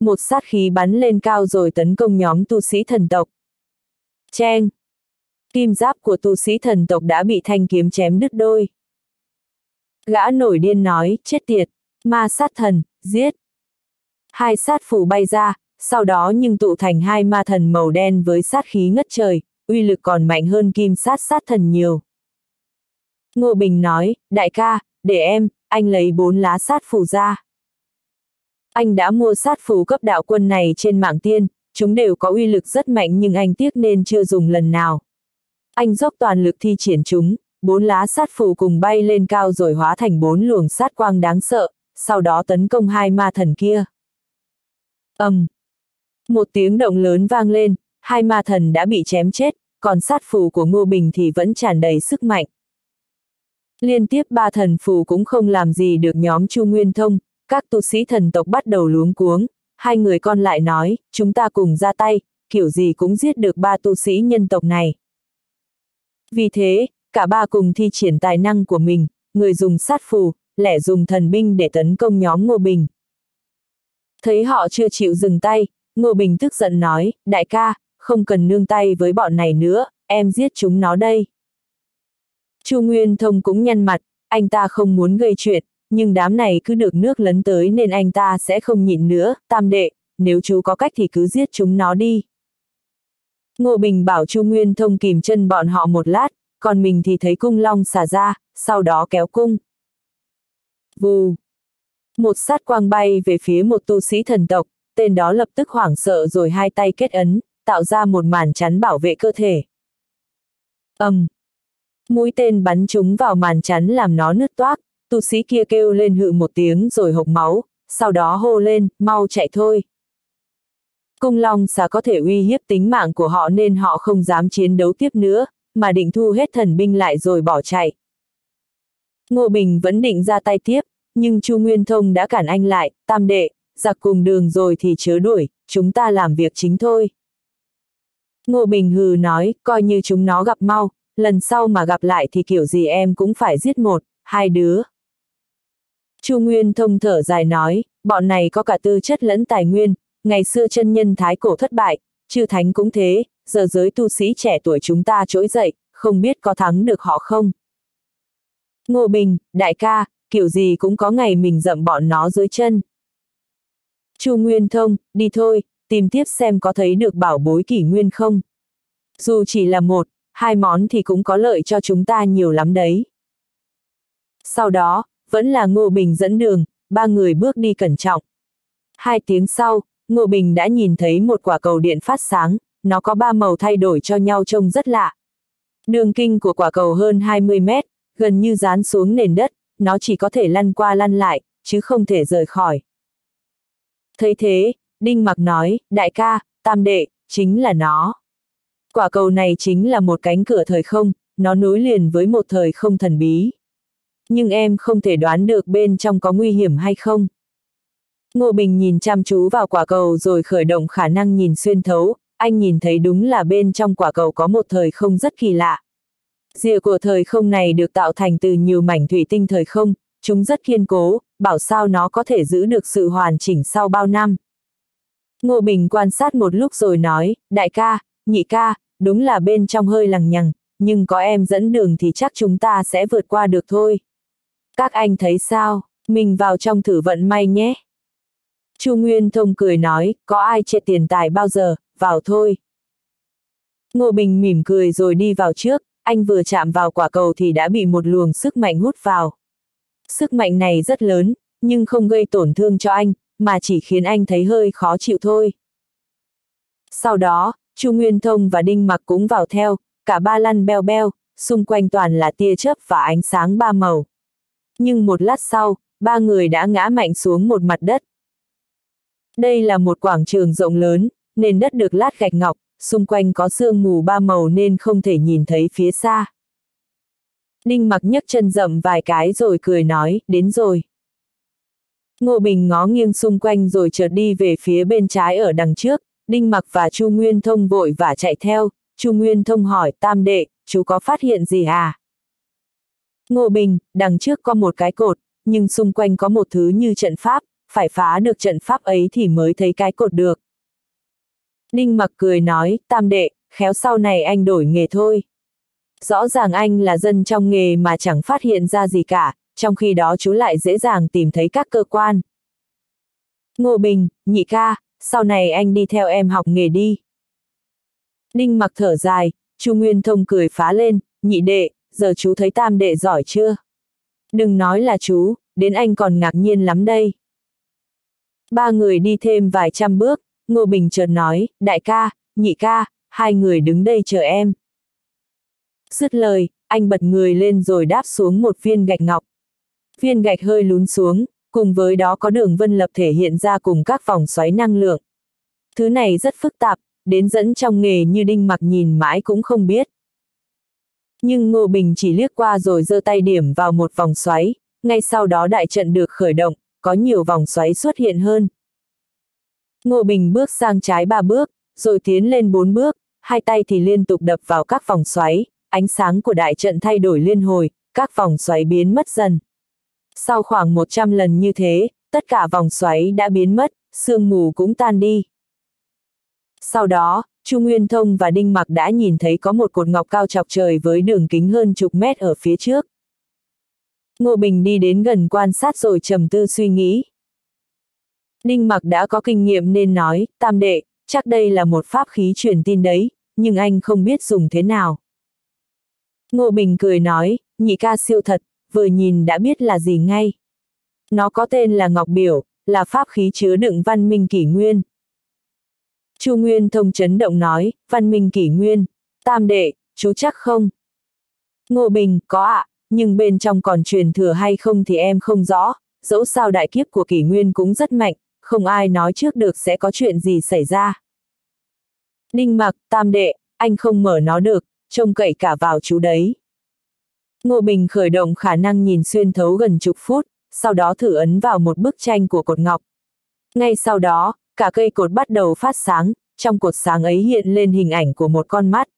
Một sát khí bắn lên cao rồi tấn công nhóm tu sĩ thần tộc. Cheng! Kim giáp của tu sĩ thần tộc đã bị thanh kiếm chém đứt đôi. Gã nổi điên nói, chết tiệt, ma sát thần, giết. Hai sát phủ bay ra, sau đó nhưng tụ thành hai ma thần màu đen với sát khí ngất trời, uy lực còn mạnh hơn kim sát sát thần nhiều. Ngô Bình nói, đại ca, để em, anh lấy bốn lá sát phủ ra. Anh đã mua sát phủ cấp đạo quân này trên mạng tiên, chúng đều có uy lực rất mạnh nhưng anh tiếc nên chưa dùng lần nào. Anh dốc toàn lực thi triển chúng, bốn lá sát phủ cùng bay lên cao rồi hóa thành bốn luồng sát quang đáng sợ, sau đó tấn công hai ma thần kia. ầm, um, một tiếng động lớn vang lên, hai ma thần đã bị chém chết, còn sát phù của Ngô Bình thì vẫn tràn đầy sức mạnh. Liên tiếp ba thần phù cũng không làm gì được nhóm Chu Nguyên Thông, các tu sĩ thần tộc bắt đầu luống cuống, hai người con lại nói, chúng ta cùng ra tay, kiểu gì cũng giết được ba tu sĩ nhân tộc này. Vì thế, cả ba cùng thi triển tài năng của mình, người dùng sát phù, lẻ dùng thần binh để tấn công nhóm Ngô Bình. Thấy họ chưa chịu dừng tay, Ngô Bình tức giận nói, đại ca, không cần nương tay với bọn này nữa, em giết chúng nó đây. Chu Nguyên Thông cũng nhăn mặt, anh ta không muốn gây chuyện, nhưng đám này cứ được nước lấn tới nên anh ta sẽ không nhịn nữa, tam đệ, nếu chú có cách thì cứ giết chúng nó đi. Ngô Bình bảo Chu Nguyên Thông kìm chân bọn họ một lát, còn mình thì thấy cung long xả ra, sau đó kéo cung. Vù! Một sát quang bay về phía một tu sĩ thần tộc, tên đó lập tức hoảng sợ rồi hai tay kết ấn, tạo ra một màn chắn bảo vệ cơ thể. ầm, um. Mũi tên bắn chúng vào màn chắn làm nó nứt toác, tu sĩ kia kêu lên hự một tiếng rồi hộc máu, sau đó hô lên, mau chạy thôi. Cung long xà có thể uy hiếp tính mạng của họ nên họ không dám chiến đấu tiếp nữa, mà định thu hết thần binh lại rồi bỏ chạy. Ngô Bình vẫn định ra tay tiếp, nhưng Chu Nguyên Thông đã cản anh lại, tam đệ, giặc cùng đường rồi thì chớ đuổi, chúng ta làm việc chính thôi. Ngô Bình hừ nói, coi như chúng nó gặp mau, lần sau mà gặp lại thì kiểu gì em cũng phải giết một, hai đứa. Chu Nguyên thông thở dài nói, bọn này có cả tư chất lẫn tài nguyên, ngày xưa chân nhân thái cổ thất bại, chư thánh cũng thế, giờ giới tu sĩ trẻ tuổi chúng ta trỗi dậy, không biết có thắng được họ không. Ngô Bình, đại ca, kiểu gì cũng có ngày mình dậm bọn nó dưới chân. Chu Nguyên Thông, đi thôi, tìm tiếp xem có thấy được bảo bối kỷ nguyên không. Dù chỉ là một, hai món thì cũng có lợi cho chúng ta nhiều lắm đấy. Sau đó, vẫn là Ngô Bình dẫn đường, ba người bước đi cẩn trọng. Hai tiếng sau, Ngô Bình đã nhìn thấy một quả cầu điện phát sáng, nó có ba màu thay đổi cho nhau trông rất lạ. Đường kinh của quả cầu hơn 20 mét, gần như dán xuống nền đất, nó chỉ có thể lăn qua lăn lại, chứ không thể rời khỏi. Thấy thế, Đinh Mặc nói, đại ca, tam đệ, chính là nó. Quả cầu này chính là một cánh cửa thời không, nó nối liền với một thời không thần bí. Nhưng em không thể đoán được bên trong có nguy hiểm hay không. Ngô Bình nhìn chăm chú vào quả cầu rồi khởi động khả năng nhìn xuyên thấu, anh nhìn thấy đúng là bên trong quả cầu có một thời không rất kỳ lạ. Rìa của thời không này được tạo thành từ nhiều mảnh thủy tinh thời không, chúng rất kiên cố, bảo sao nó có thể giữ được sự hoàn chỉnh sau bao năm. Ngô Bình quan sát một lúc rồi nói, đại ca, nhị ca, đúng là bên trong hơi lằng nhằng, nhưng có em dẫn đường thì chắc chúng ta sẽ vượt qua được thôi. Các anh thấy sao, mình vào trong thử vận may nhé. Chu Nguyên Thông cười nói, có ai chê tiền tài bao giờ, vào thôi. Ngô Bình mỉm cười rồi đi vào trước, anh vừa chạm vào quả cầu thì đã bị một luồng sức mạnh hút vào. Sức mạnh này rất lớn, nhưng không gây tổn thương cho anh, mà chỉ khiến anh thấy hơi khó chịu thôi. Sau đó, Chu Nguyên Thông và Đinh Mặc cũng vào theo, cả ba lăn beo beo, xung quanh toàn là tia chớp và ánh sáng ba màu. Nhưng một lát sau, ba người đã ngã mạnh xuống một mặt đất. Đây là một quảng trường rộng lớn, nền đất được lát gạch ngọc, xung quanh có sương mù ba màu nên không thể nhìn thấy phía xa. Đinh mặc nhấc chân rậm vài cái rồi cười nói, đến rồi. Ngô Bình ngó nghiêng xung quanh rồi chợt đi về phía bên trái ở đằng trước, Đinh Mặc và Chu Nguyên Thông vội và chạy theo, Chu Nguyên Thông hỏi tam đệ, chú có phát hiện gì à? Ngô Bình, đằng trước có một cái cột, nhưng xung quanh có một thứ như trận pháp, phải phá được trận pháp ấy thì mới thấy cái cột được. Đinh Mặc cười nói, tam đệ, khéo sau này anh đổi nghề thôi. Rõ ràng anh là dân trong nghề mà chẳng phát hiện ra gì cả, trong khi đó chú lại dễ dàng tìm thấy các cơ quan. Ngô Bình, nhị ca, sau này anh đi theo em học nghề đi. Đinh mặc thở dài, Chu Nguyên Thông cười phá lên, nhị đệ, giờ chú thấy tam đệ giỏi chưa? Đừng nói là chú, đến anh còn ngạc nhiên lắm đây. Ba người đi thêm vài trăm bước, Ngô Bình chợt nói, đại ca, nhị ca, hai người đứng đây chờ em. Dứt lời, anh bật người lên rồi đáp xuống một viên gạch ngọc. Viên gạch hơi lún xuống, cùng với đó có đường vân lập thể hiện ra cùng các vòng xoáy năng lượng. Thứ này rất phức tạp, đến dẫn trong nghề như đinh mặc nhìn mãi cũng không biết. Nhưng Ngô Bình chỉ liếc qua rồi giơ tay điểm vào một vòng xoáy, ngay sau đó đại trận được khởi động, có nhiều vòng xoáy xuất hiện hơn. Ngô Bình bước sang trái ba bước, rồi tiến lên bốn bước, hai tay thì liên tục đập vào các vòng xoáy, ánh sáng của đại trận thay đổi liên hồi, các vòng xoáy biến mất dần. Sau khoảng 100 lần như thế, tất cả vòng xoáy đã biến mất, sương mù cũng tan đi. Sau đó, Chu Nguyên Thông và Đinh Mặc đã nhìn thấy có một cột ngọc cao chọc trời với đường kính hơn chục mét ở phía trước. Ngô Bình đi đến gần quan sát rồi trầm tư suy nghĩ. Đinh Mặc đã có kinh nghiệm nên nói, tam đệ, chắc đây là một pháp khí truyền tin đấy, nhưng anh không biết dùng thế nào. Ngô Bình cười nói, nhị ca siêu thật, vừa nhìn đã biết là gì ngay. Nó có tên là Ngọc Biểu, là pháp khí chứa đựng văn minh kỷ nguyên. Chu Nguyên thông chấn động nói, văn minh kỷ nguyên, tam đệ, chú chắc không? Ngô Bình, có ạ, nhưng bên trong còn truyền thừa hay không thì em không rõ, dẫu sao đại kiếp của kỷ nguyên cũng rất mạnh, không ai nói trước được sẽ có chuyện gì xảy ra. Đinh mặc, tam đệ, anh không mở nó được, trông cậy cả vào chú đấy. Ngô Bình khởi động khả năng nhìn xuyên thấu gần chục phút, sau đó thử ấn vào một bức tranh của cột ngọc. Ngay sau đó, cả cây cột bắt đầu phát sáng, trong cột sáng ấy hiện lên hình ảnh của một con mắt.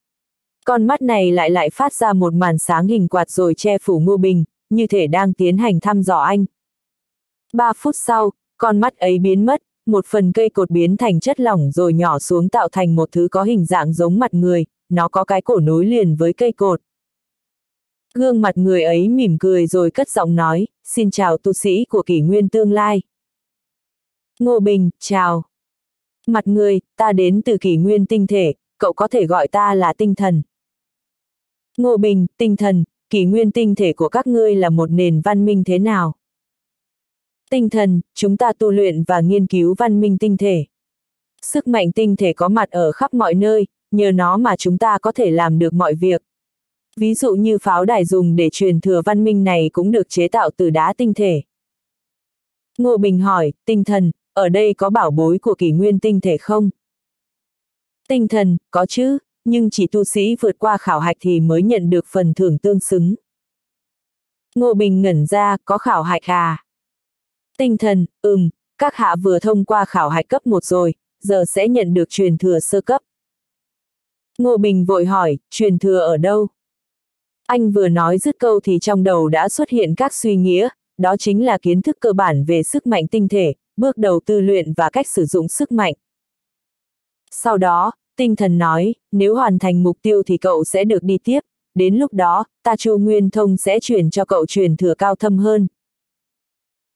Con mắt này lại lại phát ra một màn sáng hình quạt rồi che phủ Ngô Bình, như thể đang tiến hành thăm dò anh. Ba phút sau, con mắt ấy biến mất, một phần cây cột biến thành chất lỏng rồi nhỏ xuống tạo thành một thứ có hình dạng giống mặt người, nó có cái cổ nối liền với cây cột. Gương mặt người ấy mỉm cười rồi cất giọng nói, xin chào tu sĩ của kỷ nguyên tương lai. Ngô Bình, chào. Mặt người, ta đến từ kỷ nguyên tinh thể, cậu có thể gọi ta là tinh thần. Ngô Bình, tinh thần, kỷ nguyên tinh thể của các ngươi là một nền văn minh thế nào? Tinh thần, chúng ta tu luyện và nghiên cứu văn minh tinh thể. Sức mạnh tinh thể có mặt ở khắp mọi nơi, nhờ nó mà chúng ta có thể làm được mọi việc. Ví dụ như pháo đài dùng để truyền thừa văn minh này cũng được chế tạo từ đá tinh thể. Ngô Bình hỏi, tinh thần, ở đây có bảo bối của kỷ nguyên tinh thể không? Tinh thần, có chứ, nhưng chỉ tu sĩ vượt qua khảo hạch thì mới nhận được phần thưởng tương xứng. Ngô Bình ngẩn ra, có khảo hạch à? Tinh thần, ừm, các hạ vừa thông qua khảo hạch cấp 1 rồi, giờ sẽ nhận được truyền thừa sơ cấp. Ngô Bình vội hỏi, truyền thừa ở đâu? Anh vừa nói dứt câu thì trong đầu đã xuất hiện các suy nghĩa, đó chính là kiến thức cơ bản về sức mạnh tinh thể, bước đầu tư luyện và cách sử dụng sức mạnh. Sau đó, tinh thần nói, nếu hoàn thành mục tiêu thì cậu sẽ được đi tiếp, đến lúc đó, ta Chu Nguyên Thông sẽ chuyển cho cậu truyền thừa cao thâm hơn.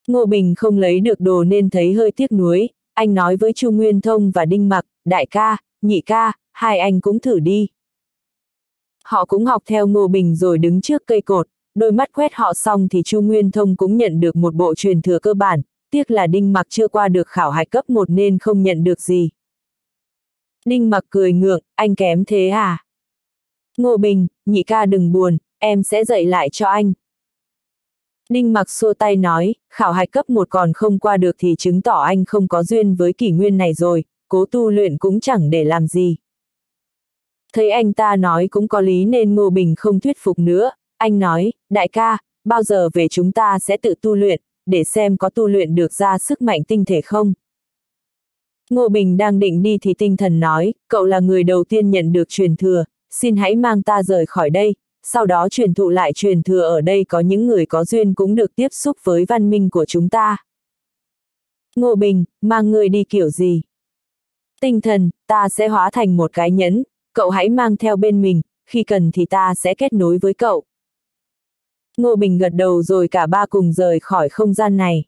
Ngô Bình không lấy được đồ nên thấy hơi tiếc nuối, anh nói với Chu Nguyên Thông và Đinh Mặc, đại ca, nhị ca, hai anh cũng thử đi. Họ cũng học theo Ngô Bình rồi đứng trước cây cột, đôi mắt quét họ xong thì Chu Nguyên Thông cũng nhận được một bộ truyền thừa cơ bản, tiếc là Đinh Mặc chưa qua được khảo hạch cấp 1 nên không nhận được gì. Đinh Mặc cười ngượng, anh kém thế à? Ngô Bình, nhị ca đừng buồn, em sẽ dạy lại cho anh. Đinh Mặc xua tay nói, khảo hạch cấp 1 còn không qua được thì chứng tỏ anh không có duyên với kỷ nguyên này rồi, cố tu luyện cũng chẳng để làm gì. Thấy anh ta nói cũng có lý nên Ngô Bình không thuyết phục nữa, anh nói, đại ca, bao giờ về chúng ta sẽ tự tu luyện, để xem có tu luyện được ra sức mạnh tinh thể không. Ngô Bình đang định đi thì tinh thần nói, cậu là người đầu tiên nhận được truyền thừa, xin hãy mang ta rời khỏi đây, sau đó truyền thụ lại truyền thừa ở đây có những người có duyên cũng được tiếp xúc với văn minh của chúng ta. Ngô Bình, mang người đi kiểu gì? Tinh thần, ta sẽ hóa thành một cái nhẫn, cậu hãy mang theo bên mình, khi cần thì ta sẽ kết nối với cậu. Ngô Bình gật đầu rồi cả ba cùng rời khỏi không gian này.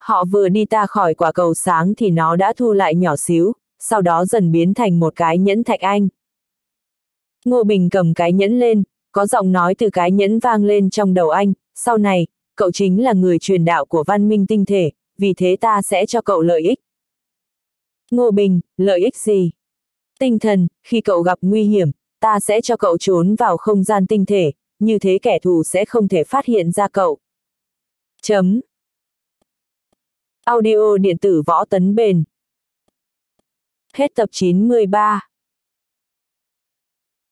Họ vừa đi ta khỏi quả cầu sáng thì nó đã thu lại nhỏ xíu, sau đó dần biến thành một cái nhẫn thạch anh. Ngô Bình cầm cái nhẫn lên, có giọng nói từ cái nhẫn vang lên trong đầu anh, sau này, cậu chính là người truyền đạo của văn minh tinh thể, vì thế ta sẽ cho cậu lợi ích. Ngô Bình, lợi ích gì? Tinh thần, khi cậu gặp nguy hiểm, ta sẽ cho cậu trốn vào không gian tinh thể, như thế kẻ thù sẽ không thể phát hiện ra cậu. Chấm. Audio điện tử võ tấn bền. Hết tập 93